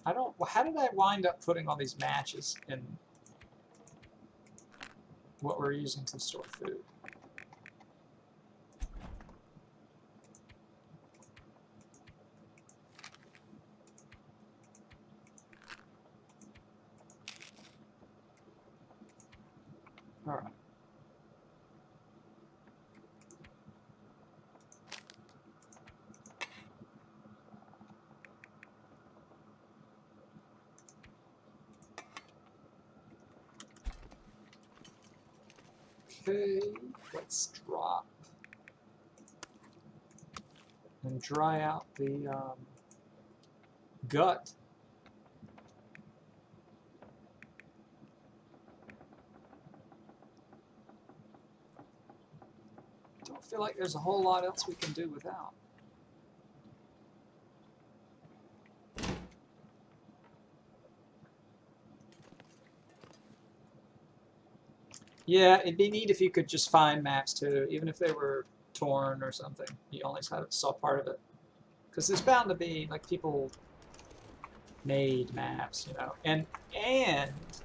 I don't. How did I wind up putting all these matches in what we're using to store food? All right. Okay, let's drop and dry out the um, gut. Don't feel like there's a whole lot else we can do without. Yeah, it'd be neat if you could just find maps too, even if they were torn or something. You only saw, part of it. Because there's bound to be, like, people made maps, you know. And, and,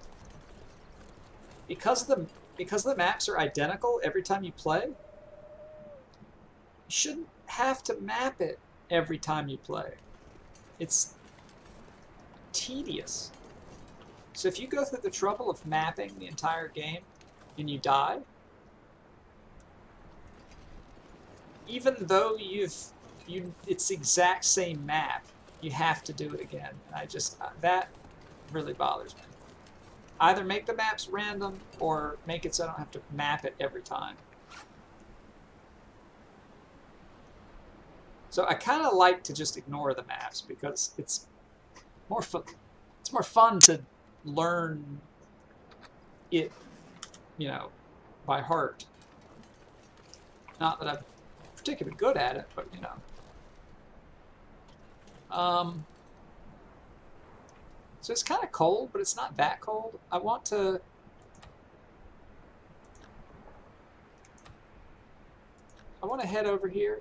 because the, because the maps are identical every time you play, you shouldn't have to map it every time you play. It's tedious. So if you go through the trouble of mapping the entire game, and you die, even though you've you it's the exact same map, you have to do it again. And I just uh, that really bothers me. Either make the maps random or make it so I don't have to map it every time. So I kind of like to just ignore the maps because it's more fun. It's more fun to learn it you know, by heart. Not that I'm particularly good at it, but you know. Um, so it's kind of cold, but it's not that cold. I want to... I want to head over here.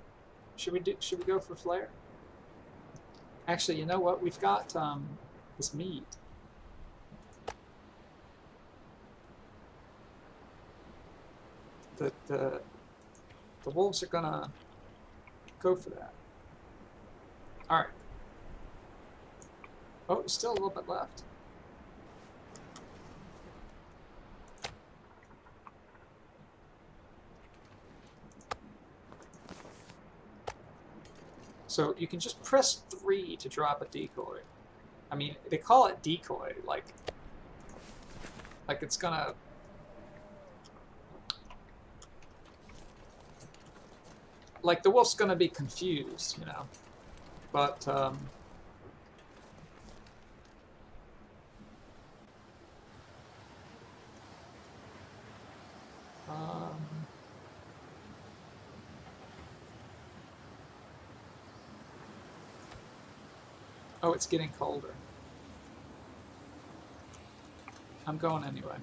Should we do? Should we go for flare? Actually, you know what? We've got um, this meat. The, the, uh, the wolves are gonna go for that. Alright. Oh, still a little bit left. So you can just press 3 to drop a decoy. I mean, they call it decoy, like, like it's gonna like the wolf's going to be confused, you know. But um, um, oh, it's getting colder. I'm going anyway.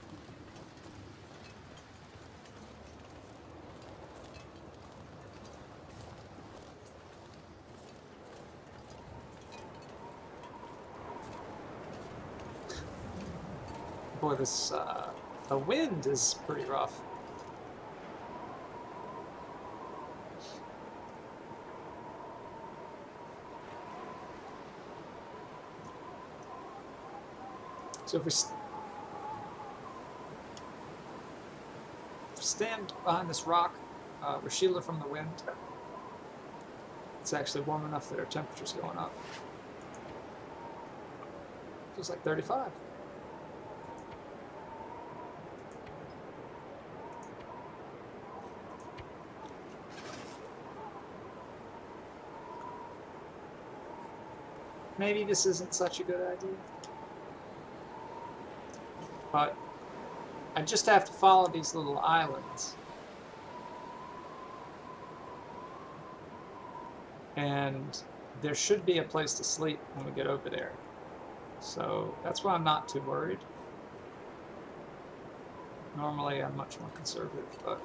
Boy, this uh, the wind is pretty rough. So if we st stand behind this rock, uh, we're shielded from the wind. It's actually warm enough that our temperature's going up. Feels like 35. Maybe this isn't such a good idea. But I just have to follow these little islands. And there should be a place to sleep when we get over there. So that's why I'm not too worried. Normally I'm much more conservative, but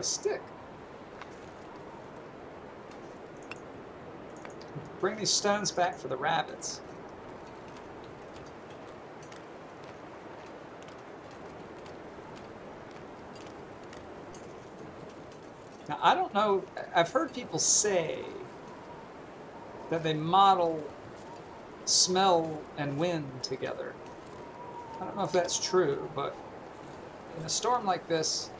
a stick. Bring these stones back for the rabbits. Now, I don't know, I've heard people say that they model smell and wind together. I don't know if that's true, but in a storm like this,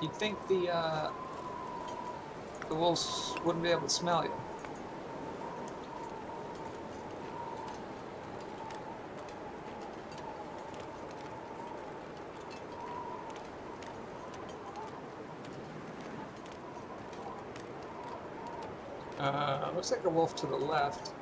you'd think the uh, the wolves wouldn't be able to smell you. Uh, looks like a wolf to the left.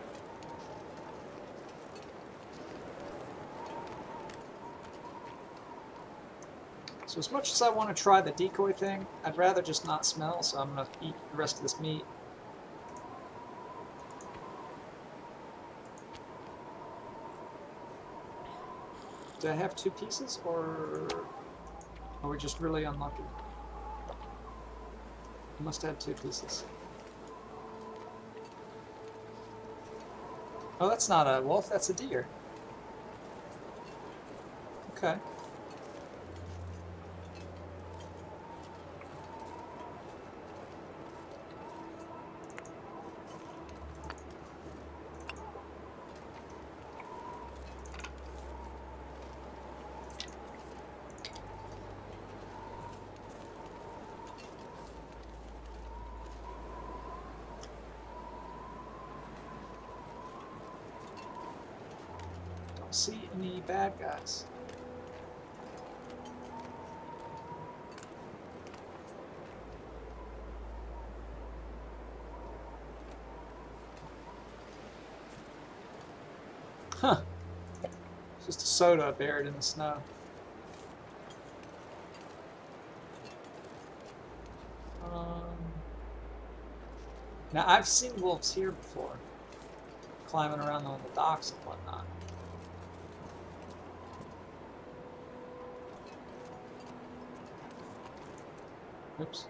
So as much as I want to try the decoy thing, I'd rather just not smell, so I'm going to eat the rest of this meat. Do I have two pieces, or are we just really unlucky? I must have two pieces. Oh, that's not a wolf, that's a deer. Okay. Don't see any bad guys. Huh. It's just a soda buried in the snow. Um, now, I've seen wolves here before, climbing around on the docks and whatnot. Oops.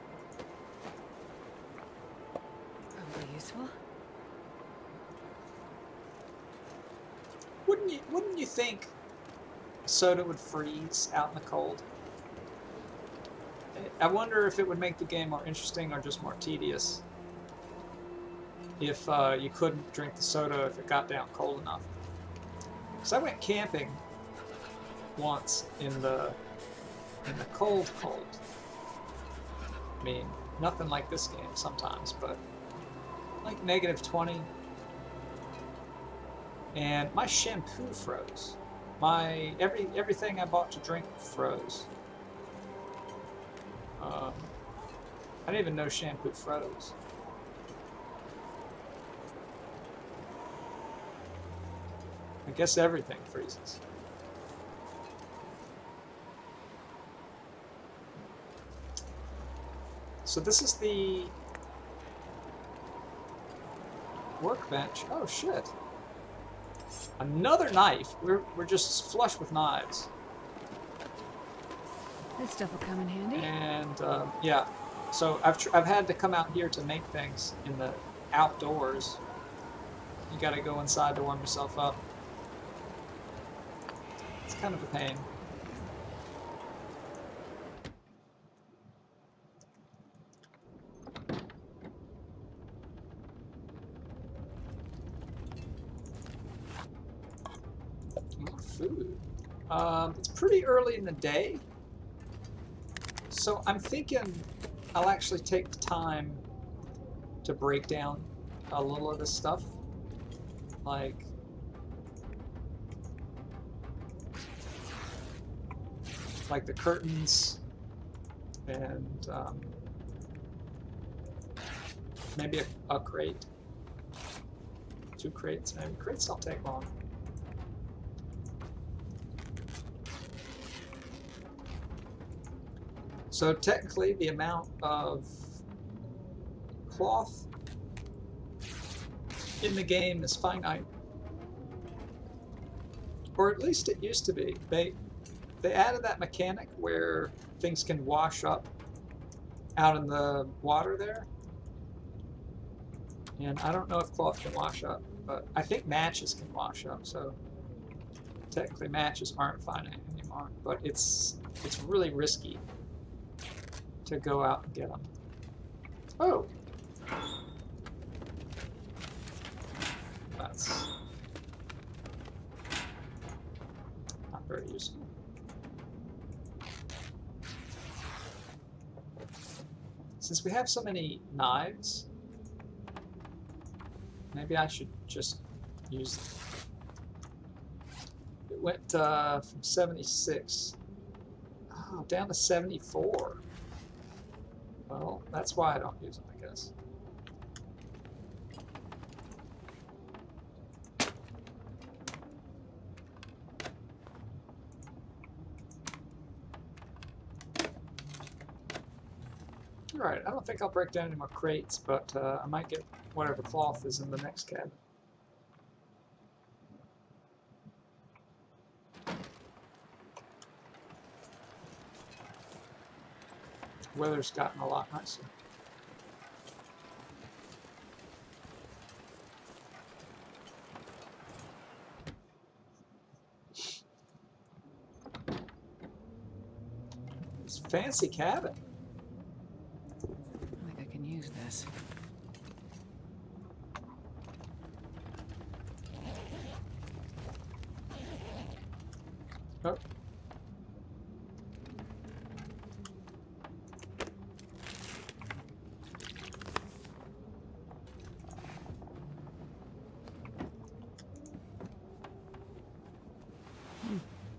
Probably useful. Wouldn't you wouldn't you think soda would freeze out in the cold? I wonder if it would make the game more interesting or just more tedious if uh, you couldn't drink the soda if it got down cold enough. Because I went camping once in the in the cold cold. I mean, nothing like this game sometimes, but like negative 20 and my shampoo froze. My every everything I bought to drink froze. Um, I didn't even know shampoo froze. I guess everything freezes. So this is the workbench. Oh shit. Another knife. We're, we're just flush with knives. This stuff will come in handy. And um, yeah, so I've, tr- I've had to come out here to make things in the outdoors. You gotta go inside to warm yourself up. It's kind of a pain. More food. Um, it's early in the day. So I'm thinking I'll actually take the time to break down a little of this stuff. Like, like the curtains and um, maybe a, a crate. Two crates, maybe. Crates don't take long. So technically, the amount of cloth in the game is finite, or at least it used to be. They they added that mechanic where things can wash up out in the water there, and I don't know if cloth can wash up, but I think matches can wash up. So technically, matches aren't finite anymore, but it's it's really risky to go out and get them. Oh, That's not very useful. Since we have so many knives, maybe I should just use them. It went uh, from 76 oh, down to 74. Well, that's why I don't use them, I guess. Alright, I don't think I'll break down any more crates, but uh, I might get whatever cloth is in the next cabin. Weather's gotten a lot nicer. It's fancy cabin. I think I can use this. Oh.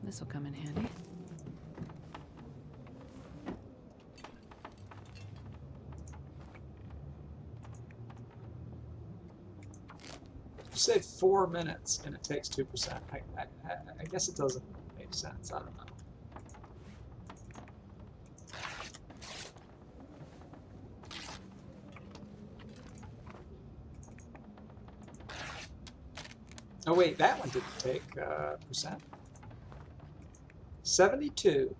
This will come in handy. You say four minutes and it takes two percent. I, I, I, guess it doesn't make sense. I don't know. Oh wait, that one didn't take uh, percent. Seventy-two.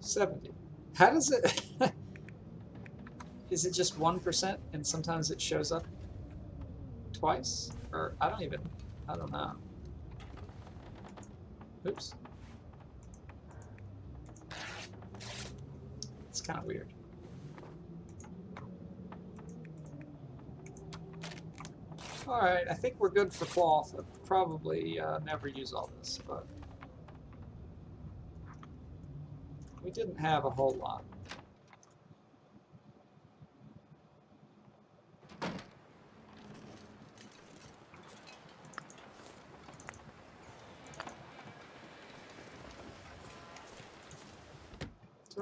Seventy. How does it? Is it just one percent, and sometimes it shows up twice, or I don't even, I don't know. Oops. It's kind of weird. All right, I think we're good for cloth. I'll probably uh, never use all this, but we didn't have a whole lot.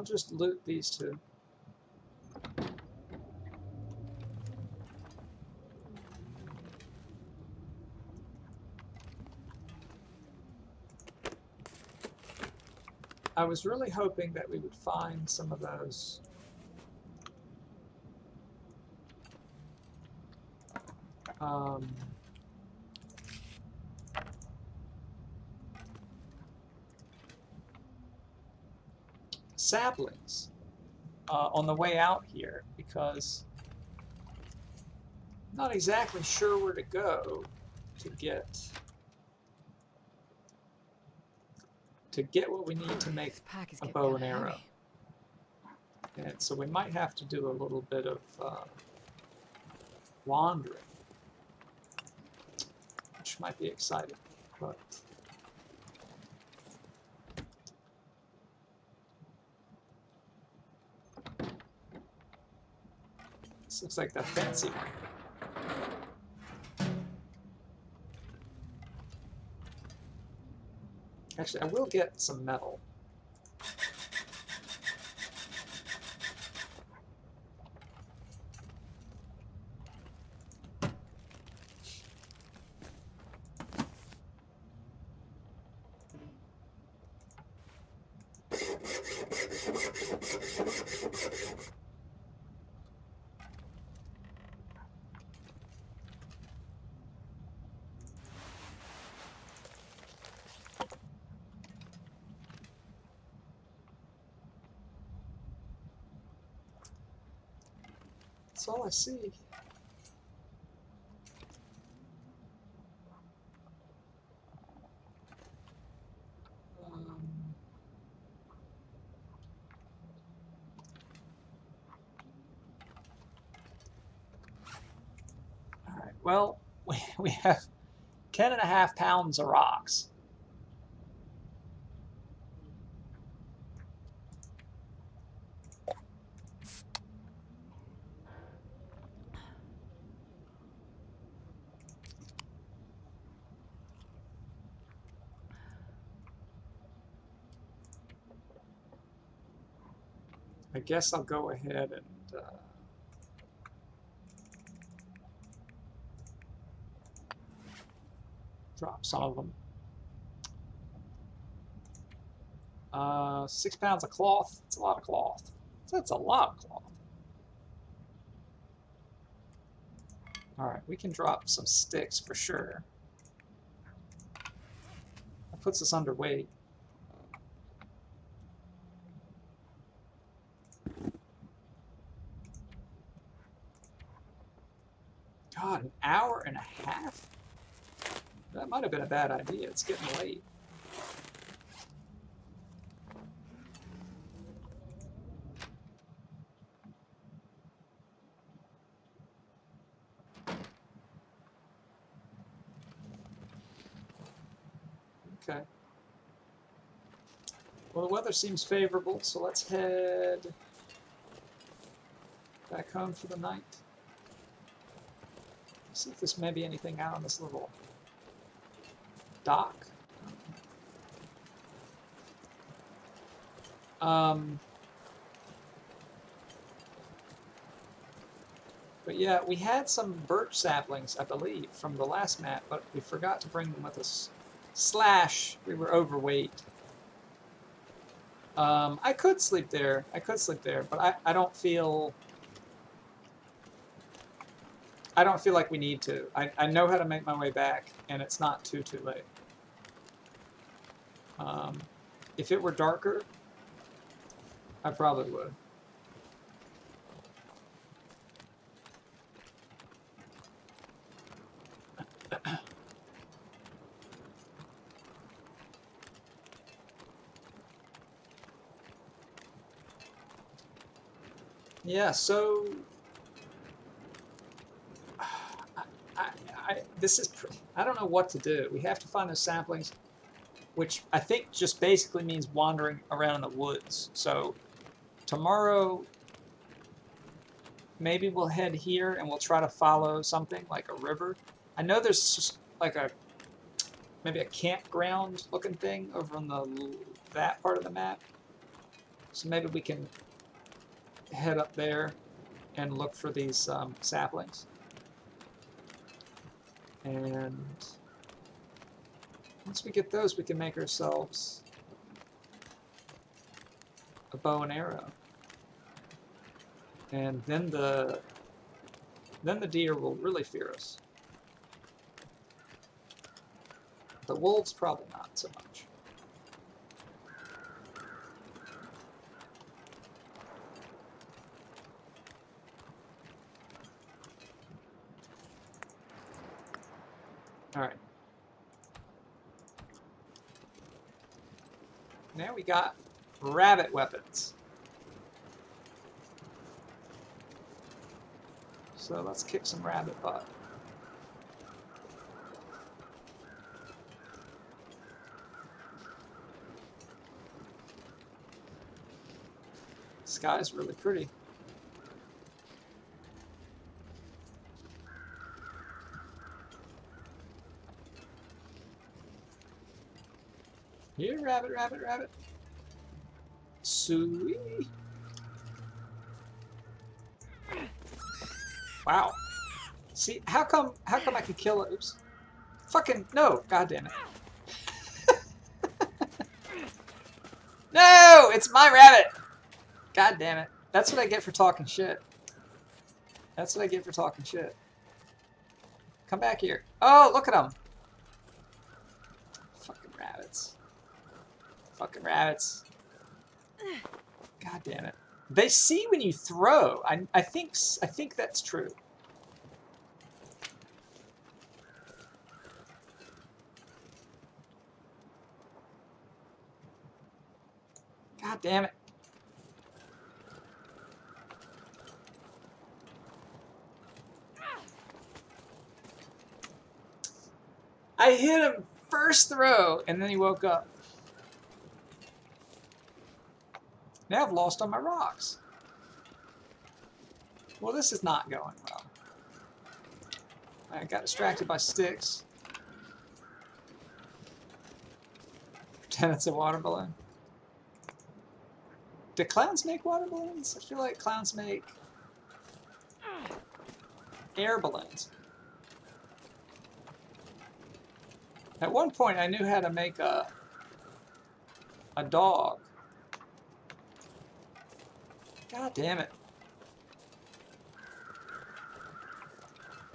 I'll just loot these two. I was really hoping that we would find some of those um, saplings uh, on the way out here because I'm not exactly sure where to go to get to get what we need to make This pack is a bow and arrow. and so we might have to do a little bit of uh, wandering which might be exciting but this looks like the fancy one Actually, I will get some metal. I see. All right, well, we, we have 10 and a half pounds of rocks. Guess I'll go ahead and uh, drop some of them. Uh, six pounds of cloth. That's a lot of cloth. That's a lot of cloth. All right, we can drop some sticks for sure. That puts us underweight. God, an hour and a half? That might have been a bad idea. It's getting late. Okay. Well, the weather seems favorable, so let's head back home for the night. See if there's maybe anything out on this little dock. Um, but yeah, we had some birch saplings, I believe, from the last map, but we forgot to bring them with us. Slash, we were overweight. Um, I could sleep there. I could sleep there, but I, I don't feel I don't feel like we need to. I, I know how to make my way back, and it's not too, too late. Um, if it were darker, I probably would. yeah, so I, I, this is, I don't know what to do. We have to find those samplings, which I think just basically means wandering around in the woods. So tomorrow, maybe we'll head here and we'll try to follow something like a river. I know there's s- like a, maybe a campground looking thing over on the, that part of the map. So maybe we can head up there and look for these um, saplings. And once we get those, we can make ourselves a bow and arrow. And then the then the deer will really fear us. The wolves probably not so much. All Now we got rabbit weapons. So let's kick some rabbit butt. Sky's really pretty. Here, rabbit, rabbit, rabbit. Sweet. Wow. See, how come how come I can kill it? Oops. Fucking no, god damn it. no, it's my rabbit. God damn it. That's what I get for talking shit. That's what I get for talking shit. Come back here. Oh, look at them. Fucking rabbits. Fucking rabbits. God damn it. They see when you throw. I, I think I think that's true. God damn it. I hit him first throw, and then he woke up. Now I've lost all my rocks. Well, this is not going well. I got distracted by sticks. Pretend it's a water balloon. Do clowns make water balloons? I feel like clowns make air balloons. At one point, I knew how to make a a dog. God damn it.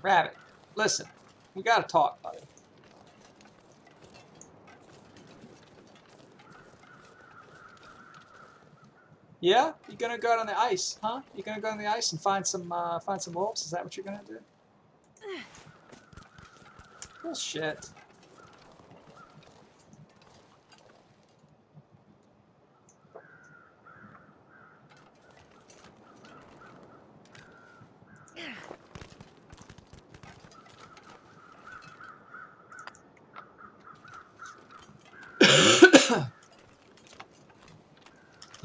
Rabbit, listen. We gotta talk, buddy. Yeah, You're gonna go out on the ice, huh? You're gonna go on the ice and find some uh, find some wolves? Is that what you're gonna do? Bullshit.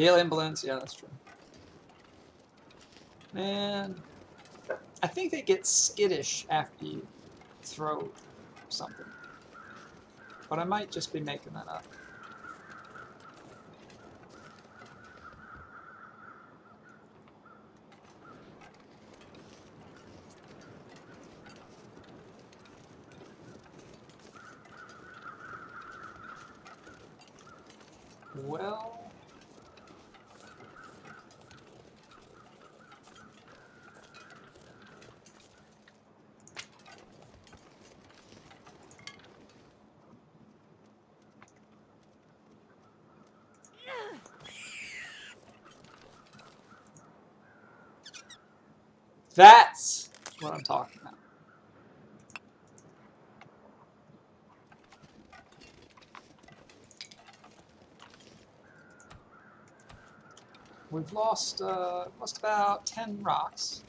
Helium balloons, yeah, that's true. Man, I think they get skittish after you throw something. But I might just be making that up. Well... That's what I'm talking about. We've lost uh, lost about ten rocks.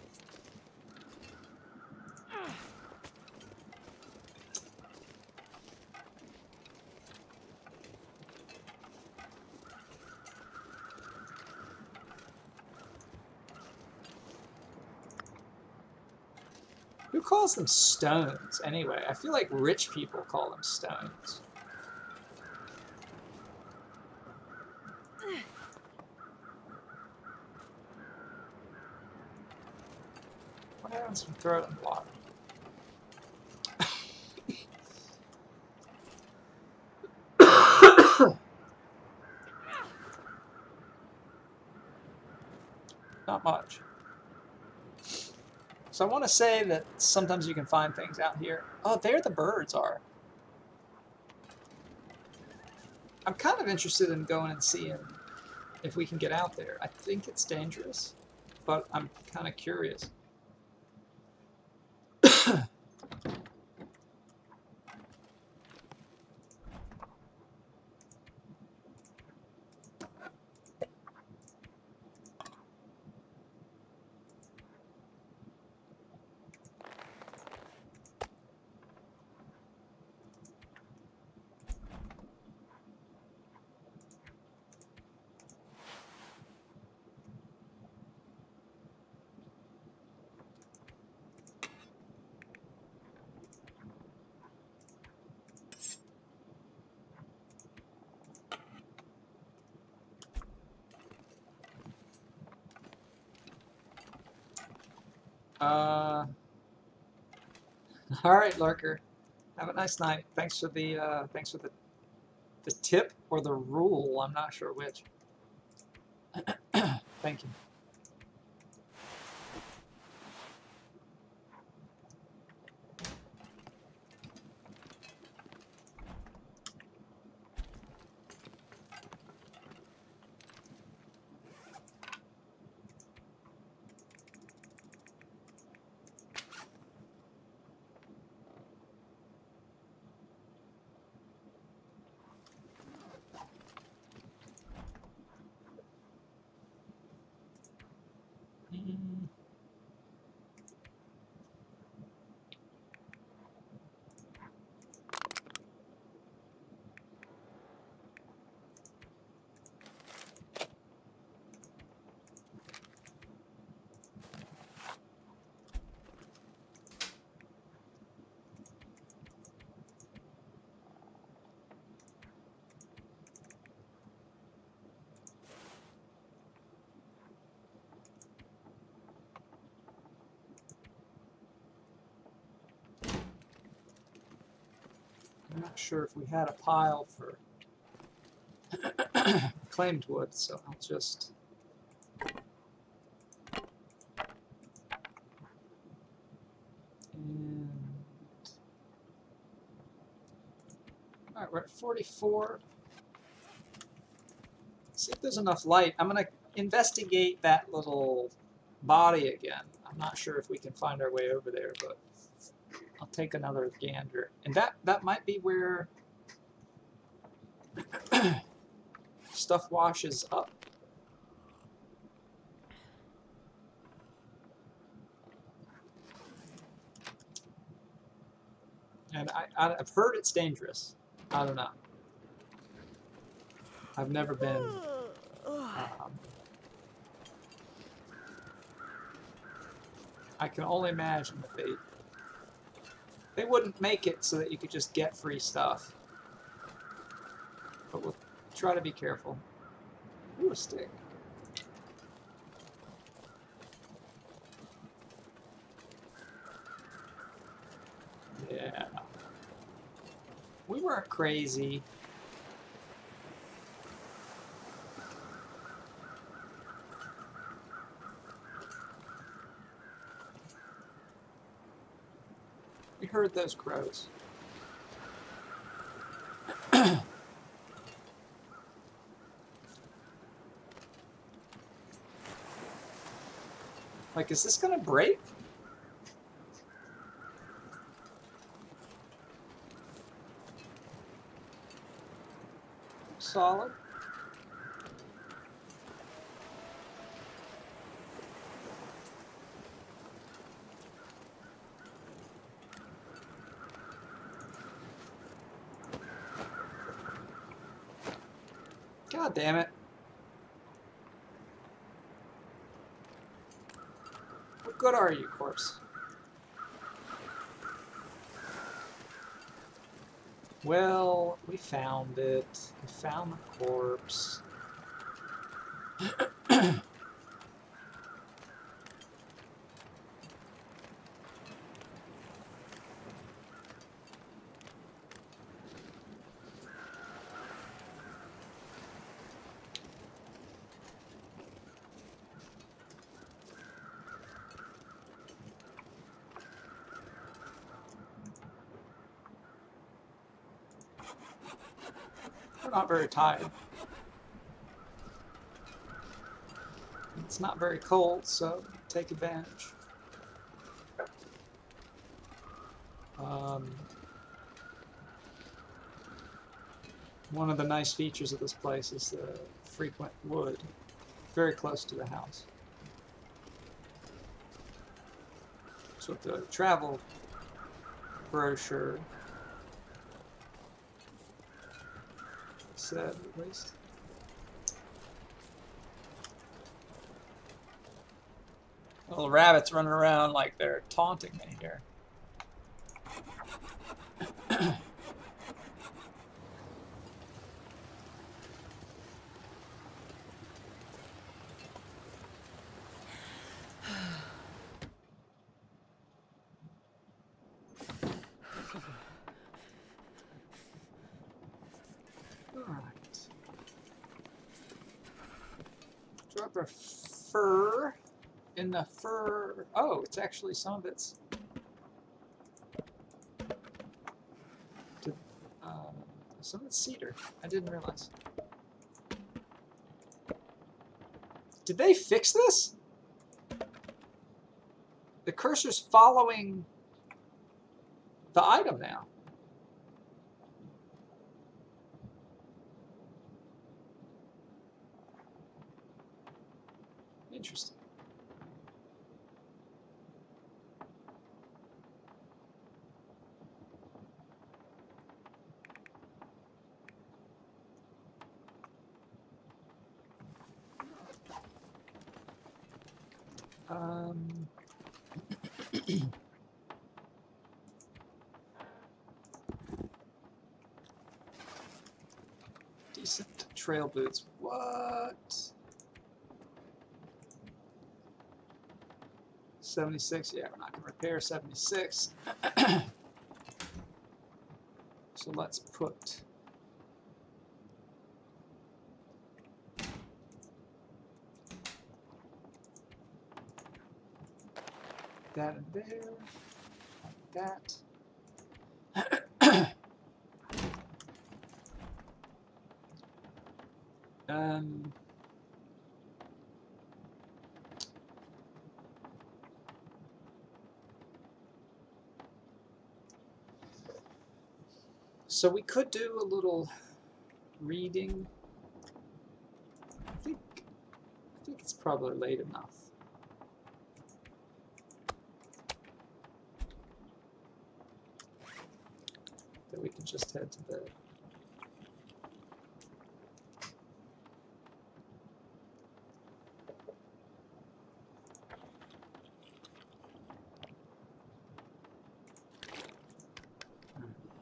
Who calls them stones anyway? I feel like rich people call them stones. What happens if you throw it in water? Not much. So I want to say that sometimes you can find things out here. Oh, there the birds are. I'm kind of interested in going and seeing if we can get out there. I think it's dangerous, but I'm kind of curious. Uh, all right, Lurker. Have a nice night. Thanks for the uh, thanks for the the tip or the rule. I'm not sure which. Thank you. Sure if we had a pile for claimed wood, so I'll just. And all right, we're at 44. See if there's enough light. I'm gonna investigate that little body again. I'm not sure if we can find our way over there, but take another gander. And that that might be where stuff washes up. And I, I've heard it's dangerous. I don't know. I've never been. Um, I can only imagine that they they wouldn't make it so that you could just get free stuff. But we'll try to be careful. Ooh, a stick. Yeah. We weren't crazy. Heard those crows. like, is this gonna break? Solid. Damn it. What good are you, corpse? Well, we found it. We found the corpse. We're not very tired. It's not very cold, so take advantage. Um, one of the nice features of this place is the frequent wood very close to the house. So the travel brochure at least. Little rabbits running around like they're taunting me here. Alright. Drop our fur in the fur. Oh, it's actually some of it's. Uh, some of it's cedar. I didn't realize. Did they fix this? The cursor's following the item now. Interesting. Um, decent trail boots. What? 76, yeah, we're not gonna repair 76. So let's put that in there, like that. um, so we could do a little reading. I think I think it's probably late enough. that we can just head to bed.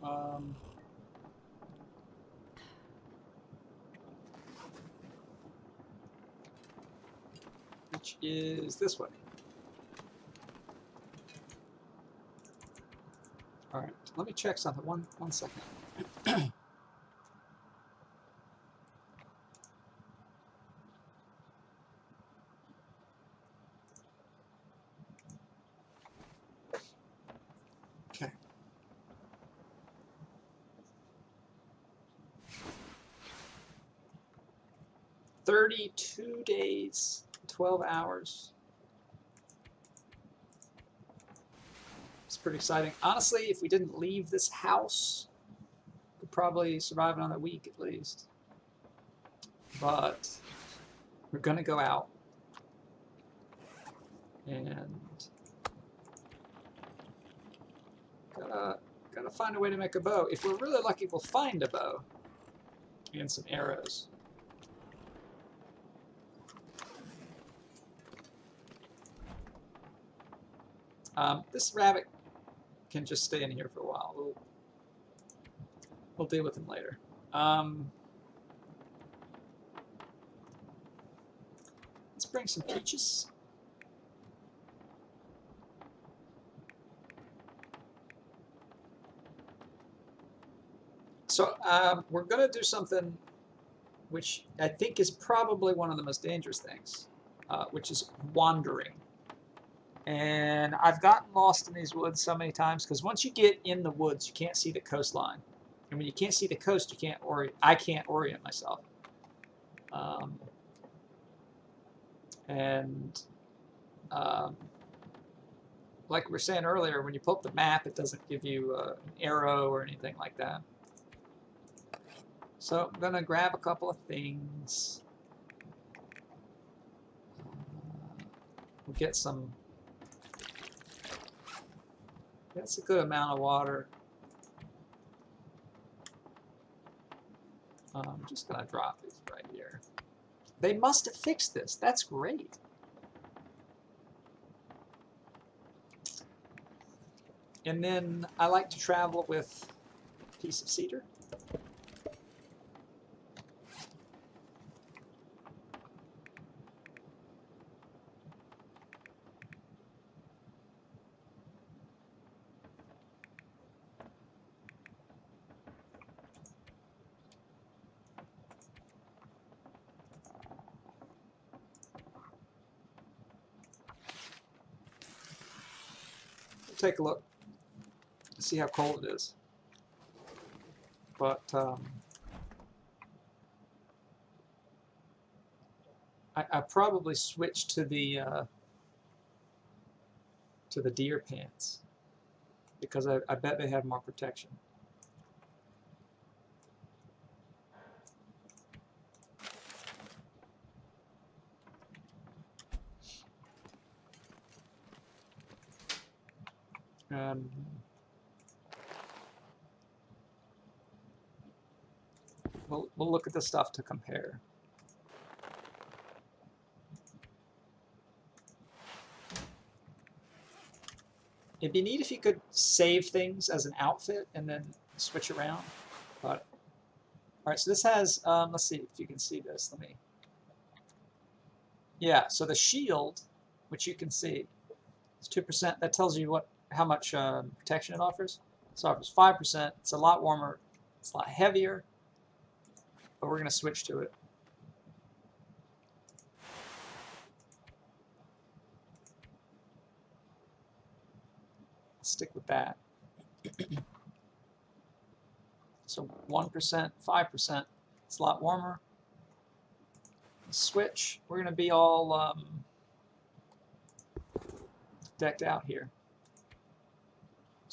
Um, which is this way. All right, let me check something. One one second. okay. Thirty-two days, twelve hours. It's pretty exciting. Honestly, if we didn't leave this house, could probably survive another week at least. But we're gonna go out and gotta gotta find a way to make a bow. If we're really lucky, we'll find a bow and some arrows. Um, this rabbit can just stay in here for a while. We'll, we'll deal with him later. Um, let's bring some peaches. So um, we're going to do something which I think is probably one of the most dangerous things, uh, which is wandering. And I've gotten lost in these woods so many times because once you get in the woods, you can't see the coastline. And when you can't see the coast, you can't orient. I can't orient myself. Um, and um, like we were saying earlier, when you pull up the map, it doesn't give you uh, an arrow or anything like that. So I'm going to grab a couple of things. We'll get some that's a good amount of water. Um, I'm just going to drop these right here. They must have fixed this. That's great. And then I like to travel with a piece of cedar. Take a look, see how cold it is. But um, I, I probably switched to the uh, to the deer pants because I, I bet they have more protection. Um, we'll, we'll look at the stuff to compare. It'd be neat if you could save things as an outfit and then switch around. But all right, so this has. Um, let's see if you can see this. Let me. Yeah, so the shield, which you can see, is two percent. That tells you what how much uh, protection it offers. It offers 5%. It's a lot warmer It's a lot heavier, but we're going to switch to it. Stick with that. so 1%, 5%, it's a lot warmer. Switch, we're going to be all um, decked out here.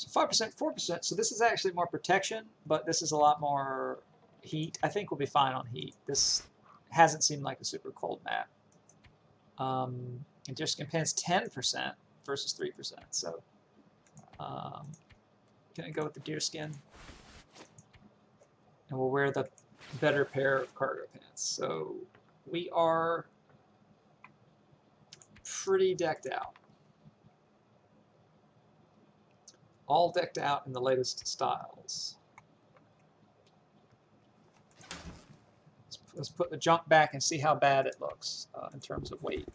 So 5%, 4%, so this is actually more protection, but this is a lot more heat. I think we'll be fine on heat. This hasn't seemed like a super cold map. Um, deer skin pants 10% versus 3%. So um, gonna go with the deer skin. And we'll wear the better pair of cargo pants. So we are pretty decked out. All decked out in the latest styles. Let's, put the jump back and see how bad it looks uh, in terms of weight.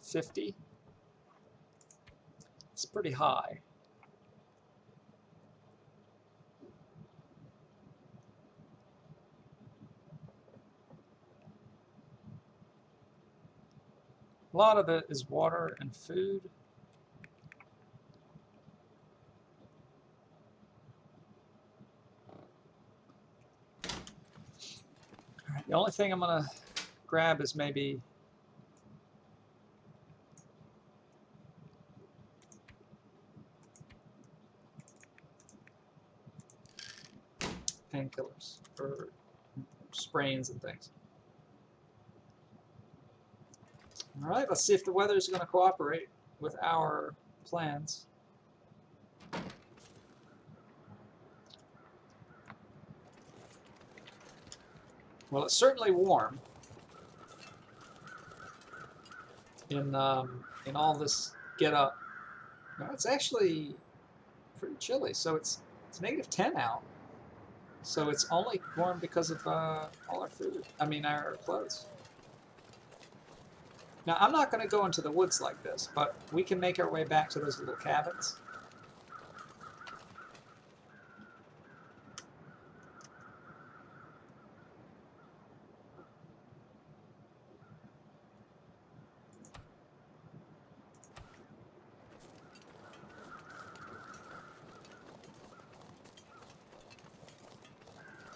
Fifty. It's pretty high. A lot of it is water and food. The only thing I'm gonna grab is maybe painkillers for sprains and things. All right, let's see if the weather is going to cooperate with our plans. Well, it's certainly warm in um, in all this get up. No, it's actually pretty chilly. So it's it's negative 10 out. So it's only warm because of uh, all our food. I mean, our clothes. Now, I'm not going to go into the woods like this, but we can make our way back to those little cabins.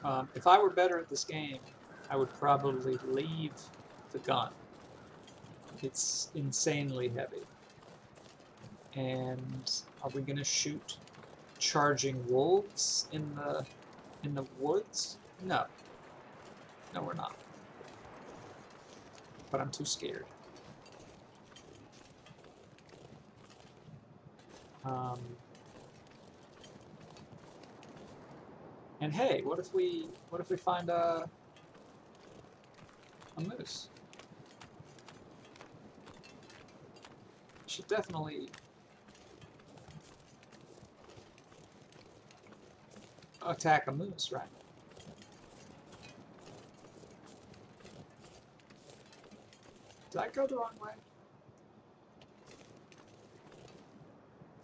Um, if I were better at this game, I would probably leave the gun. It's insanely heavy. And are we gonna shoot charging wolves in the in the woods? No. No, we're not. But I'm too scared. Um, and hey, what if we what if we find a a moose? Should definitely attack a moose, right? Did I go the wrong way?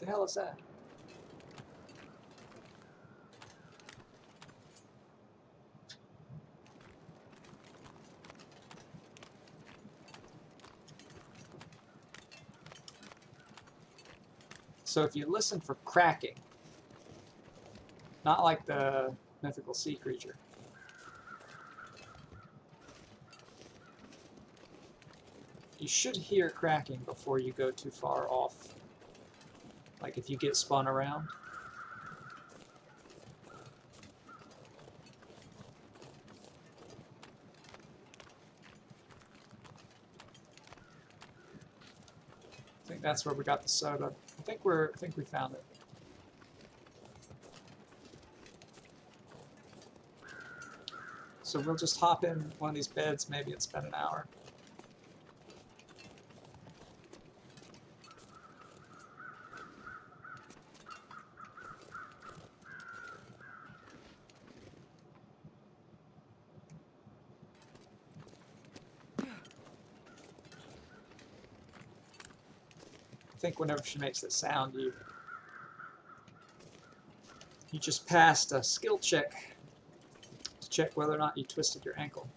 The hell is that? So if you listen for cracking, not like the mythical sea creature, you should hear cracking before you go too far off. Like if you get spun around. I think that's where we got the soda. I think we're I think we found it. So we'll just hop in one of these beds, maybe it's been an hour. Think whenever she makes that sound, you you just passed a skill check to check whether or not you twisted your ankle.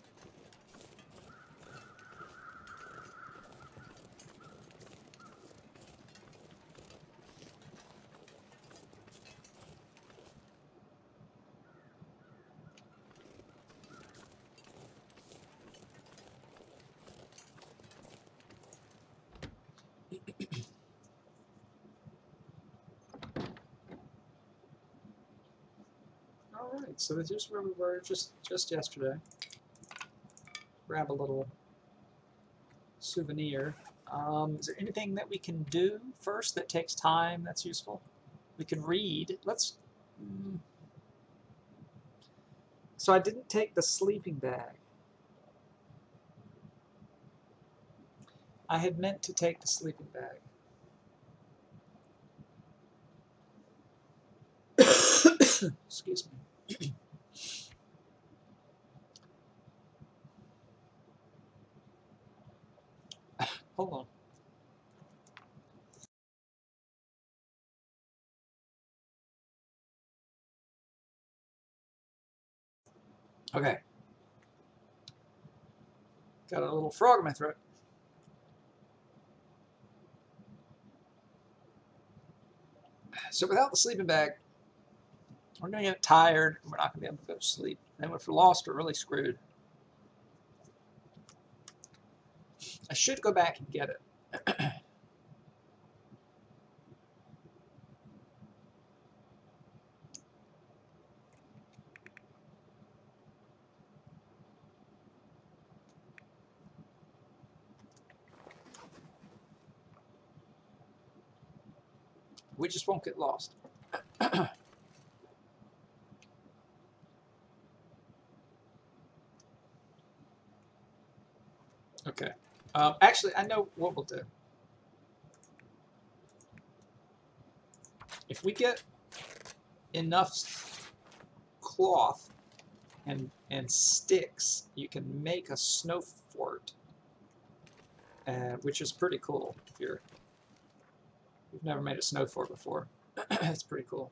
All right, is where we were just just yesterday. Grab a little souvenir. Um, is there anything that we can do first that takes time that's useful? We can read. Let's. Mm. So I didn't take the sleeping bag. I had meant to take the sleeping bag. Excuse me. Hold on. Okay. Got a little frog in my throat. So without the sleeping bag, we're going to get tired. We're not going to be able to go to sleep. And if we're lost, we're really screwed. I should go back and get it. we just won't get lost. okay. Um, actually, I know what we'll do. If we get enough cloth and and sticks, you can make a snow fort, uh, which is pretty cool if you're You've never made a snow fort before. it's pretty cool.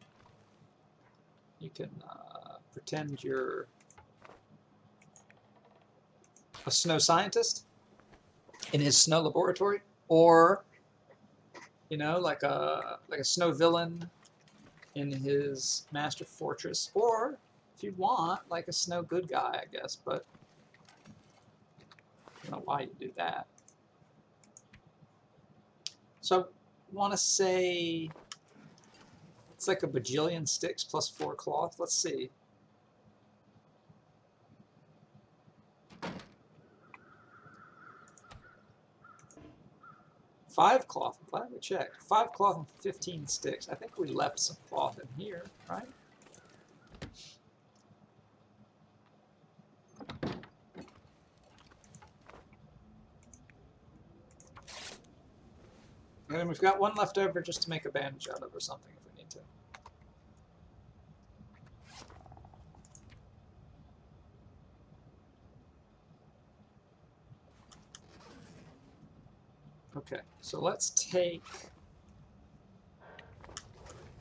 You can uh, pretend you're a snow scientist in his snow laboratory, or you know, like a like a snow villain in his master fortress, or if you want, like a snow good guy, I guess. But I don't know why you do that. So I want to say it's like a bajillion sticks plus four cloth. Let's see. Five cloth. I'm glad we checked. Five cloth and 15 sticks. I think we left some cloth in here, right? And we've got one left over just to make a bandage out of or something if we need to. Okay, so let's take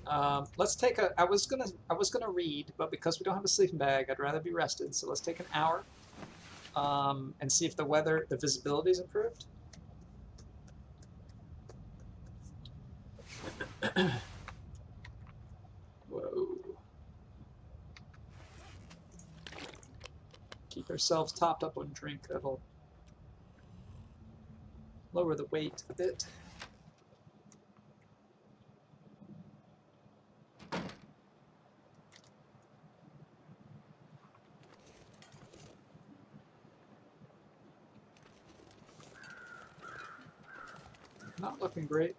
um, let's take a I was gonna I was gonna read, but because we don't have a sleeping bag, I'd rather be rested, so let's take an hour um, and see if the weather the visibility is improved. Whoa. Keep ourselves topped up on drink. That'll lower the weight a bit. Not looking great.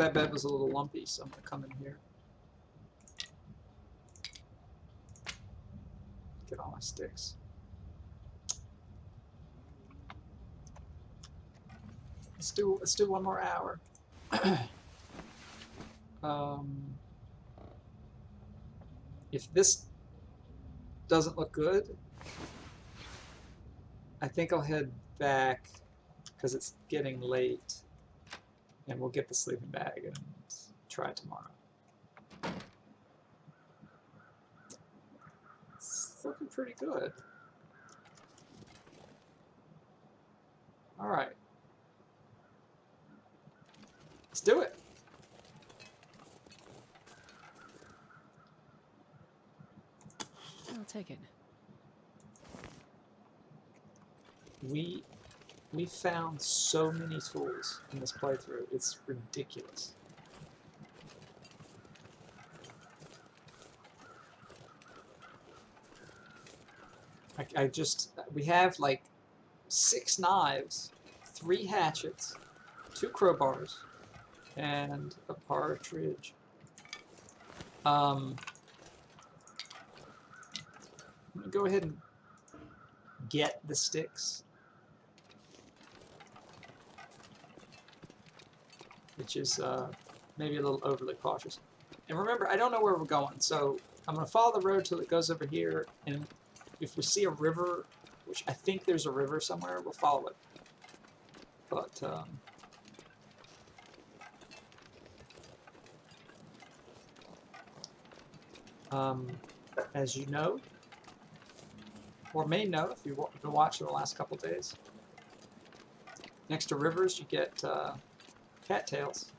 that bed was a little lumpy, so I'm going to come in here. Get all my sticks. Let's do let's do one more hour. um, if this doesn't look good, I think I'll head back because it's getting late, and we'll get the sleeping bag and try tomorrow. It's looking pretty good. All right. Let's do it. I'll take it. We we found so many tools in this playthrough. It's ridiculous. I, I just we have like six knives, three hatchets, two crowbars, and a partridge. Um, I'm gonna go ahead and get the sticks. Which is uh, maybe a little overly cautious. And remember, I don't know where we're going, so I'm going to follow the road till it goes over here, and if we see a river, which I think there's a river somewhere, we'll follow it. But, um, um, as you know, or may know if you've been watching the last couple days. Next to rivers, you get uh, cattails,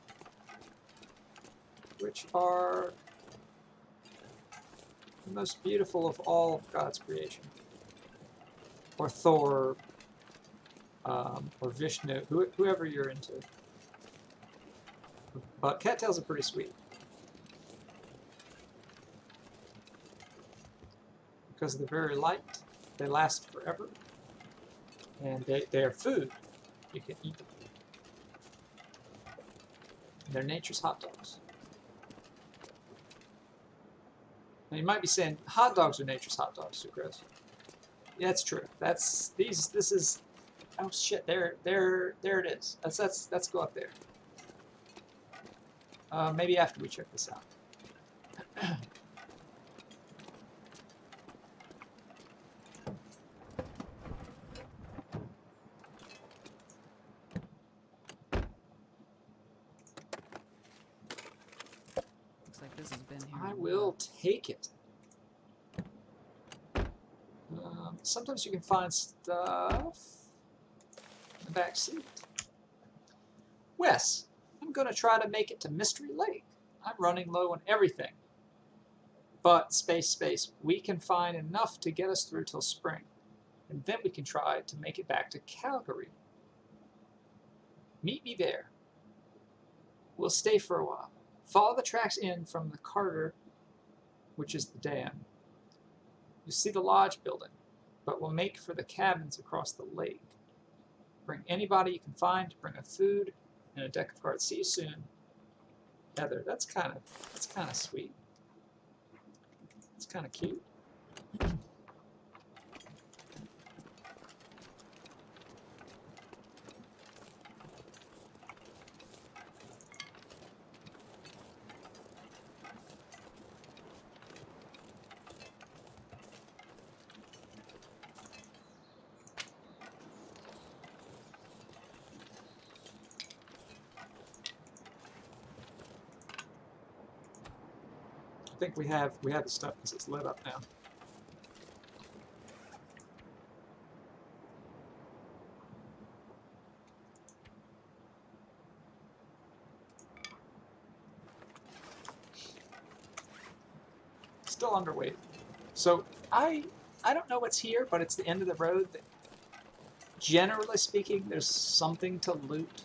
which are the most beautiful of all of God's creation. Or Thor, um, or Vishnu, who, whoever you're into. But cattails are pretty sweet. Because they're very light, they last forever, and they, they are food. You can eat them. They're nature's hot dogs. Now you might be saying, hot dogs are nature's hot dogs, too, Chris. Yeah, that's true. That's these. This is. Oh shit! There, there, there it is. Let's let's let's go up there. Uh, maybe after we check this out. Looks like this has been here. I a will take it. Um, sometimes you can find stuff in the back seat. Wes, I'm going to try to make it to Mystery Lake. I'm running low on everything. But, space, space, we can find enough to get us through till spring. And then we can try to make it back to Calgary. Meet me there. We'll stay for a while. Follow the tracks in from the Carter, which is the dam. You see the lodge building, but we'll make for the cabins across the lake. Bring anybody you can find, bring a food and a deck of cards. See you soon. Heather, that's kind of that's kind of sweet. It's kind of cute. Think we have we have the stuff because it's lit up now. Still underweight. So I I don't know what's here, but it's the end of the road. Generally speaking, there's something to loot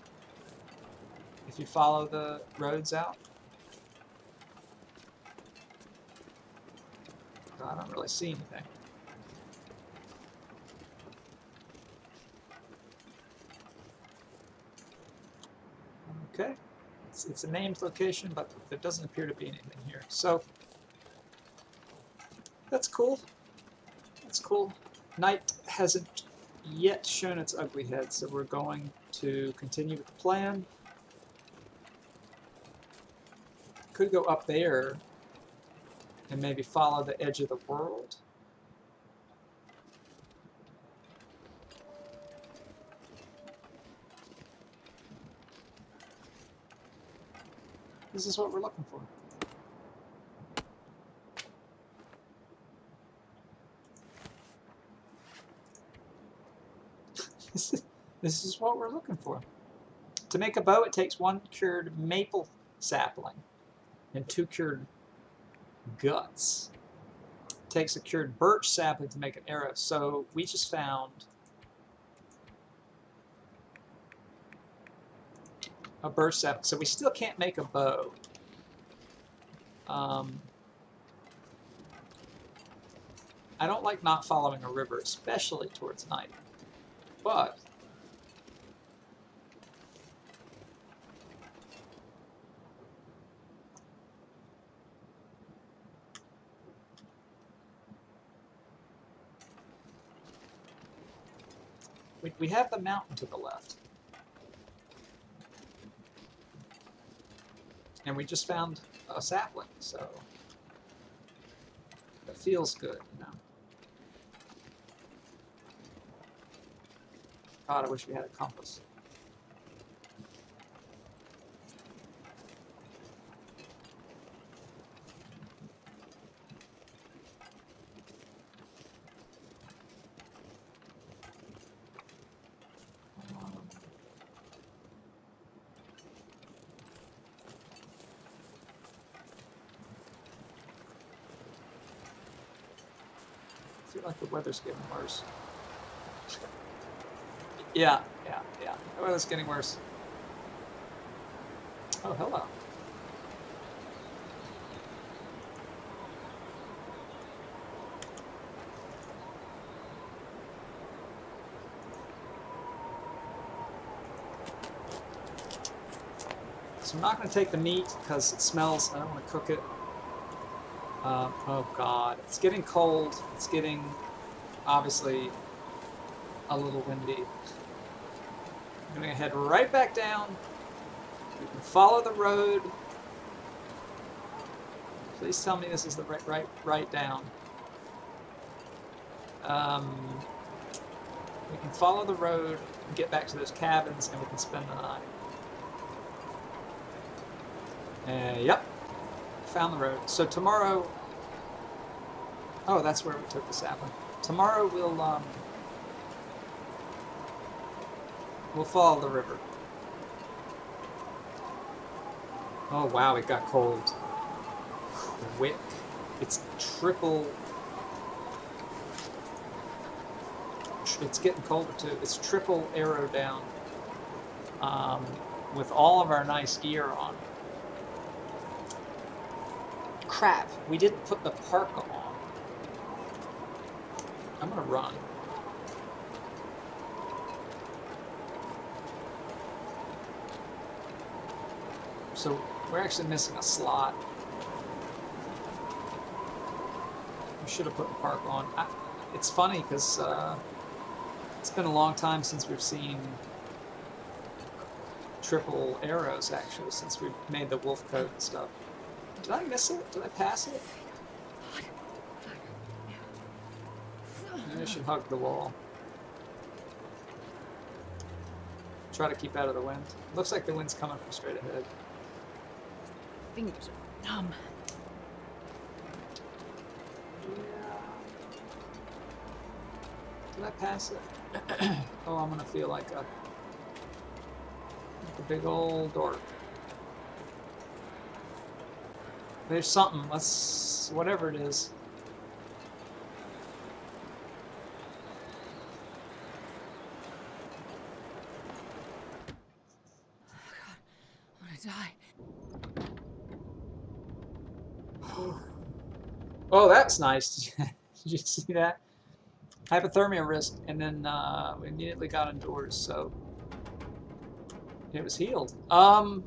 if you follow the roads out. I see anything. Okay, it's, it's a named location, but there doesn't appear to be anything here. So, that's cool. That's cool. Night hasn't yet shown its ugly head, so we're going to continue with the plan. Could go up there and maybe follow the edge of the world. This is what we're looking for. this, is, this is what we're looking for. To make a bow, it takes one cured maple sapling and two cured guts. Takes a cured birch sapling to make an arrow. So we just found a birch sapling. So we still can't make a bow. Um, I don't like not following a river, especially towards night. But we, we have the mountain to the left. And we just found a sapling, so it feels good, you know. God, I wish we had a compass. I feel like the weather's getting worse. Yeah, yeah, yeah. The weather's getting worse. Oh, hello. So I'm not going to take the meat because it smells. I don't want to cook it. Uh, oh god, it's getting cold. It's getting, obviously, a little windy. I'm gonna head right back down. We can follow the road. Please tell me this is the right, right, right down. Um, we can follow the road and get back to those cabins, and we can spend the night. Uh, yep, found the road. So tomorrow. Oh, that's where we took the sapling. Tomorrow we'll um, We'll follow the river. Oh wow, it got cold. Quick. It's triple. It's getting colder too. It's triple arrow down. Um, with all of our nice gear on. Crap, we didn't put the parka on. I'm gonna run. So we're actually missing a slot. We should have put the park on. I, it's funny because uh, it's been a long time since we've seen triple arrows, actually, since we've made the wolf coat and stuff. Did I miss it? Did I pass it? Maybe I should hug the wall. Try to keep out of the wind. Looks like the wind's coming from straight ahead. Fingers are numb. Yeah. Did I pass it? oh, I'm gonna feel like a, like a big old dork. There's something. Let's whatever it is. I'm gonna die. Oh, that's nice. Did you see that? Hypothermia risk, and then uh, we immediately got indoors, so it was healed. Um,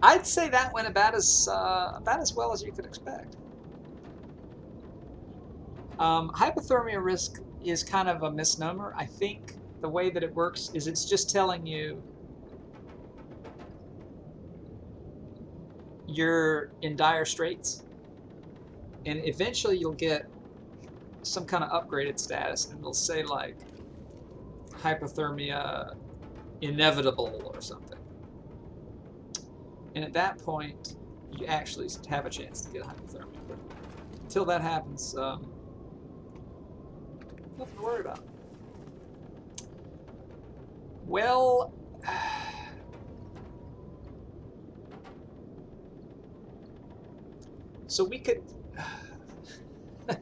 I'd say that went about as uh, about as well as you could expect. Um, hypothermia risk is kind of a misnomer. I think the way that it works is it's just telling you you're in dire straits. And eventually you'll get some kind of upgraded status and it'll say like hypothermia inevitable or something. And at that point, you actually have a chance to get hypothermia. But until that happens, um, nothing to worry about. Well, so we could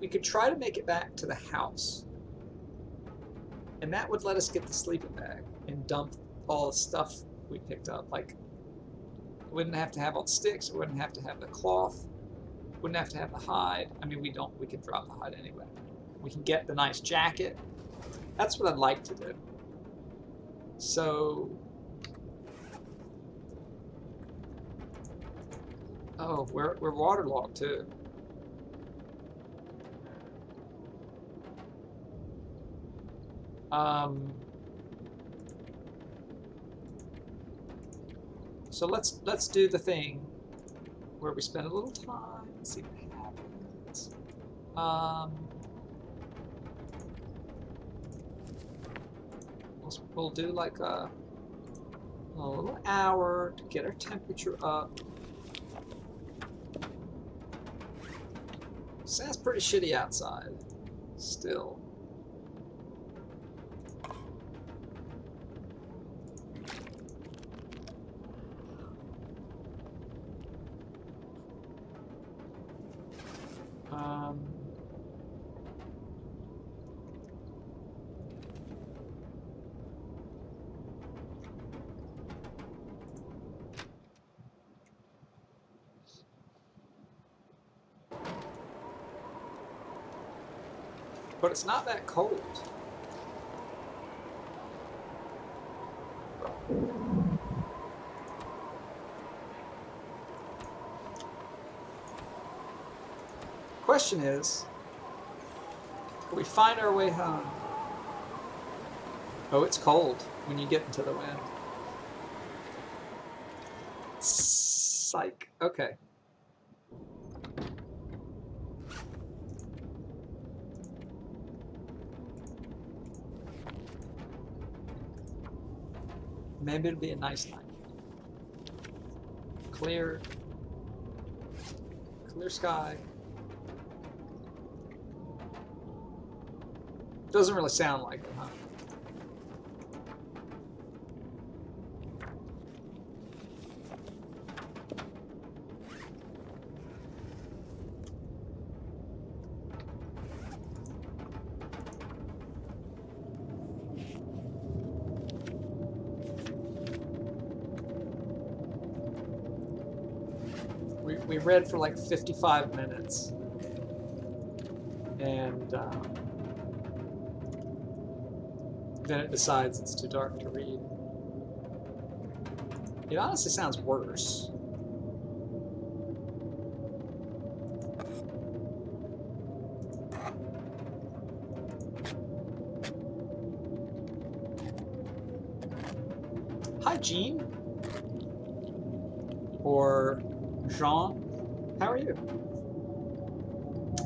we could try to make it back to the house. And that would let us get the sleeping bag and dump all the stuff we picked up. Like, we wouldn't have to have all the sticks, we wouldn't have to have the cloth, wouldn't have to have the hide. I mean, we don't, we can drop the hide anyway. We can get the nice jacket. That's what I'd like to do. So, oh, we're, we're waterlogged too. Um, so let's let's do the thing where we spend a little time and see what happens. Um, we'll, we'll do like a, a little hour to get our temperature up. Sounds pretty shitty outside still. Um, it's not that cold. Question is, can we find our way home? Oh, it's cold when you get into the wind. Psych. Okay. Maybe it'll be a nice night. Clear. Clear sky. Doesn't really sound like it, huh? We, read for like 55 minutes. And um, then it decides it's too dark to read. It honestly sounds worse. Hi, Jean. Or Jean. How are you?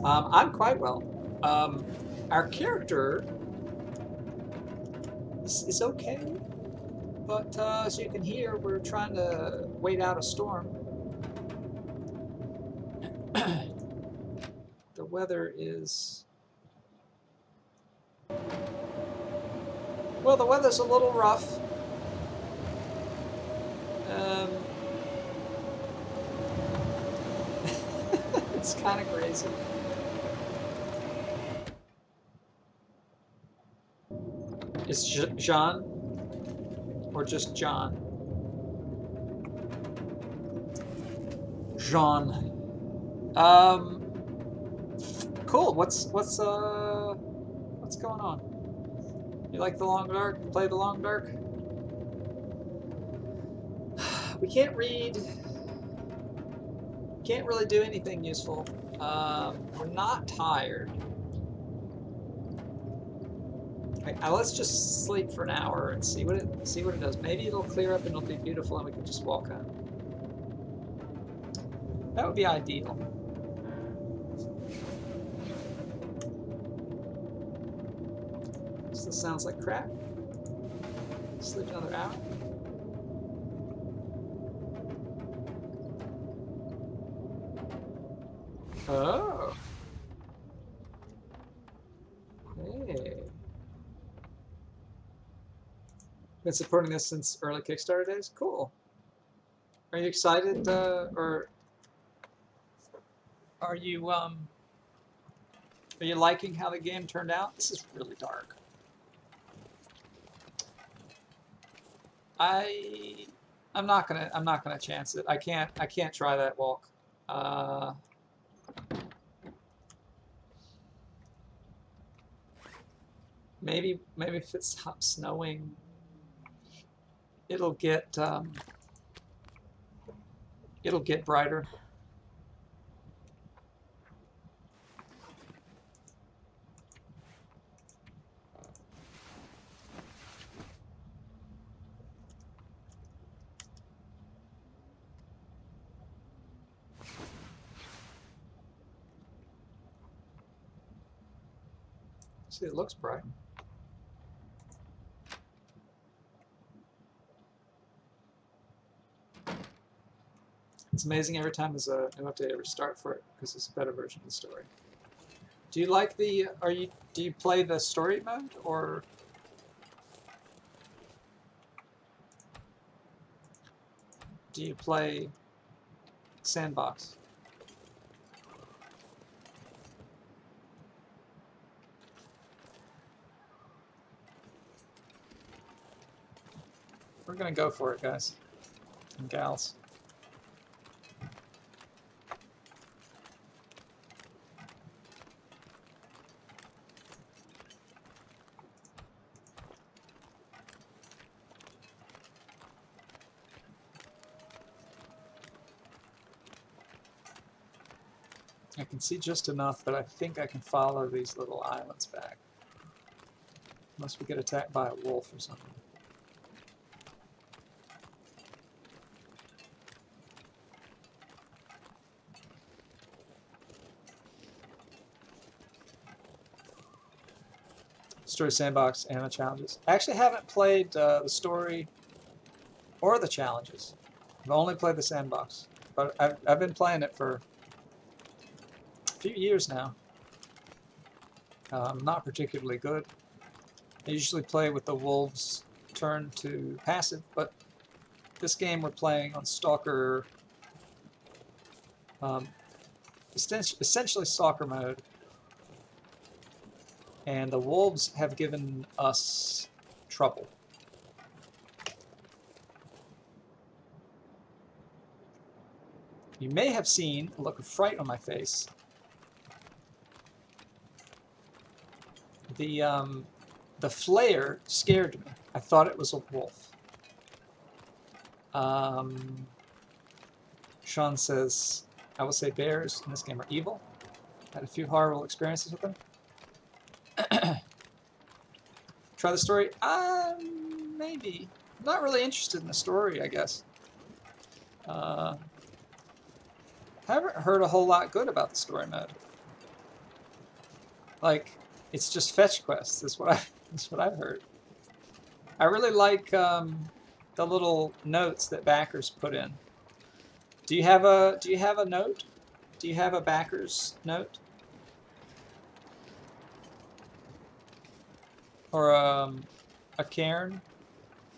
Um, I'm quite well. Um, our character is, is okay, but uh, as you can hear, we're trying to wait out a storm. the weather is. Well, the weather's a little rough. Um, it's kind of crazy. Is Jean or just John? Jean. Um. Cool. What's what's uh what's going on? You like the long dark? Play the long dark? We can't read. Can't really do anything useful. Um, we're not tired. Okay, uh, let's just sleep for an hour and see what it see what it does. Maybe it'll clear up and it'll be beautiful and we can just walk home. That would be ideal. This sounds like crap. Sleep another hour. Oh. Hey. Been supporting this since early Kickstarter days? Cool. Are you excited, uh, or are you, um, are you liking how the game turned out? This is really dark. I, I'm not gonna, I'm not gonna chance it. I can't, I can't try that walk. Uh, maybe, maybe if it's hot snowing, it'll get, um, it'll get brighter. See, it looks bright. It's amazing every time there's a new update I restart for it because it's a better version of the story. Do you like the? Are you? Do you play the story mode or? Do you play sandbox? We're gonna go for it, guys and gals. Can see just enough that I think I can follow these little islands back. Unless we get attacked by a wolf or something. Story Sandbox and the challenges. I actually haven't played uh, the story or the challenges. I've only played the sandbox. But I've, I've been playing it for few years now. Um, not particularly good. I usually play with the wolves turn to passive, but this game we're playing on Stalker, um, essentially Stalker mode, and the wolves have given us trouble. You may have seen a look of fright on my face. The, um, the flare scared me. I thought it was a wolf. Um, Sean says, I will say bears in this game are evil. Had a few horrible experiences with them. Try the story? Um, maybe. Not really interested in the story, I guess. Uh, haven't heard a whole lot good about the story mode. Like, it's just fetch quests. Is what I. That's what I've heard. I really like um, the little notes that backers put in. Do you have a Do you have a note? Do you have a backers note? Or um, a cairn?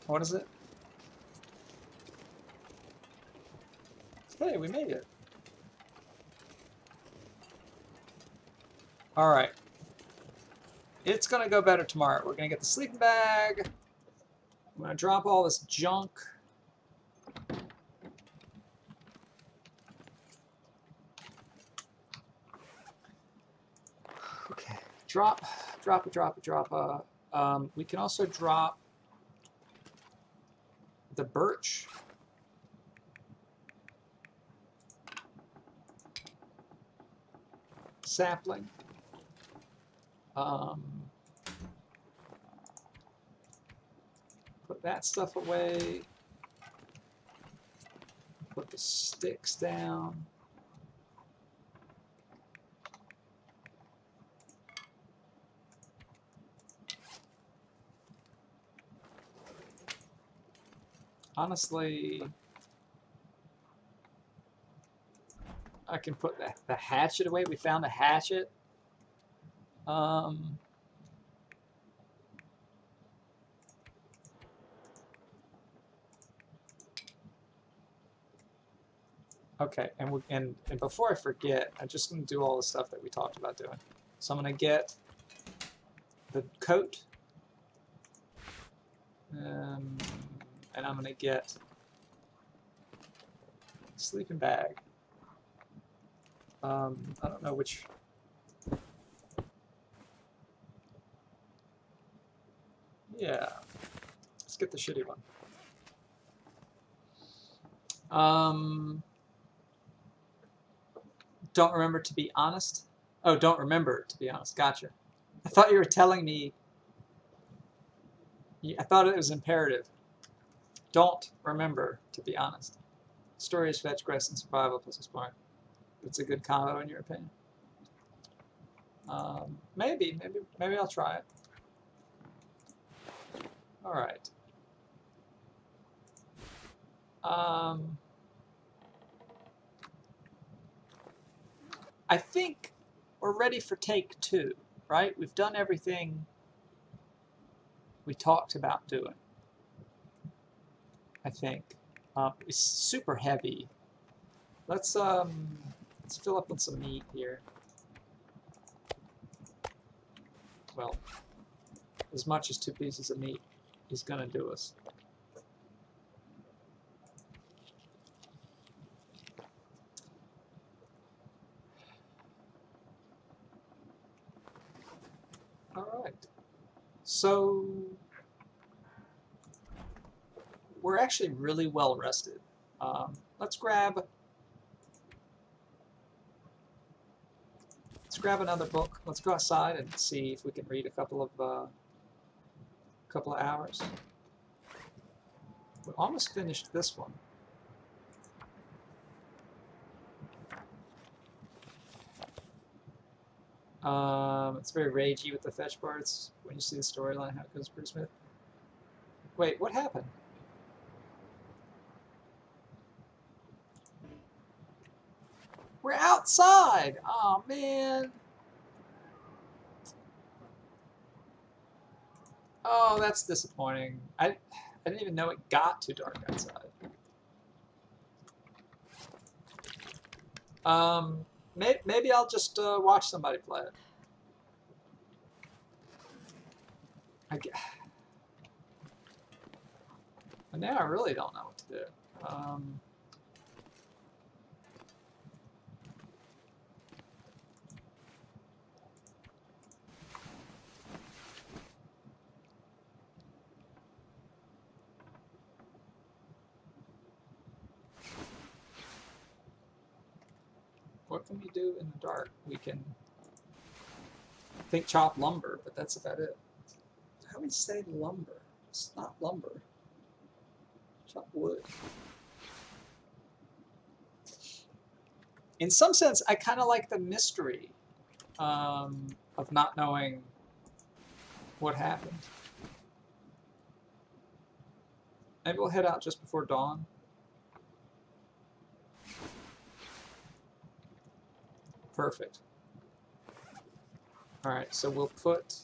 What is it? Hey, we made it. Alright. It's going to go better tomorrow. We're going to get the sleeping bag. I'm going to drop all this junk. Okay. Drop, drop a, drop a, drop a. Um, we can also drop the birch. Sapling. Um, put that stuff away. Put the sticks down. honestly, I can put the, the hatchet away. We found a hatchet. Um, okay, and we, and and before I forget, I'm just gonna do all the stuff that we talked about doing. So I'm gonna get the coat, um, and I'm gonna get sleeping bag. Um, I don't know which. Yeah, let's get the shitty one. Um, don't remember to be honest. Oh, don't remember to be honest. Gotcha. I thought you were telling me. I thought it was imperative. Don't remember to be honest. Story is fetch, grass, and survival plus exploring. It's a good combo in your opinion. Um, maybe, maybe, maybe I'll try it. All right. Um, I think we're ready for take two, right? We've done everything we talked about doing. I think. Um, it's super heavy. Let's um, let's fill up with some meat here. Well, as much as two pieces of meat is gonna do us. All right. So we're actually really well rested. Um, let's grab let's grab another book. Let's go outside and see if we can read a couple of uh, couple of hours. We almost finished this one. Um, it's very ragey with the fetch parts when you see the storyline, how it goes Bruce Smith. Wait, what happened? We're outside! Oh man! Oh, that's disappointing. I, I didn't even know it got too dark outside. Um, may, maybe I'll just uh, watch somebody play it. I but now I really don't know what to do. Um, can we do in the dark? We can I think chop lumber, but that's about it. How do we say lumber? It's not lumber. Chop wood. In some sense, I kind of like the mystery um, of not knowing what happened. Maybe we'll head out just before dawn. Perfect. Alright, so we'll put...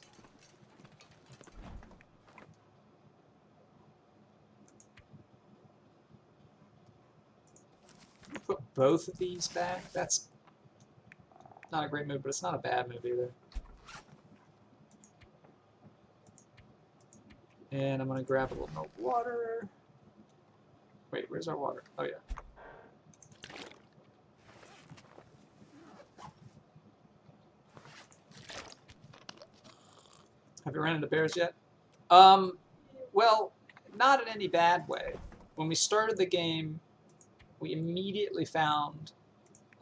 Put both of these back. That's not a great move, but it's not a bad move either. And I'm going to grab a little more water. Wait, where's our water? Oh, yeah. Have you ran into bears yet? Um, well, not in any bad way. When we started the game, we immediately found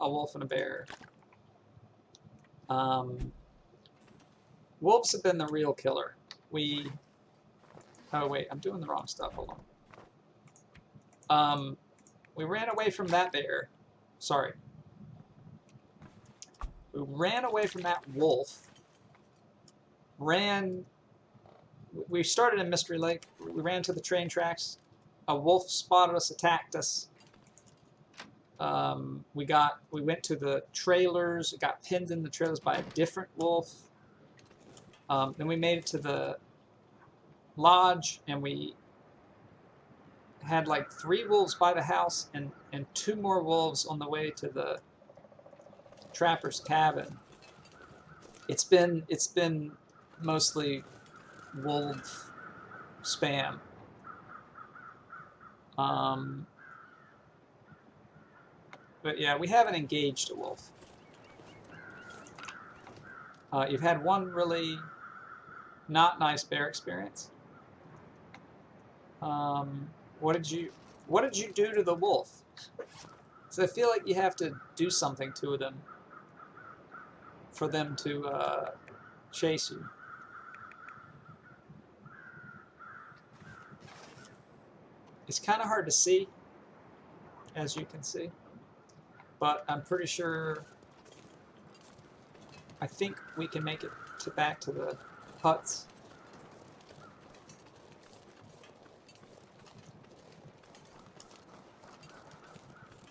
a wolf and a bear. Um, wolves have been the real killer. We... Oh, wait, I'm doing the wrong stuff. Hold on. Um, we ran away from that bear. Sorry. We ran away from that wolf ran. We started in Mystery Lake. We ran to the train tracks, a wolf spotted us, attacked us. Um, we got we went to the trailers. Got pinned in the trailers by a different wolf. Um, then we made it to the lodge, and we had like three wolves by the house, and and two more wolves on the way to the trapper's cabin. It's been it's been mostly wolf spam. Um, but yeah, we haven't engaged a wolf. Uh, you've had one really not nice bear experience. Um, what did you What did you do to the wolf? So I feel like you have to do something to them for them to uh, chase you. It's kind of hard to see, as you can see, but I'm pretty sure. I think we can make it to back to the huts.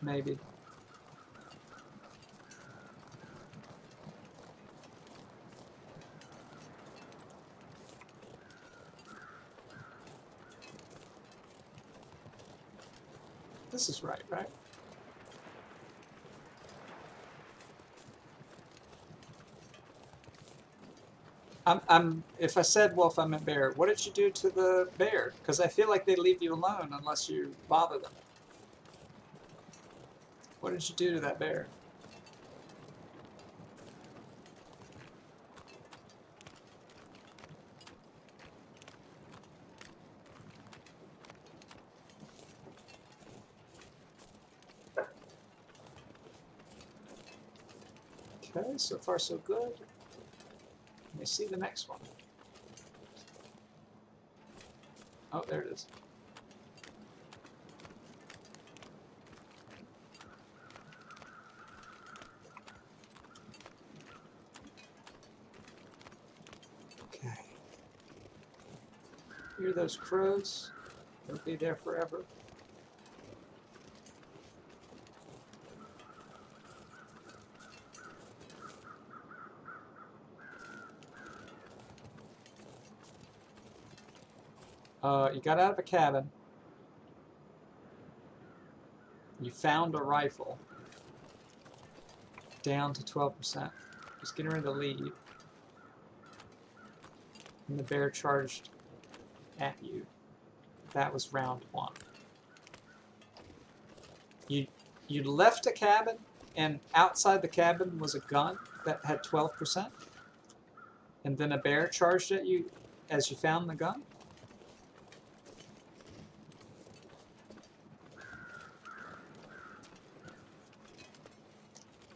Maybe. This is right, right? I'm, I'm, if I said wolf, I meant bear. What did you do to the bear? Because I feel like they leave you alone unless you bother them. What did you do to that bear? Okay, so far so good. Let me see the next one. Oh, there it is. Okay. Hear those crows? They'll be there forever. Uh, you got out of a cabin. You found a rifle. Down to 12%. Just getting ready to leave. And the bear charged at you. That was round one. You you left a cabin, and outside the cabin was a gun that had 12%. And then a bear charged at you as you found the gun.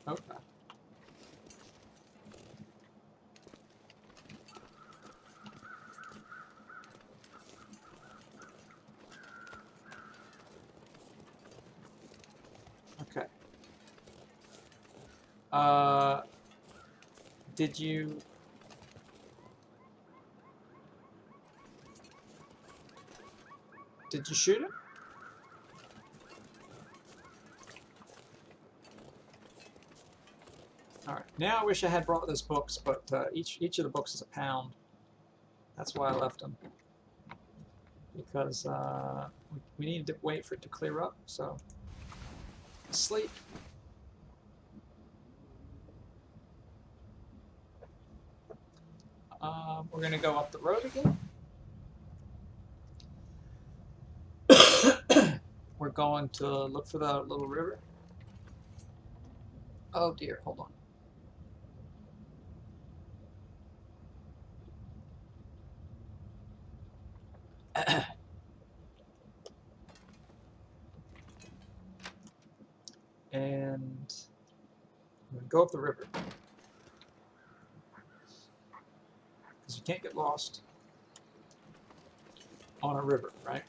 Okay. Okay. Uh, did you... Did you shoot him? Alright, now I wish I had brought those books, but uh, each each of the books is a pound. That's why I left them. Because uh, we, we needed to wait for it to clear up, so... Sleep. Um, we're going to go up the road again. we're going to look for the little river. Oh dear, hold on. and go up the river because you can't get lost on a river, right?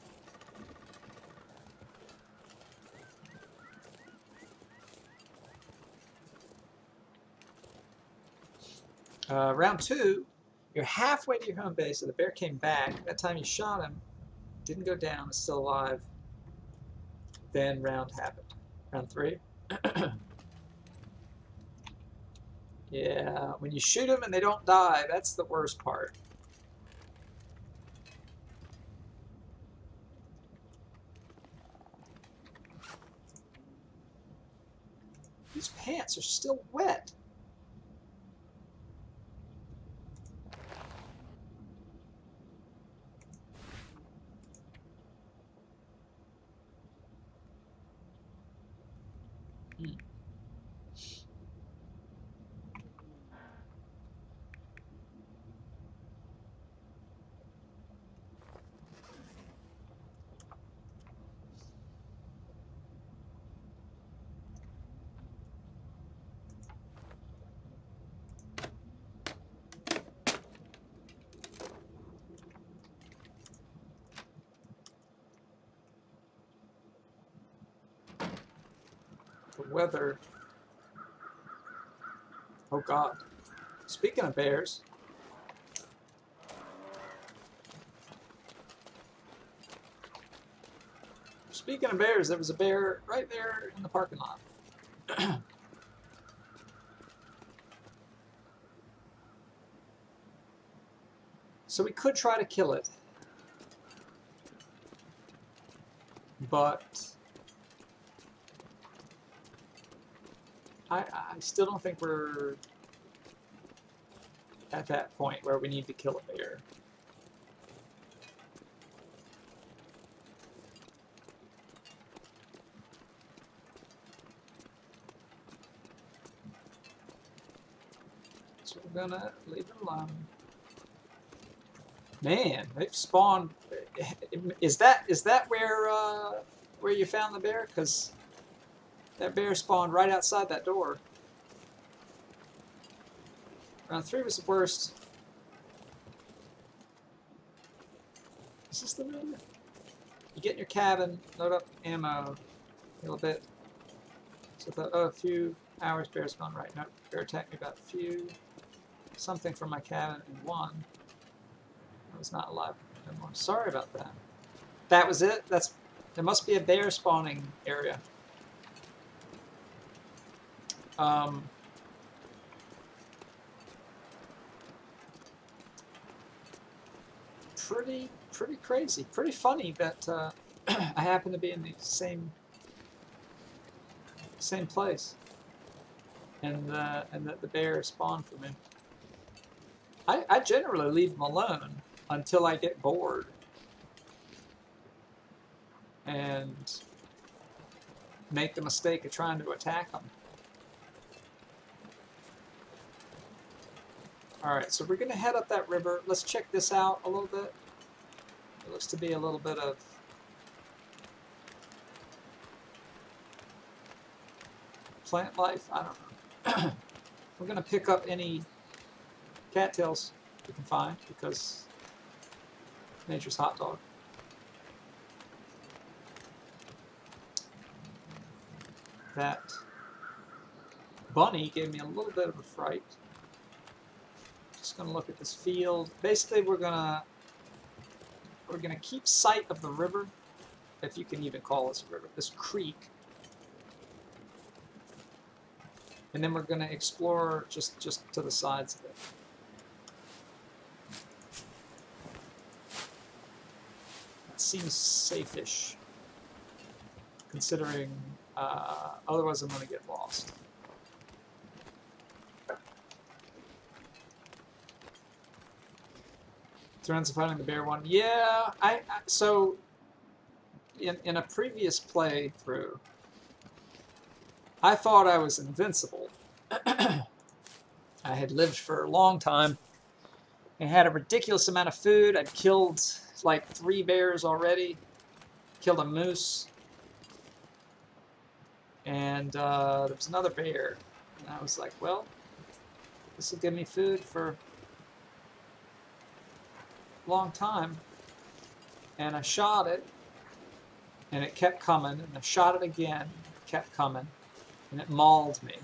Uh, round two, you're halfway to your home base, the bear came back. That time you shot him, didn't go down, is still alive. then round happened. Round three. yeah, when you shoot them and they don't die, that's the worst part. These pants are still wet. The weather. Oh God. Speaking of bears. Speaking of bears, there was a bear right there in the parking lot. so we could try to kill it. But I, I still don't think we're at that point where we need to kill a bear. So we're gonna leave it alone. Man, they've spawned. Is that is that where uh, where you found the bear? Because that bear spawned right outside that door. Round three was the worst. Is this the room? You get in your cabin, load up ammo, a little bit. So thought, oh, a few hours bear spawn right. No, bear attacked me about a few. Something from my cabin and one. I was not alive anymore. Sorry about that. That was it? That's there must be a bear spawning area. Um, pretty, pretty crazy, pretty funny that uh, I happen to be in the same same place, and uh, and that the bear spawned for me. I, I generally leave them alone until I get bored, and make the mistake of trying to attack them. Alright, so we're going to head up that river. Let's check this out a little bit. It looks to be a little bit of plant life. I don't know. we're going to pick up any cattails we can find because nature's hot dog. That bunny gave me a little bit of a fright to look at this field. Basically, we're to we're to keep sight of the river, if you can even call this a river, this creek. And then we're to explore just, just to the sides of it. That seems safe-ish, considering uh, otherwise I'm to get lost. Threads of fighting the bear one. Yeah, I, I so in in a previous playthrough, I thought I was invincible. I had lived for a long time and had a ridiculous amount of food. I'd killed like three bears already, killed a moose, and uh, there was another bear. And I was like, well, this will give me food for long time. And I shot it, and it kept coming, and I shot it again, it kept coming, and it mauled me.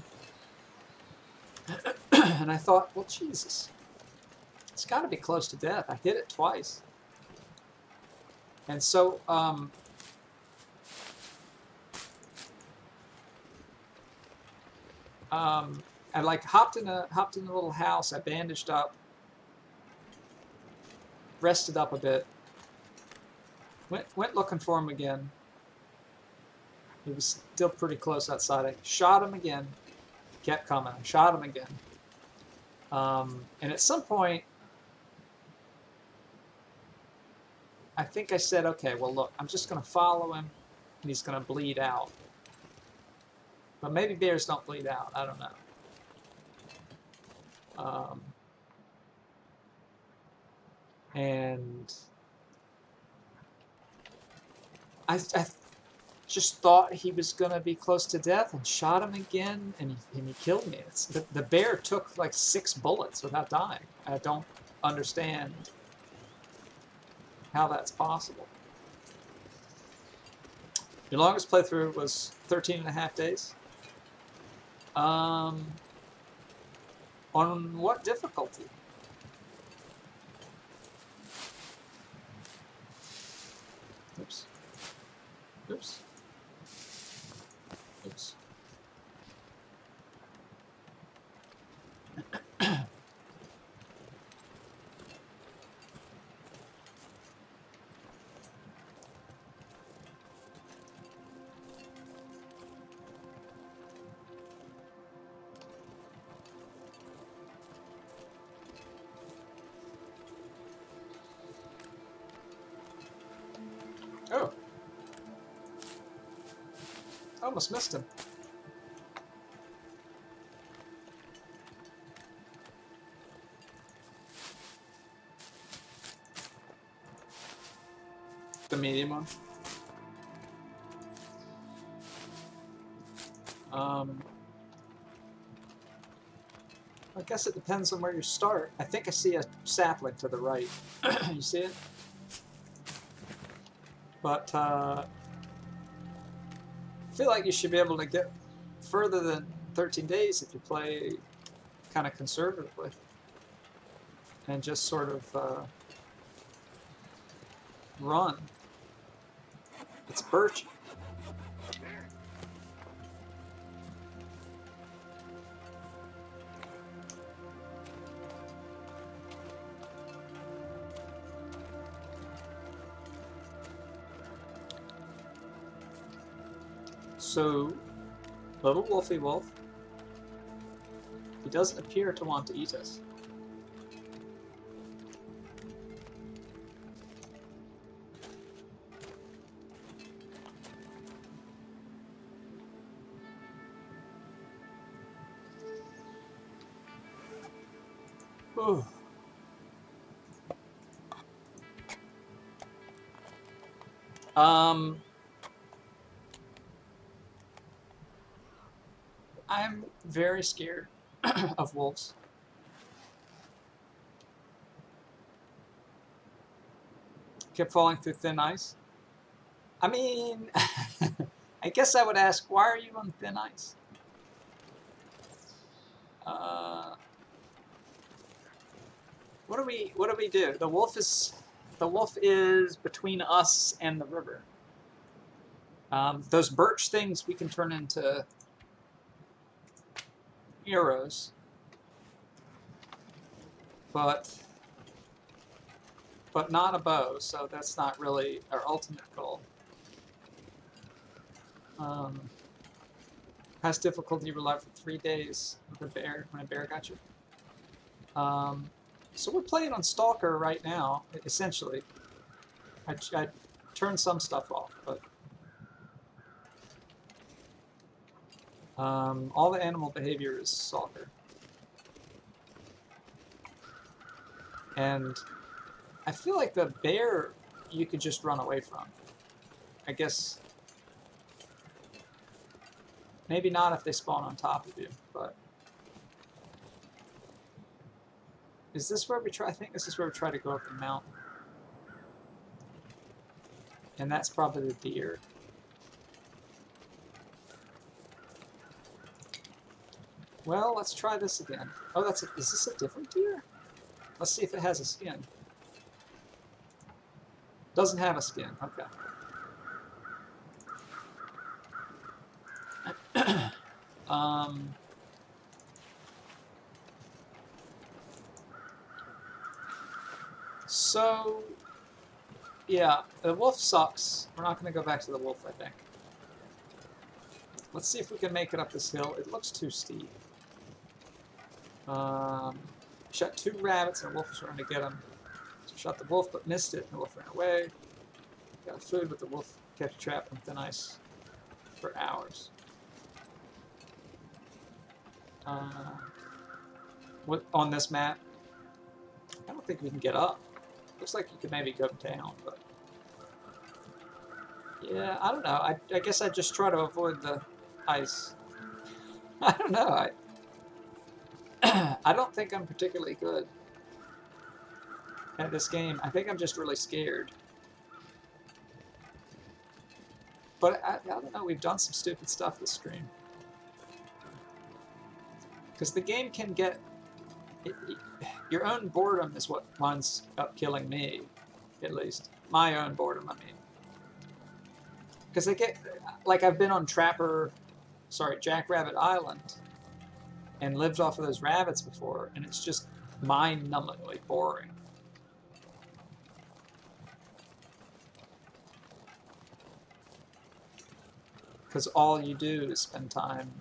and I thought, well, Jesus, it's got to be close to death. I hit it twice. And so, um, um, I like hopped in a hopped in a little house. I bandaged up, rested up a bit. Went went looking for him again. He was still pretty close outside. I shot him again. Kept coming. I shot him again. Um, and at some point, I think I said, okay, well, look, I'm just going to follow him, and he's going to bleed out. But maybe bears don't bleed out. I don't know. Um, and I, I just thought he was going to be close to death and shot him again, and he, and he killed me. The, the bear took like six bullets without dying. I don't understand how that's possible. Your longest playthrough was 13 and a half days. Um, on what difficulty? Oops. Oops. Almost missed him. The medium one. Um, I guess it depends on where you start. I think I see a sapling to the right. you see it? But uh, feel like you should be able to get further than 13 days if you play kind of conservatively and just sort of uh, run. It's birch. So, little wolfy wolf, he doesn't appear to want to eat us. Um, very scared of wolves. Kept falling through thin ice. I mean, I guess I would ask, why are you on thin ice? Uh, what do we what do we do? The wolf is the wolf is between us and the river. Um, those birch things we can turn into arrows, but but not a bow, so that's not really our ultimate goal. Um, has difficulty relied for three days with a bear when a bear got you. Um, so we're playing on Stalker right now, essentially. I, I turned some stuff off, but Um, all the animal behavior is Stalker. And I feel like the bear you could just run away from. I guess maybe not if they spawn on top of you, but is this where we try? I think this is where we try to go up the mountain. And that's probably the deer. Well, let's try this again. Oh, that's a, is this a different deer? Let's see if it has a skin. Doesn't have a skin, okay. um, so, yeah, the wolf sucks. We're not going to go back to the wolf, I think. Let's see if we can make it up this hill. It looks too steep. Um, shot two rabbits and a wolf was trying to get them. So shot the wolf but missed it and the wolf ran away. Got food but the wolf kept trapped on thin ice for hours. Uh, what, on this map, I don't think we can get up. Looks like you could maybe go down, but yeah, I don't know. I, I guess I just try to avoid the ice. I don't know. I I don't think I'm particularly good at this game. I think I'm just really scared. But I, I don't know. We've done some stupid stuff this stream. Because the game can get... It, it, your own boredom is what winds up killing me, at least. My own boredom, I mean. Because I get... Like, I've been on Trapper... Sorry, Jackrabbit Island and lived off of those rabbits before, and it's just mind-numbingly boring. Because all you do is spend time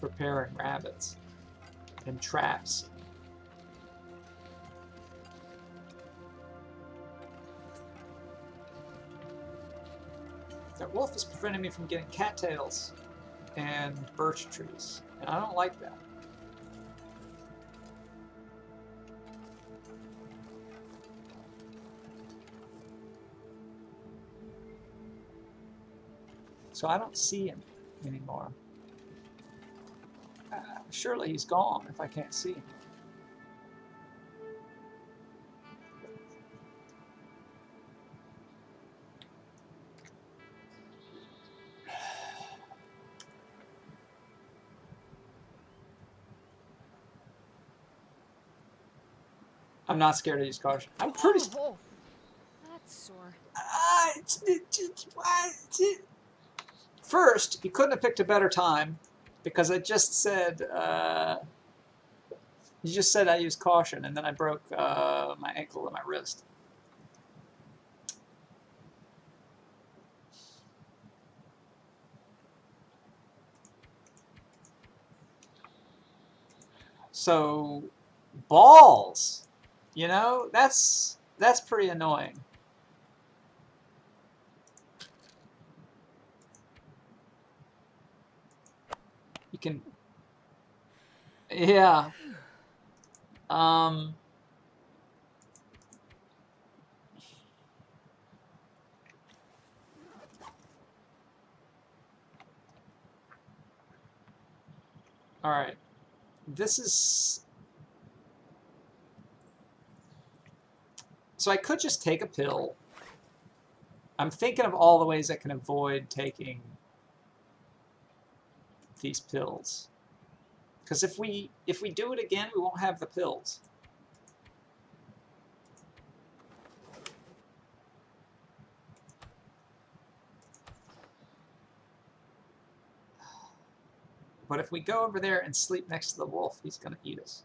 preparing rabbits and traps. That wolf is preventing me from getting cattails and birch trees, and I don't like that. So I don't see him anymore. Uh, surely he's gone if I can't see him. I'm not scared of use caution. I'm pretty. Oh, that's sore. Uh, it's, it's, it's, it's, First, you couldn't have picked a better time because I just said uh, you just said I use caution, and then I broke uh, my ankle and my wrist. So, balls, you know, that's that's pretty annoying. You can, yeah. Um. All right. This is So I could just take a pill. I'm thinking of all the ways I can avoid taking these pills. Because if we if we do it again, we won't have the pills. But if we go over there and sleep next to the wolf, he's going to eat us.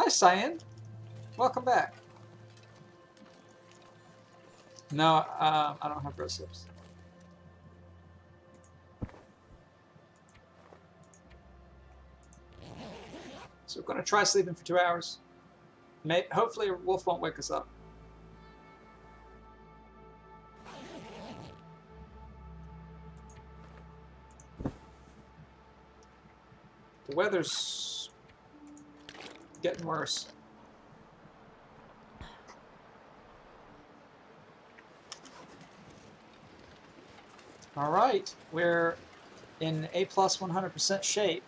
Hi, Cyan. Welcome back. No, uh, I don't have rose hips. So we're going to try sleeping for two hours. May hopefully wolf won't wake us up. The weather's getting worse. All right, we're in A plus 100% shape.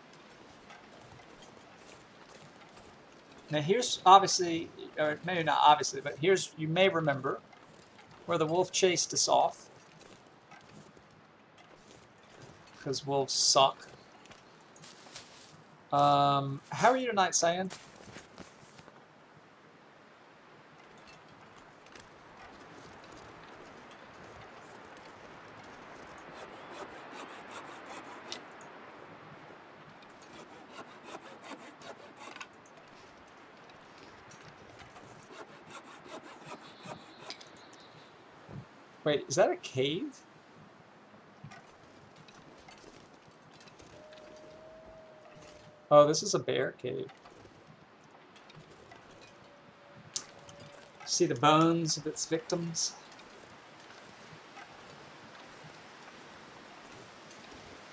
Now here's obviously, or maybe not obviously, but here's, you may remember, where the wolf chased us off. Because wolves suck. Um, how are you tonight, Cyan? Wait, is that a cave? Oh, this is a bear cave. See the bones of its victims?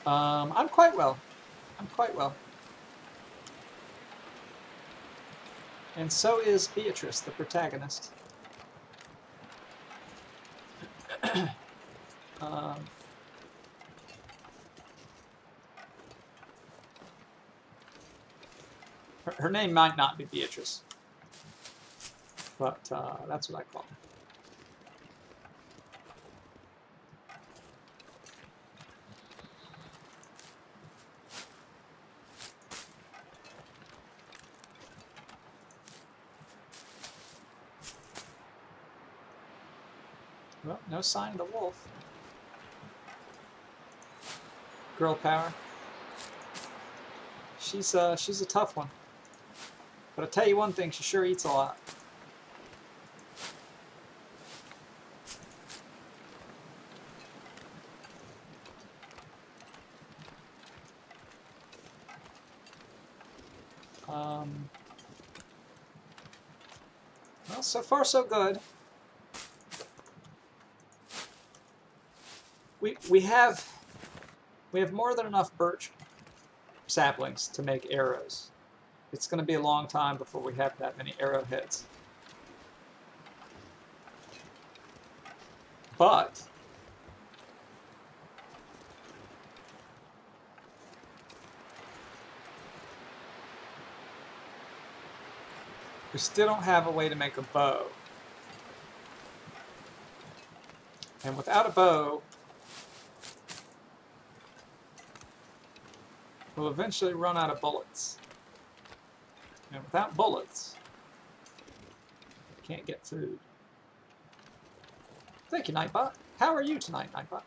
Um, I'm quite well. I'm quite well. And so is Beatrice, the protagonist. Her, name might not be Beatrice, but uh, that's what I call her. Well, no sign of the wolf. Girl power. She's uh she's a tough one. But I'll tell you one thing, she sure eats a lot. Um, well, so far so good. We we have we have more than enough birch saplings to make arrows. It's going to be a long time before we have that many arrowheads. But we still don't have a way to make a bow. And without a bow, we'll eventually run out of bullets. And without bullets, can't get food. Thank you, Nightbot. How are you tonight, Nightbot?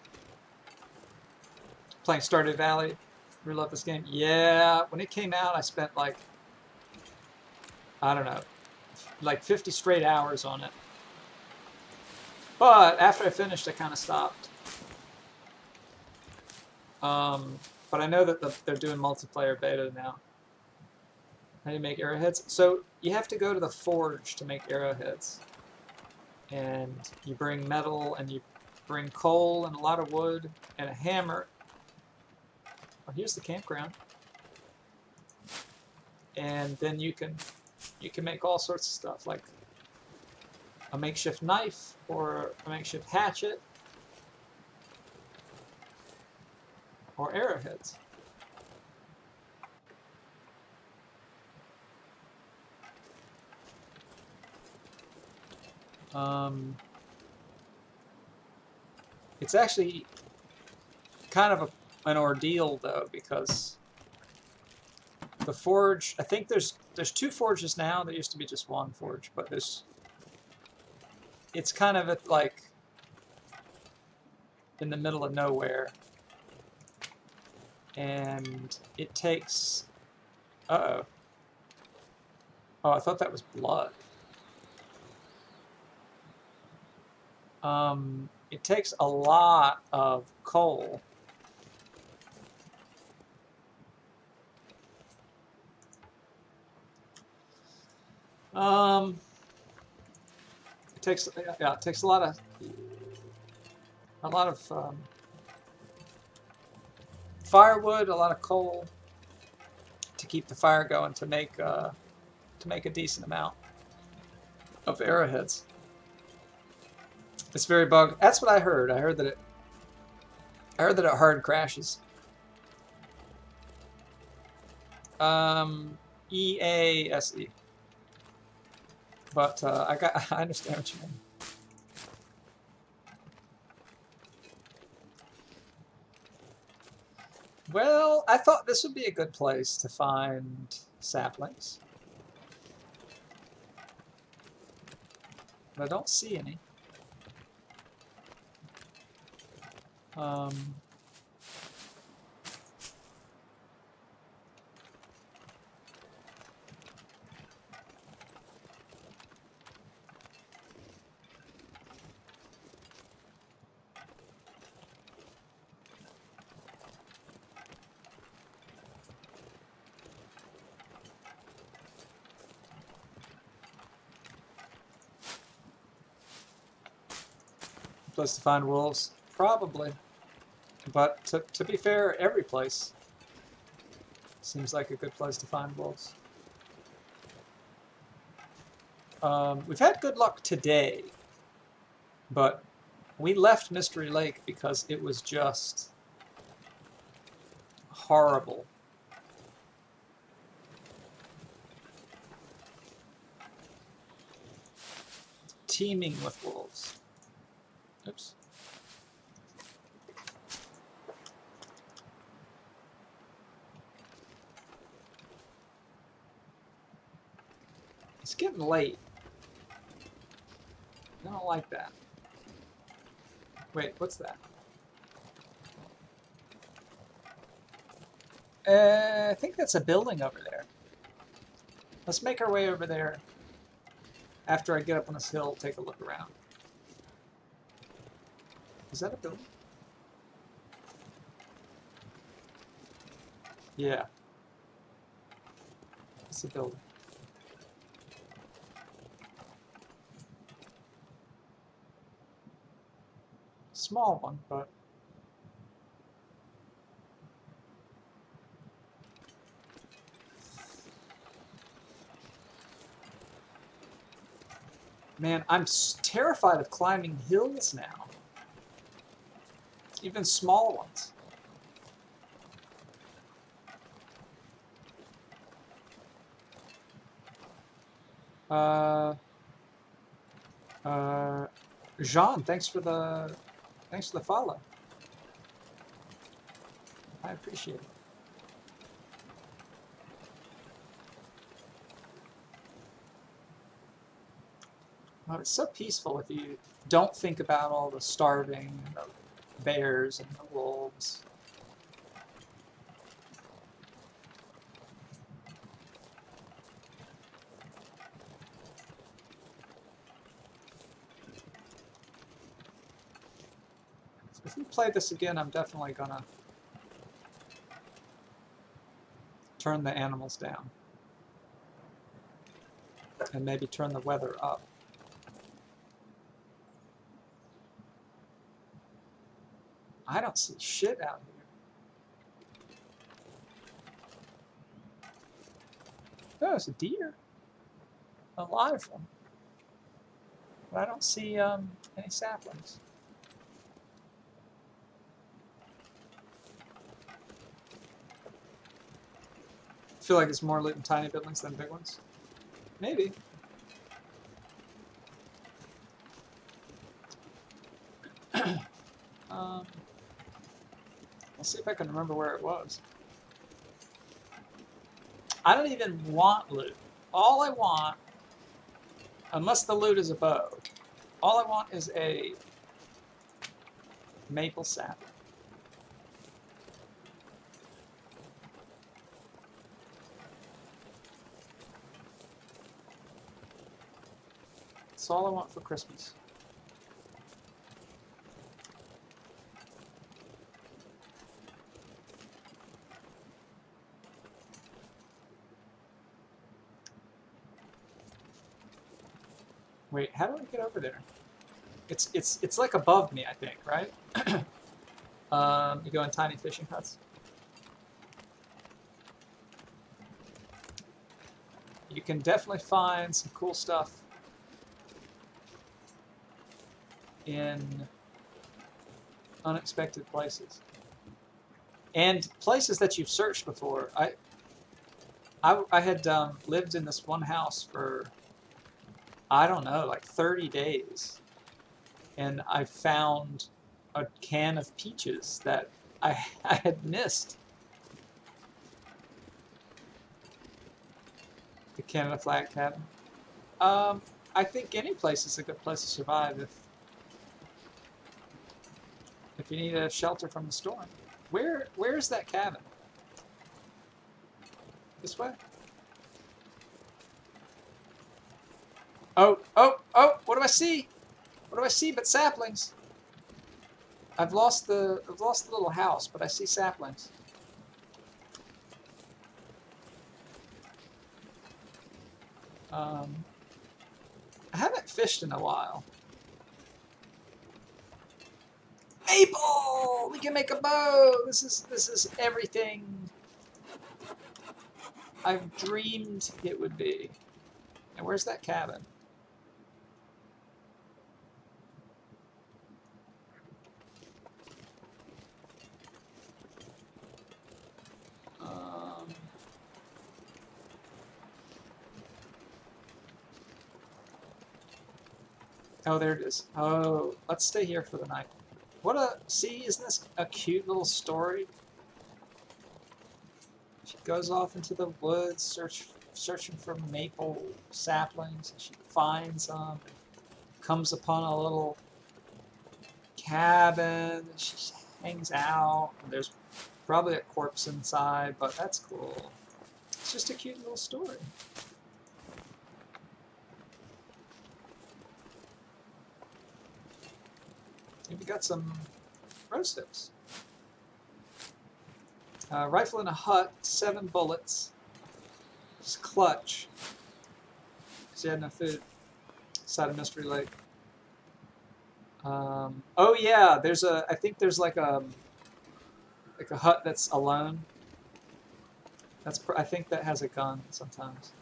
Playing Stardew Valley. We love this game. Yeah, when it came out, I spent like, I don't know, like 50 straight hours on it. But after I finished, I kind of stopped. Um, but I know that the, they're doing multiplayer beta now. How do you make arrowheads? So you have to go to the forge to make arrowheads. And you bring metal and you bring coal and a lot of wood and a hammer. Oh, here's the campground. And then you can you can make all sorts of stuff like a makeshift knife or a makeshift hatchet or arrowheads. Um, it's actually kind of a, an ordeal though because the forge I think there's there's two forges now. There used to be just one forge but there's it's kind of like in the middle of nowhere. And it takes uh oh oh I thought that was blood um, it takes a lot of coal Um, it takes yeah, it takes a lot of a lot of um, firewood, a lot of coal to keep the fire going to make uh, to make a decent amount of arrowheads. It's very bug. That's what I heard. I heard that it. I heard that it hard crashes. Um, E A S E. But uh, I got. I understand what you mean. Well, I thought this would be a good place to find saplings. But I don't see any. Um, plus to find wolves. Probably. But to, to be fair, every place seems like a good place to find wolves. Um, we've had good luck today, but we left Mystery Lake because it was just horrible. Teeming with wolves. Oops. Getting late. I don't like that. Wait, what's that? Uh, I think that's a building over there. Let's make our way over there. After I get up on this hill, take a look around. Is that a building? Yeah. It's a building. Small one, but Man, I'm terrified of climbing hills now. Even small ones. Uh, uh, Jean, thanks for the, thanks for the follow. I appreciate it. It's so peaceful if you don't think about all the starving, the bears, and the wolves. We play this again, I'm definitely gonna turn the animals down. And maybe turn the weather up. I don't see shit out here. Oh, it's a deer. A live one. But I don't see um, any saplings. Feel like it's more loot in tiny buildings than big ones. Maybe. um, I'll see if I can remember where it was. I don't even want loot. All I want, unless the loot is a bow, all I want is a maple sap. That's all I want for Christmas. Wait, how do I get over there? It's it's it's like above me, I think, right? um, you go in tiny fishing huts. You can definitely find some cool stuff in unexpected places and places that you've searched before. I I, I had um, lived in this one house for I don't know, like 30 days. And I found a can of peaches that I, I had missed. The Canada Flag Cabin. Um, I think any place is a good place to survive if you need a shelter from the storm. Where where's that cabin? This way? Oh, oh, oh, what do I see? What do I see but saplings? I've lost the I've lost the little house, but I see saplings. Um, I haven't fished in a while. Maple! We can make a bow! This is this is everything I've dreamed it would be. And where's that cabin? Um, oh, there it is. Oh, let's stay here for the night. What a see! Isn't this a cute little story? She goes off into the woods, search searching for maple saplings. And she finds them. Comes upon a little cabin. She hangs out. There's probably a corpse inside, but that's cool. It's just a cute little story. Maybe got some rose hips. Uh, rifle in a hut, seven bullets. Just clutch. Because you had no food. Side of Mystery Lake. Um, oh yeah, there's a. I think there's like a like a hut that's alone. That's. I think that has a gun sometimes.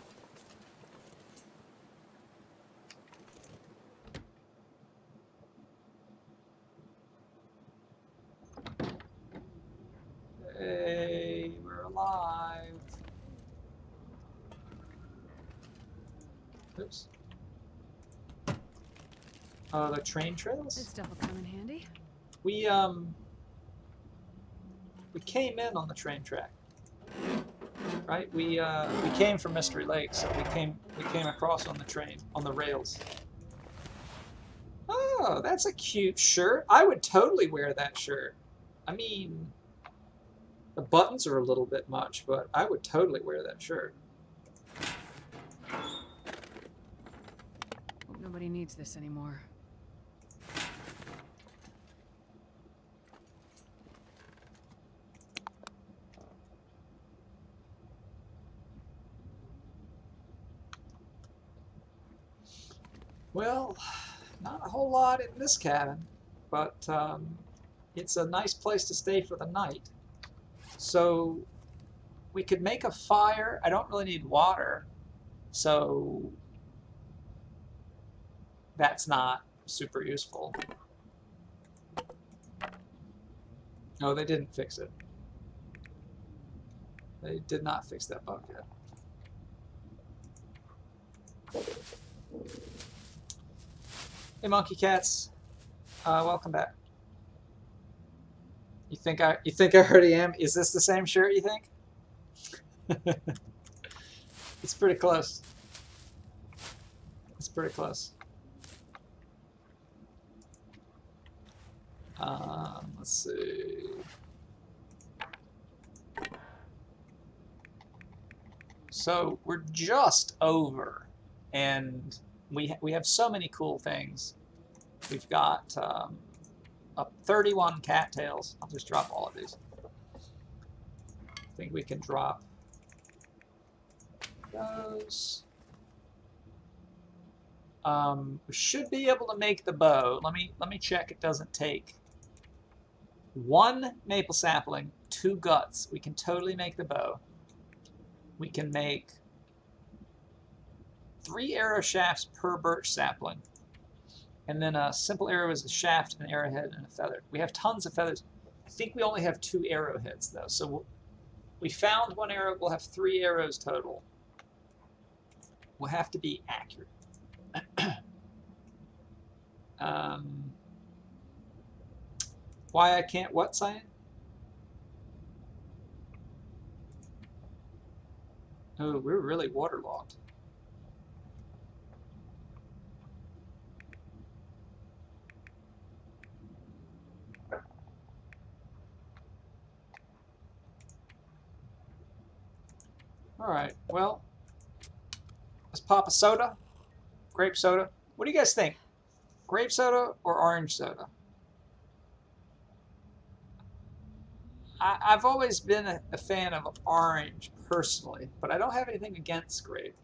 Hey, we're alive. Oops. Uh, the train trails? This stuff will come in handy. We, um, we came in on the train track. Right? We, uh, we came from Mystery Lake, so we came, we came across on the train, on the rails. Oh, that's a cute shirt. I would totally wear that shirt. I mean, the buttons are a little bit much, but I would totally wear that shirt. Hope nobody needs this anymore. Well, not a whole lot in this cabin, but um, it's a nice place to stay for the night. So we could make a fire. I don't really need water, so that's not super useful. No, they didn't fix it. They did not fix that bug yet. Hey, monkey cats. Uh, welcome back. You think I? You think I already am? Is this the same shirt? You think? it's pretty close. It's pretty close. Um, let's see. So we're just over, and we ha- we have so many cool things. We've got um, up 31 cattails. I'll just drop all of these. I think we can drop those. Um, we should be able to make the bow. Let me let me check. It doesn't take one maple sapling, two guts. We can totally make the bow. We can make three arrow shafts per birch sapling. And then a simple arrow is a shaft, an arrowhead, and a feather. We have tons of feathers. I think we only have two arrowheads, though. So we found one arrow. We'll have three arrows total. We'll have to be accurate. um, why I can't what, Cyan? Oh, we're really waterlogged. All right. Well, let's pop a soda. Grape soda. What do you guys think? Grape soda or orange soda? I, have always been a, a fan of orange personally, but I don't have anything against grape.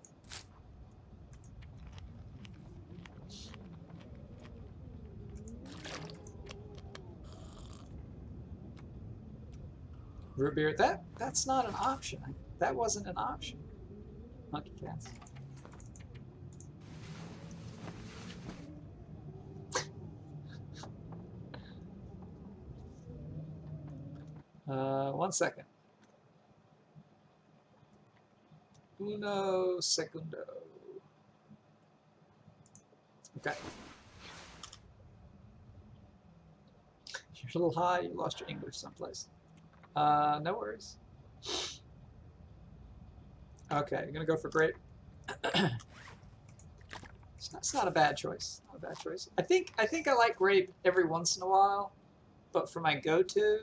root beer. That that's not an option. That wasn't an option. Monkey cats. Uh, one second. Uno segundo. Okay. You're a little high. You lost your English someplace. Uh, no worries. Okay, you're gonna go for grape. it's, not, it's not a bad choice. Not a bad choice. I think I think I like grape every once in a while, but for my go-to,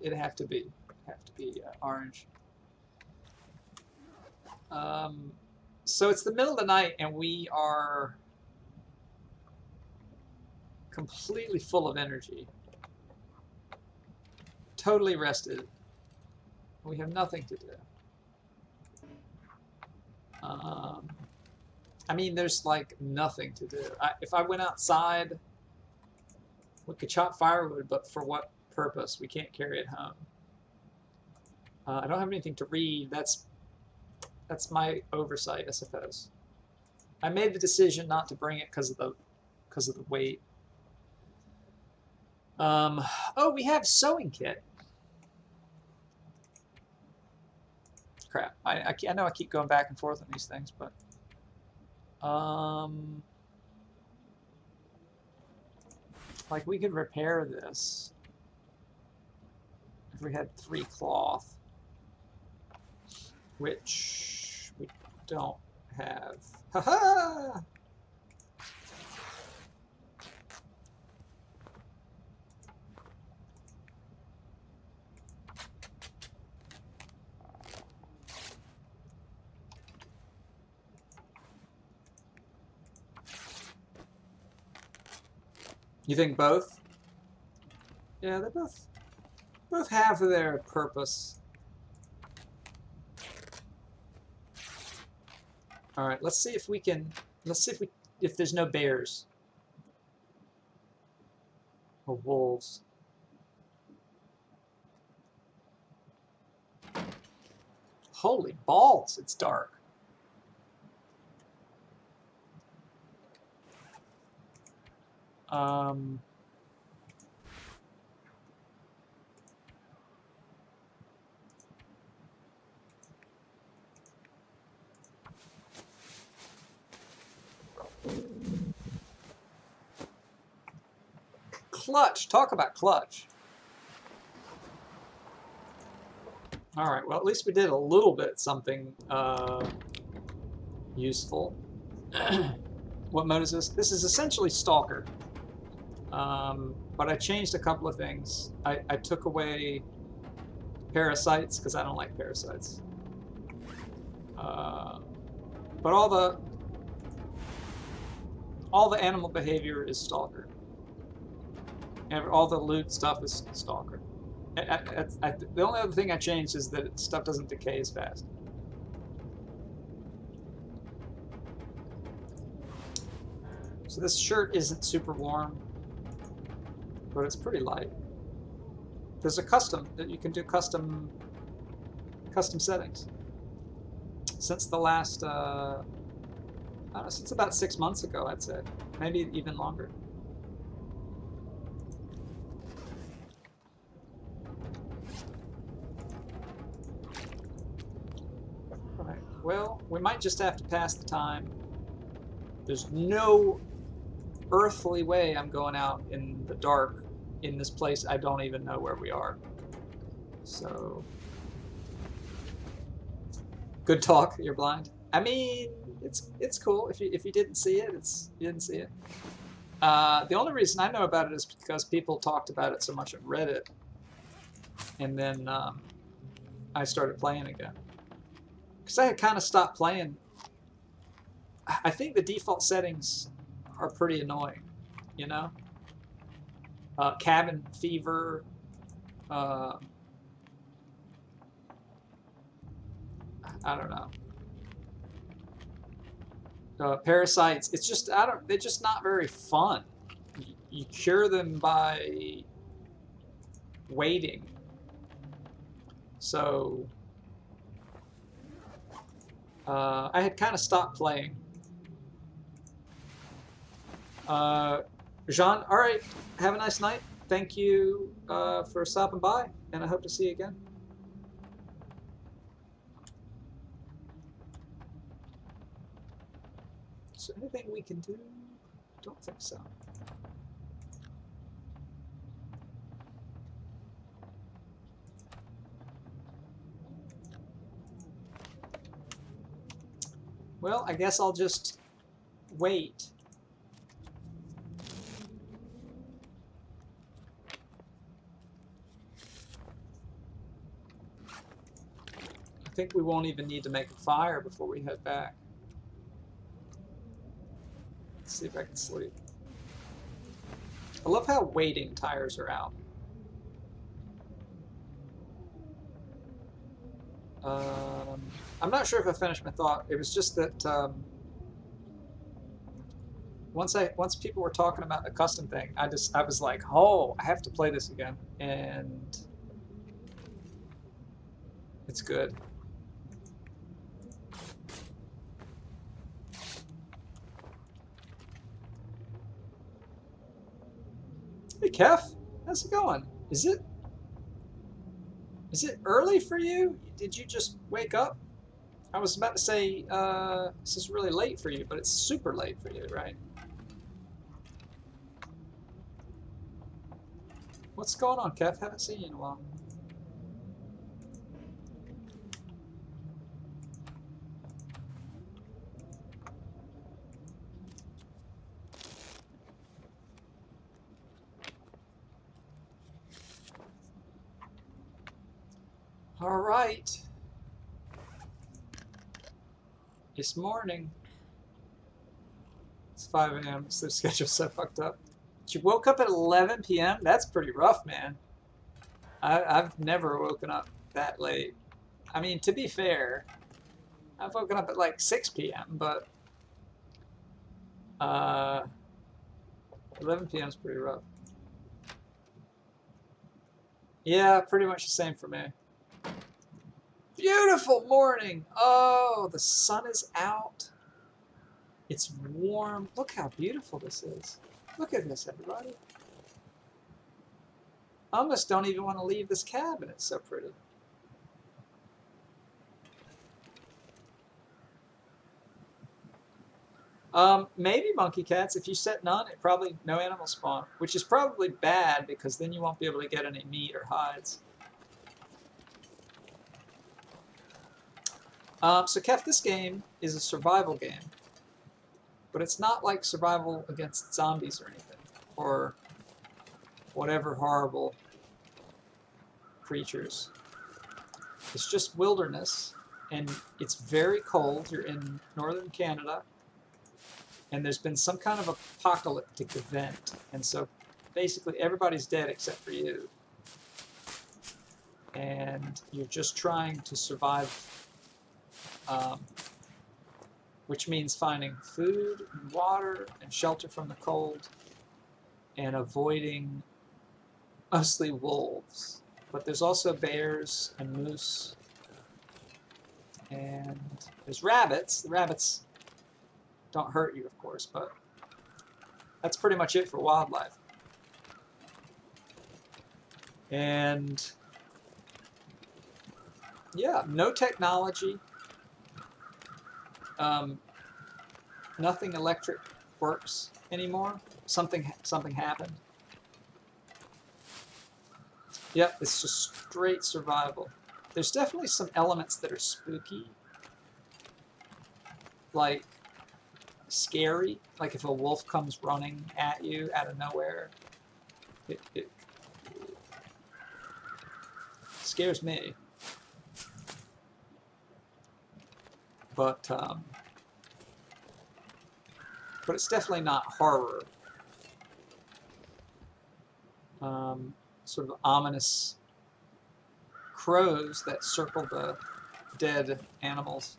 it'd have to be have to be uh, orange. Um, so it's the middle of the night, and we are completely full of energy, totally rested. We have nothing to do. Um, I mean, there's like nothing to do. I, if I went outside, we could chop firewood, but for what purpose? We can't carry it home. Uh, I don't have anything to read. That's that's my oversight, I suppose. I made the decision not to bring it because of the because of the weight. Um, oh, we have sewing kit. Crap. I, I, I, know I keep going back and forth on these things, but... Um, like, we could repair this if we had three cloth, which we don't have. Ha ha! You think both? Yeah, they both both have their purpose. All right, let's see if we can. Let's see if we if there's no bears or wolves. Holy balls! It's dark. Um, clutch. Talk about clutch. All right, well, at least we did a little bit something uh, useful. what mode is this? This is essentially Stalker. Um, but I changed a couple of things. I, I took away parasites because I don't like parasites. Uh, but all the all the animal behavior is stalker. And all the loot stuff is stalker. I, I, the only other thing I changed is that stuff doesn't decay as fast. So this shirt isn't super warm but it's pretty light. There's a custom that you can do custom custom settings. Since the last, uh, I don't know, since about six months ago, I'd say, maybe even longer. Right. Well, we might just have to pass the time. There's no earthly way I'm going out in the dark in this place. I don't even know where we are. So, good talk. You're blind. I mean, it's it's cool. If you if you didn't see it, it's you didn't see it. Uh, the only reason I know about it is because people talked about it so much on Reddit, and then um, I started playing again. Because I had kind of stopped playing. I think the default settings are pretty annoying, you know? Uh, cabin fever, uh, I don't know. Uh, parasites, it's just, I don't, they're just not very fun. You, you cure them by waiting. So uh, I had kind of stopped playing. Uh, Jean, all right, have a nice night. Thank you uh, for stopping by, and I hope to see you again. Is there anything we can do? Don't think so. Well, I guess I'll just wait. Think we won't even need to make a fire before we head back. Let's see if I can sleep. I love how waiting tires are out. Um, I'm not sure if I finished my thought. It was just that um, once I once people were talking about the custom thing, I just I was like, oh, I have to play this again, and it's good. Kef, how's it going? Is it is it early for you? Did you just wake up? I was about to say uh, this is really late for you, but it's super late for you, right? What's going on, Kev? Haven't seen you in a while. All right. It's morning. It's 5 a.m. The schedule's so fucked up. You woke up at 11 p.m.? That's pretty rough, man. I, I've never woken up that late. I mean, to be fair, I've woken up at like 6 p.m., but uh, 11 p.m. is pretty rough. Yeah, pretty much the same for me. Beautiful morning. Oh, the sun is out. It's warm. Look how beautiful this is. Look at this, everybody. I almost don't even want to leave this cabin. It's so pretty. Um, maybe monkey cats. If you set none, it probably no animal spawn, which is probably bad because then you won't be able to get any meat or hides. Um, so Kef, this game is a survival game, but it's not like survival against zombies or anything, or whatever horrible creatures. It's just wilderness, and it's very cold. You're in northern Canada, and there's been some kind of apocalyptic event, and so basically everybody's dead except for you. And you're just trying to survive um, which means finding food and water and shelter from the cold and avoiding mostly wolves. But there's also bears and moose and there's rabbits. The rabbits don't hurt you, of course, but that's pretty much it for wildlife. And yeah, no technology, um, nothing electric works anymore. Something something happened. Yep, it's just straight survival. There's definitely some elements that are spooky, like scary. Like if a wolf comes running at you out of nowhere, it, it scares me. But um, but it's definitely not horror. Um, sort of ominous crows that circle the dead animals.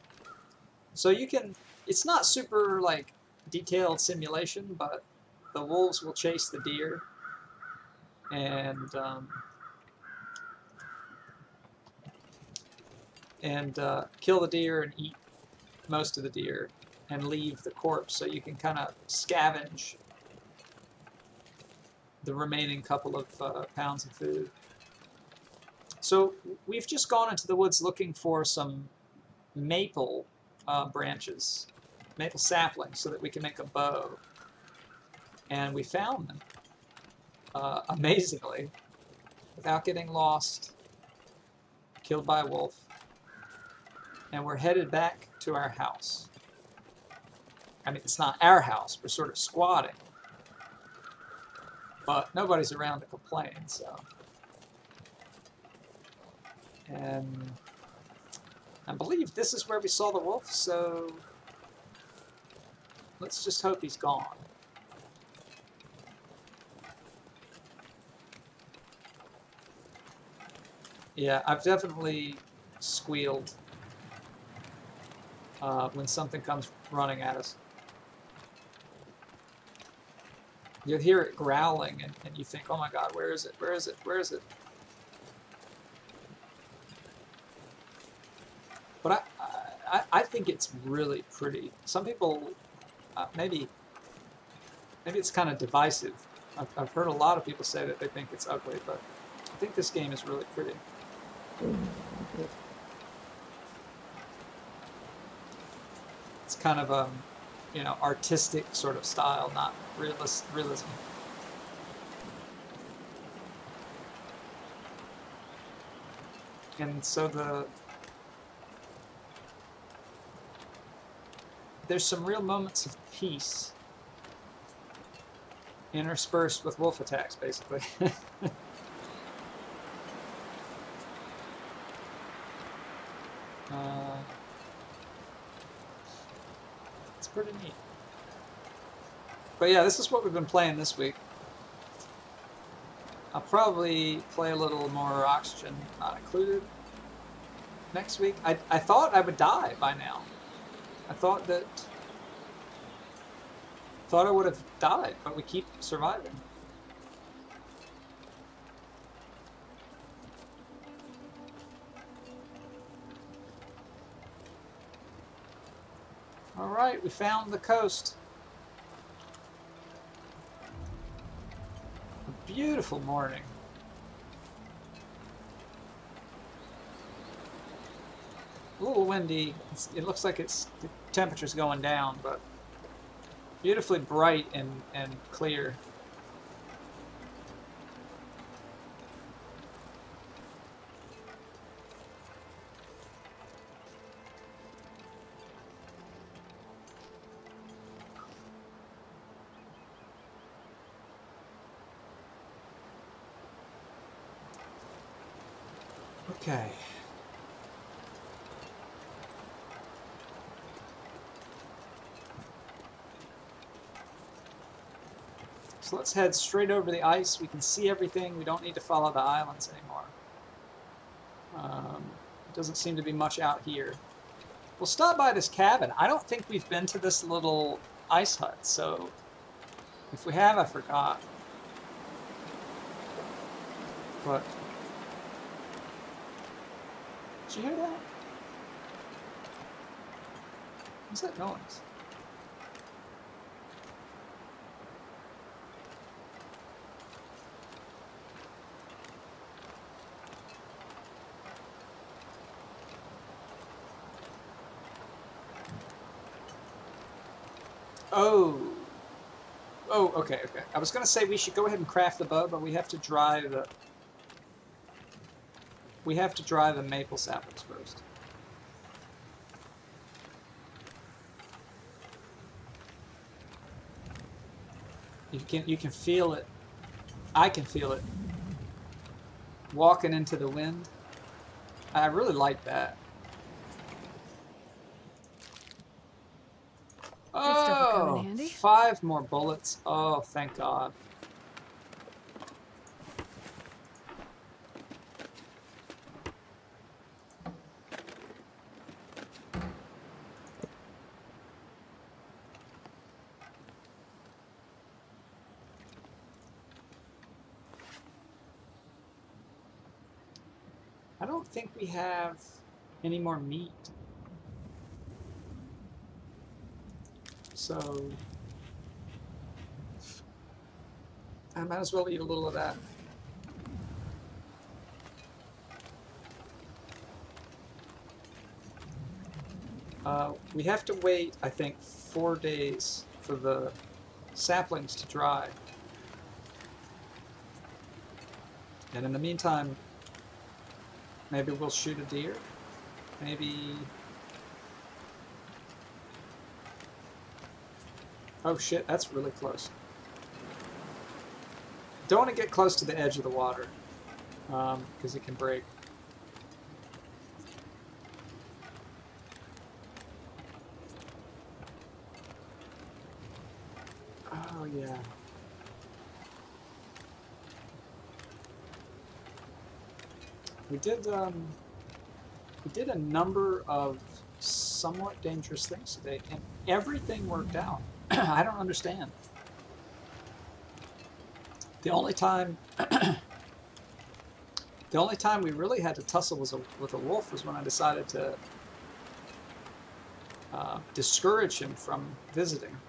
So you can, it's not super like detailed simulation, but the wolves will chase the deer and um, and uh, kill the deer and eat most of the deer and leave the corpse so you can kind of scavenge the remaining couple of uh, pounds of food. So we've just gone into the woods looking for some maple uh, branches, maple saplings, so that we can make a bow. And we found them, uh, amazingly, without getting lost, killed by a wolf. And we're headed back to our house. I mean, it's not our house, we're sort of squatting. But nobody's around to complain, so. And I believe this is where we saw the wolf, so let's just hope he's gone. Yeah, I've definitely squealed uh, when something comes running at us. You hear it growling, and, and you think, oh my god, where is it? Where is it? Where is it? But I, I, I think it's really pretty. Some people, uh, maybe, maybe it's kind of divisive. I've, I've heard a lot of people say that they think it's ugly, but I think this game is really pretty. It's kind of um, you know, artistic sort of style, not realism. And so the there's some real moments of peace interspersed with wolf attacks, basically. uh, pretty neat. But yeah, this is what we've been playing this week. I'll probably play a little more Oxygen Not Included next week. I, I thought I would die by now. I thought that... Thought I would have died, but we keep surviving. Alright, we found the coast. A beautiful morning. A little windy. It's, it looks like it's the temperature's going down, but beautifully bright and, and clear. Okay. So let's head straight over the ice. We can see everything. We don't need to follow the islands anymore. Um, doesn't seem to be much out here. We'll stop by this cabin. I don't think we've been to this little ice hut, so if we have, I forgot. But did you hear that? What's that noise? Oh. Oh, okay, okay. I was going to say we should go ahead and craft the bow, but we have to dry the... We have to dry the maple saplings first. You can you can feel it. I can feel it. Walking into the wind. I really like that. stuff will come in Oh, five more bullets. Oh, thank God. I don't think we have any more meat. So I might as well eat a little of that. Uh, we have to wait, I think, four days for the saplings to dry. And in the meantime, maybe we'll shoot a deer. Maybe... Oh shit, that's really close. Don't want to get close to the edge of the water, because it can break. Oh yeah. We did um, we did a number of somewhat dangerous things today, and everything worked out. I don't understand. The only time the only time we really had to tussle was a, with a wolf was when I decided to uh, discourage him from visiting.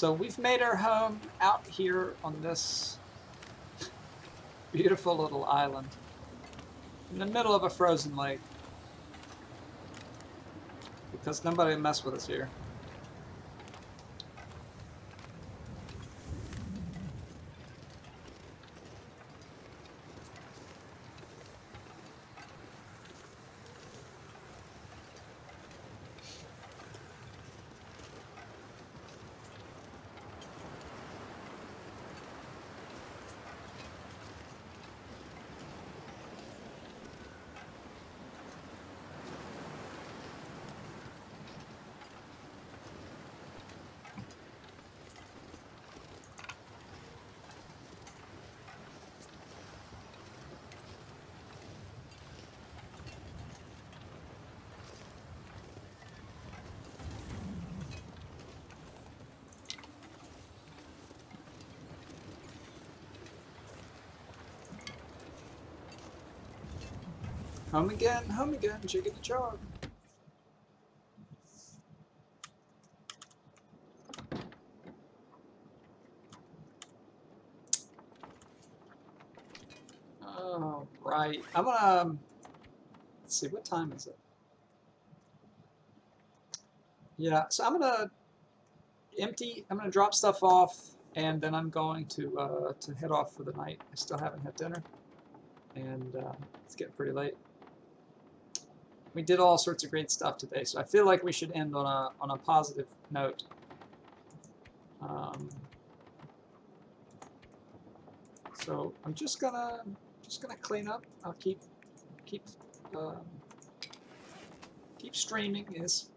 So we've made our home out here on this beautiful little island in the middle of a frozen lake because nobody will mess with us here. Home again, home again, jiggity jog. Oh, right. I'm gonna, um, let's see, what time is it? Yeah, so I'm gonna empty, I'm gonna drop stuff off, and then I'm going to, uh, to head off for the night. I still haven't had dinner, and uh, it's getting pretty late we did all sorts of great stuff today, so I feel like we should end on a on a positive note. Um, so I'm just gonna just gonna clean up. I'll keep keep um, keep streaming. Is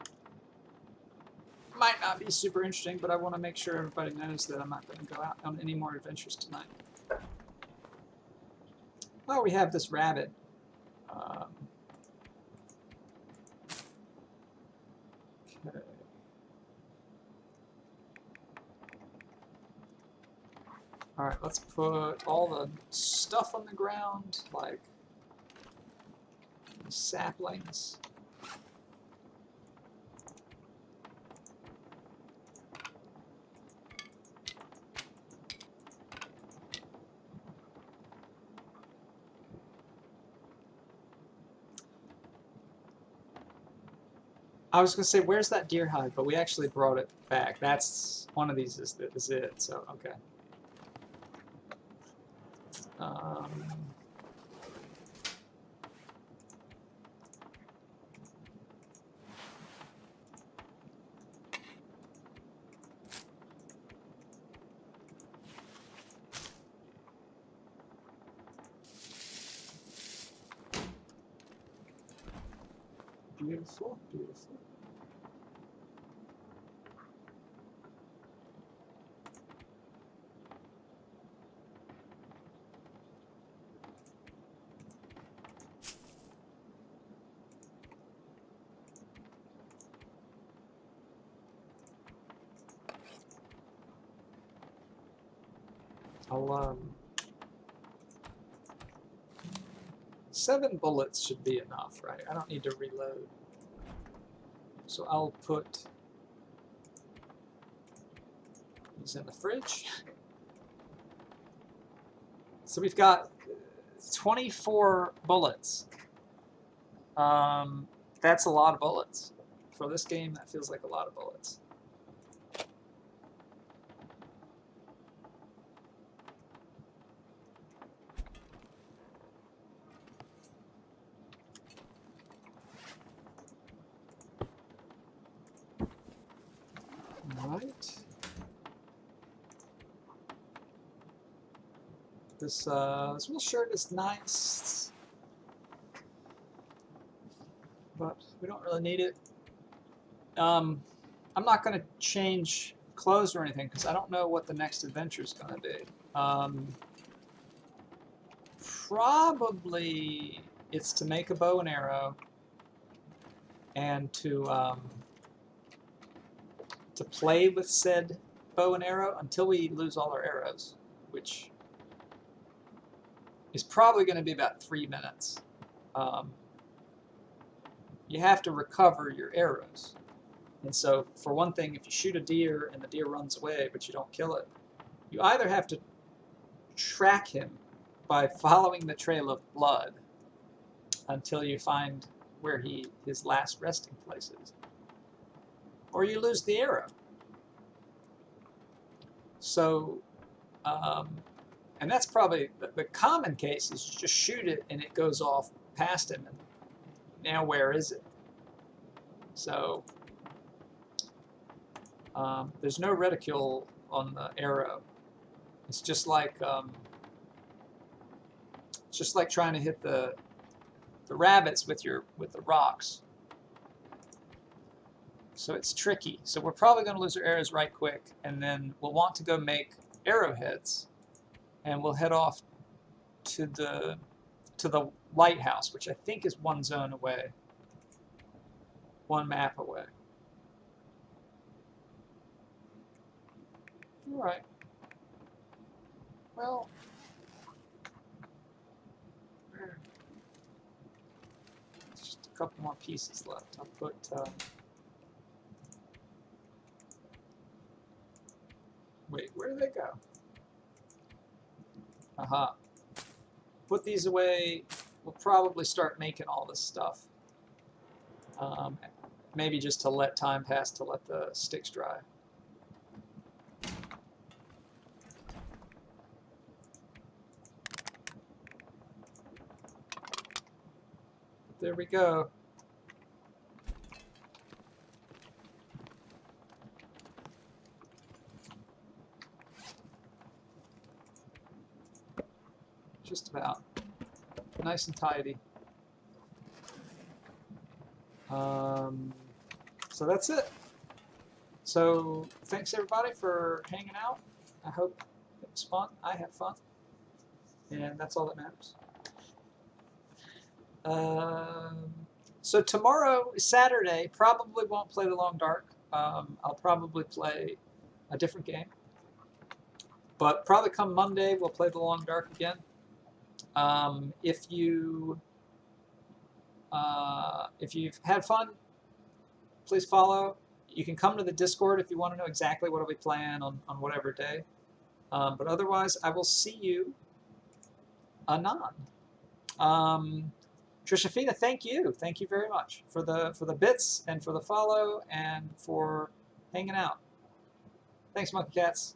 might not be super interesting, but I want to make sure everybody knows that I'm not going to go out on any more adventures tonight. Oh, we have this rabbit. Alright, let's put all the stuff on the ground, like saplings. I was gonna say, where's that deer hide? But we actually brought it back. That's one of these is is it. So okay. Um, beautiful, beautiful. Seven bullets should be enough, right? I don't need to reload. So I'll put these in the fridge. So we've got 24 bullets. Um, that's a lot of bullets. For this game, that feels like a lot of bullets. Right. This uh, this little shirt is nice, but we don't really need it. Um, I'm not going to change clothes or anything because I don't know what the next adventure is going to be. Um, probably it's to make a bow and arrow and to um, to play with said bow and arrow until we lose all our arrows, which is probably going to be about three minutes. Um, you have to recover your arrows. And so, for one thing, if you shoot a deer and the deer runs away but you don't kill it, you either have to track him by following the trail of blood until you find where he his last resting place is, or you lose the arrow. So, um, and that's probably the, the common case is just shoot it and it goes off past him, and now where is it? So um, there's no reticule on the arrow. It's just like um, it's just like trying to hit the the rabbits with your with the rocks. So it's tricky. So we're probably going to lose our arrows right quick, and then we'll want to go make arrowheads, and we'll head off to the to the lighthouse, which I think is one zone away, one map away. All right. Well. Just a couple more pieces left. I'll put. Um, wait, where do they go? Aha. Put these away. We'll probably start making all this stuff. Um, maybe just to let time pass to let the sticks dry. There we go. Just about. Nice and tidy. Um, so that's it. So thanks everybody for hanging out. I hope it was fun. I had fun. And that's all that matters. Um, so tomorrow, Saturday, probably won't play the Long Dark. Um, I'll probably play a different game. But probably come Monday, we'll play the Long Dark again. Um, if you uh, if you've had fun, please follow. You can come to the Discord if you want to know exactly what I'll be playing on, on whatever day. Um, but otherwise, I will see you anon. Um, Trisha Fina, thank you. Thank you very much for the for the bits and for the follow and for hanging out. Thanks, Monkey Cats.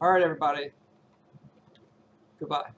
All right, everybody. Goodbye.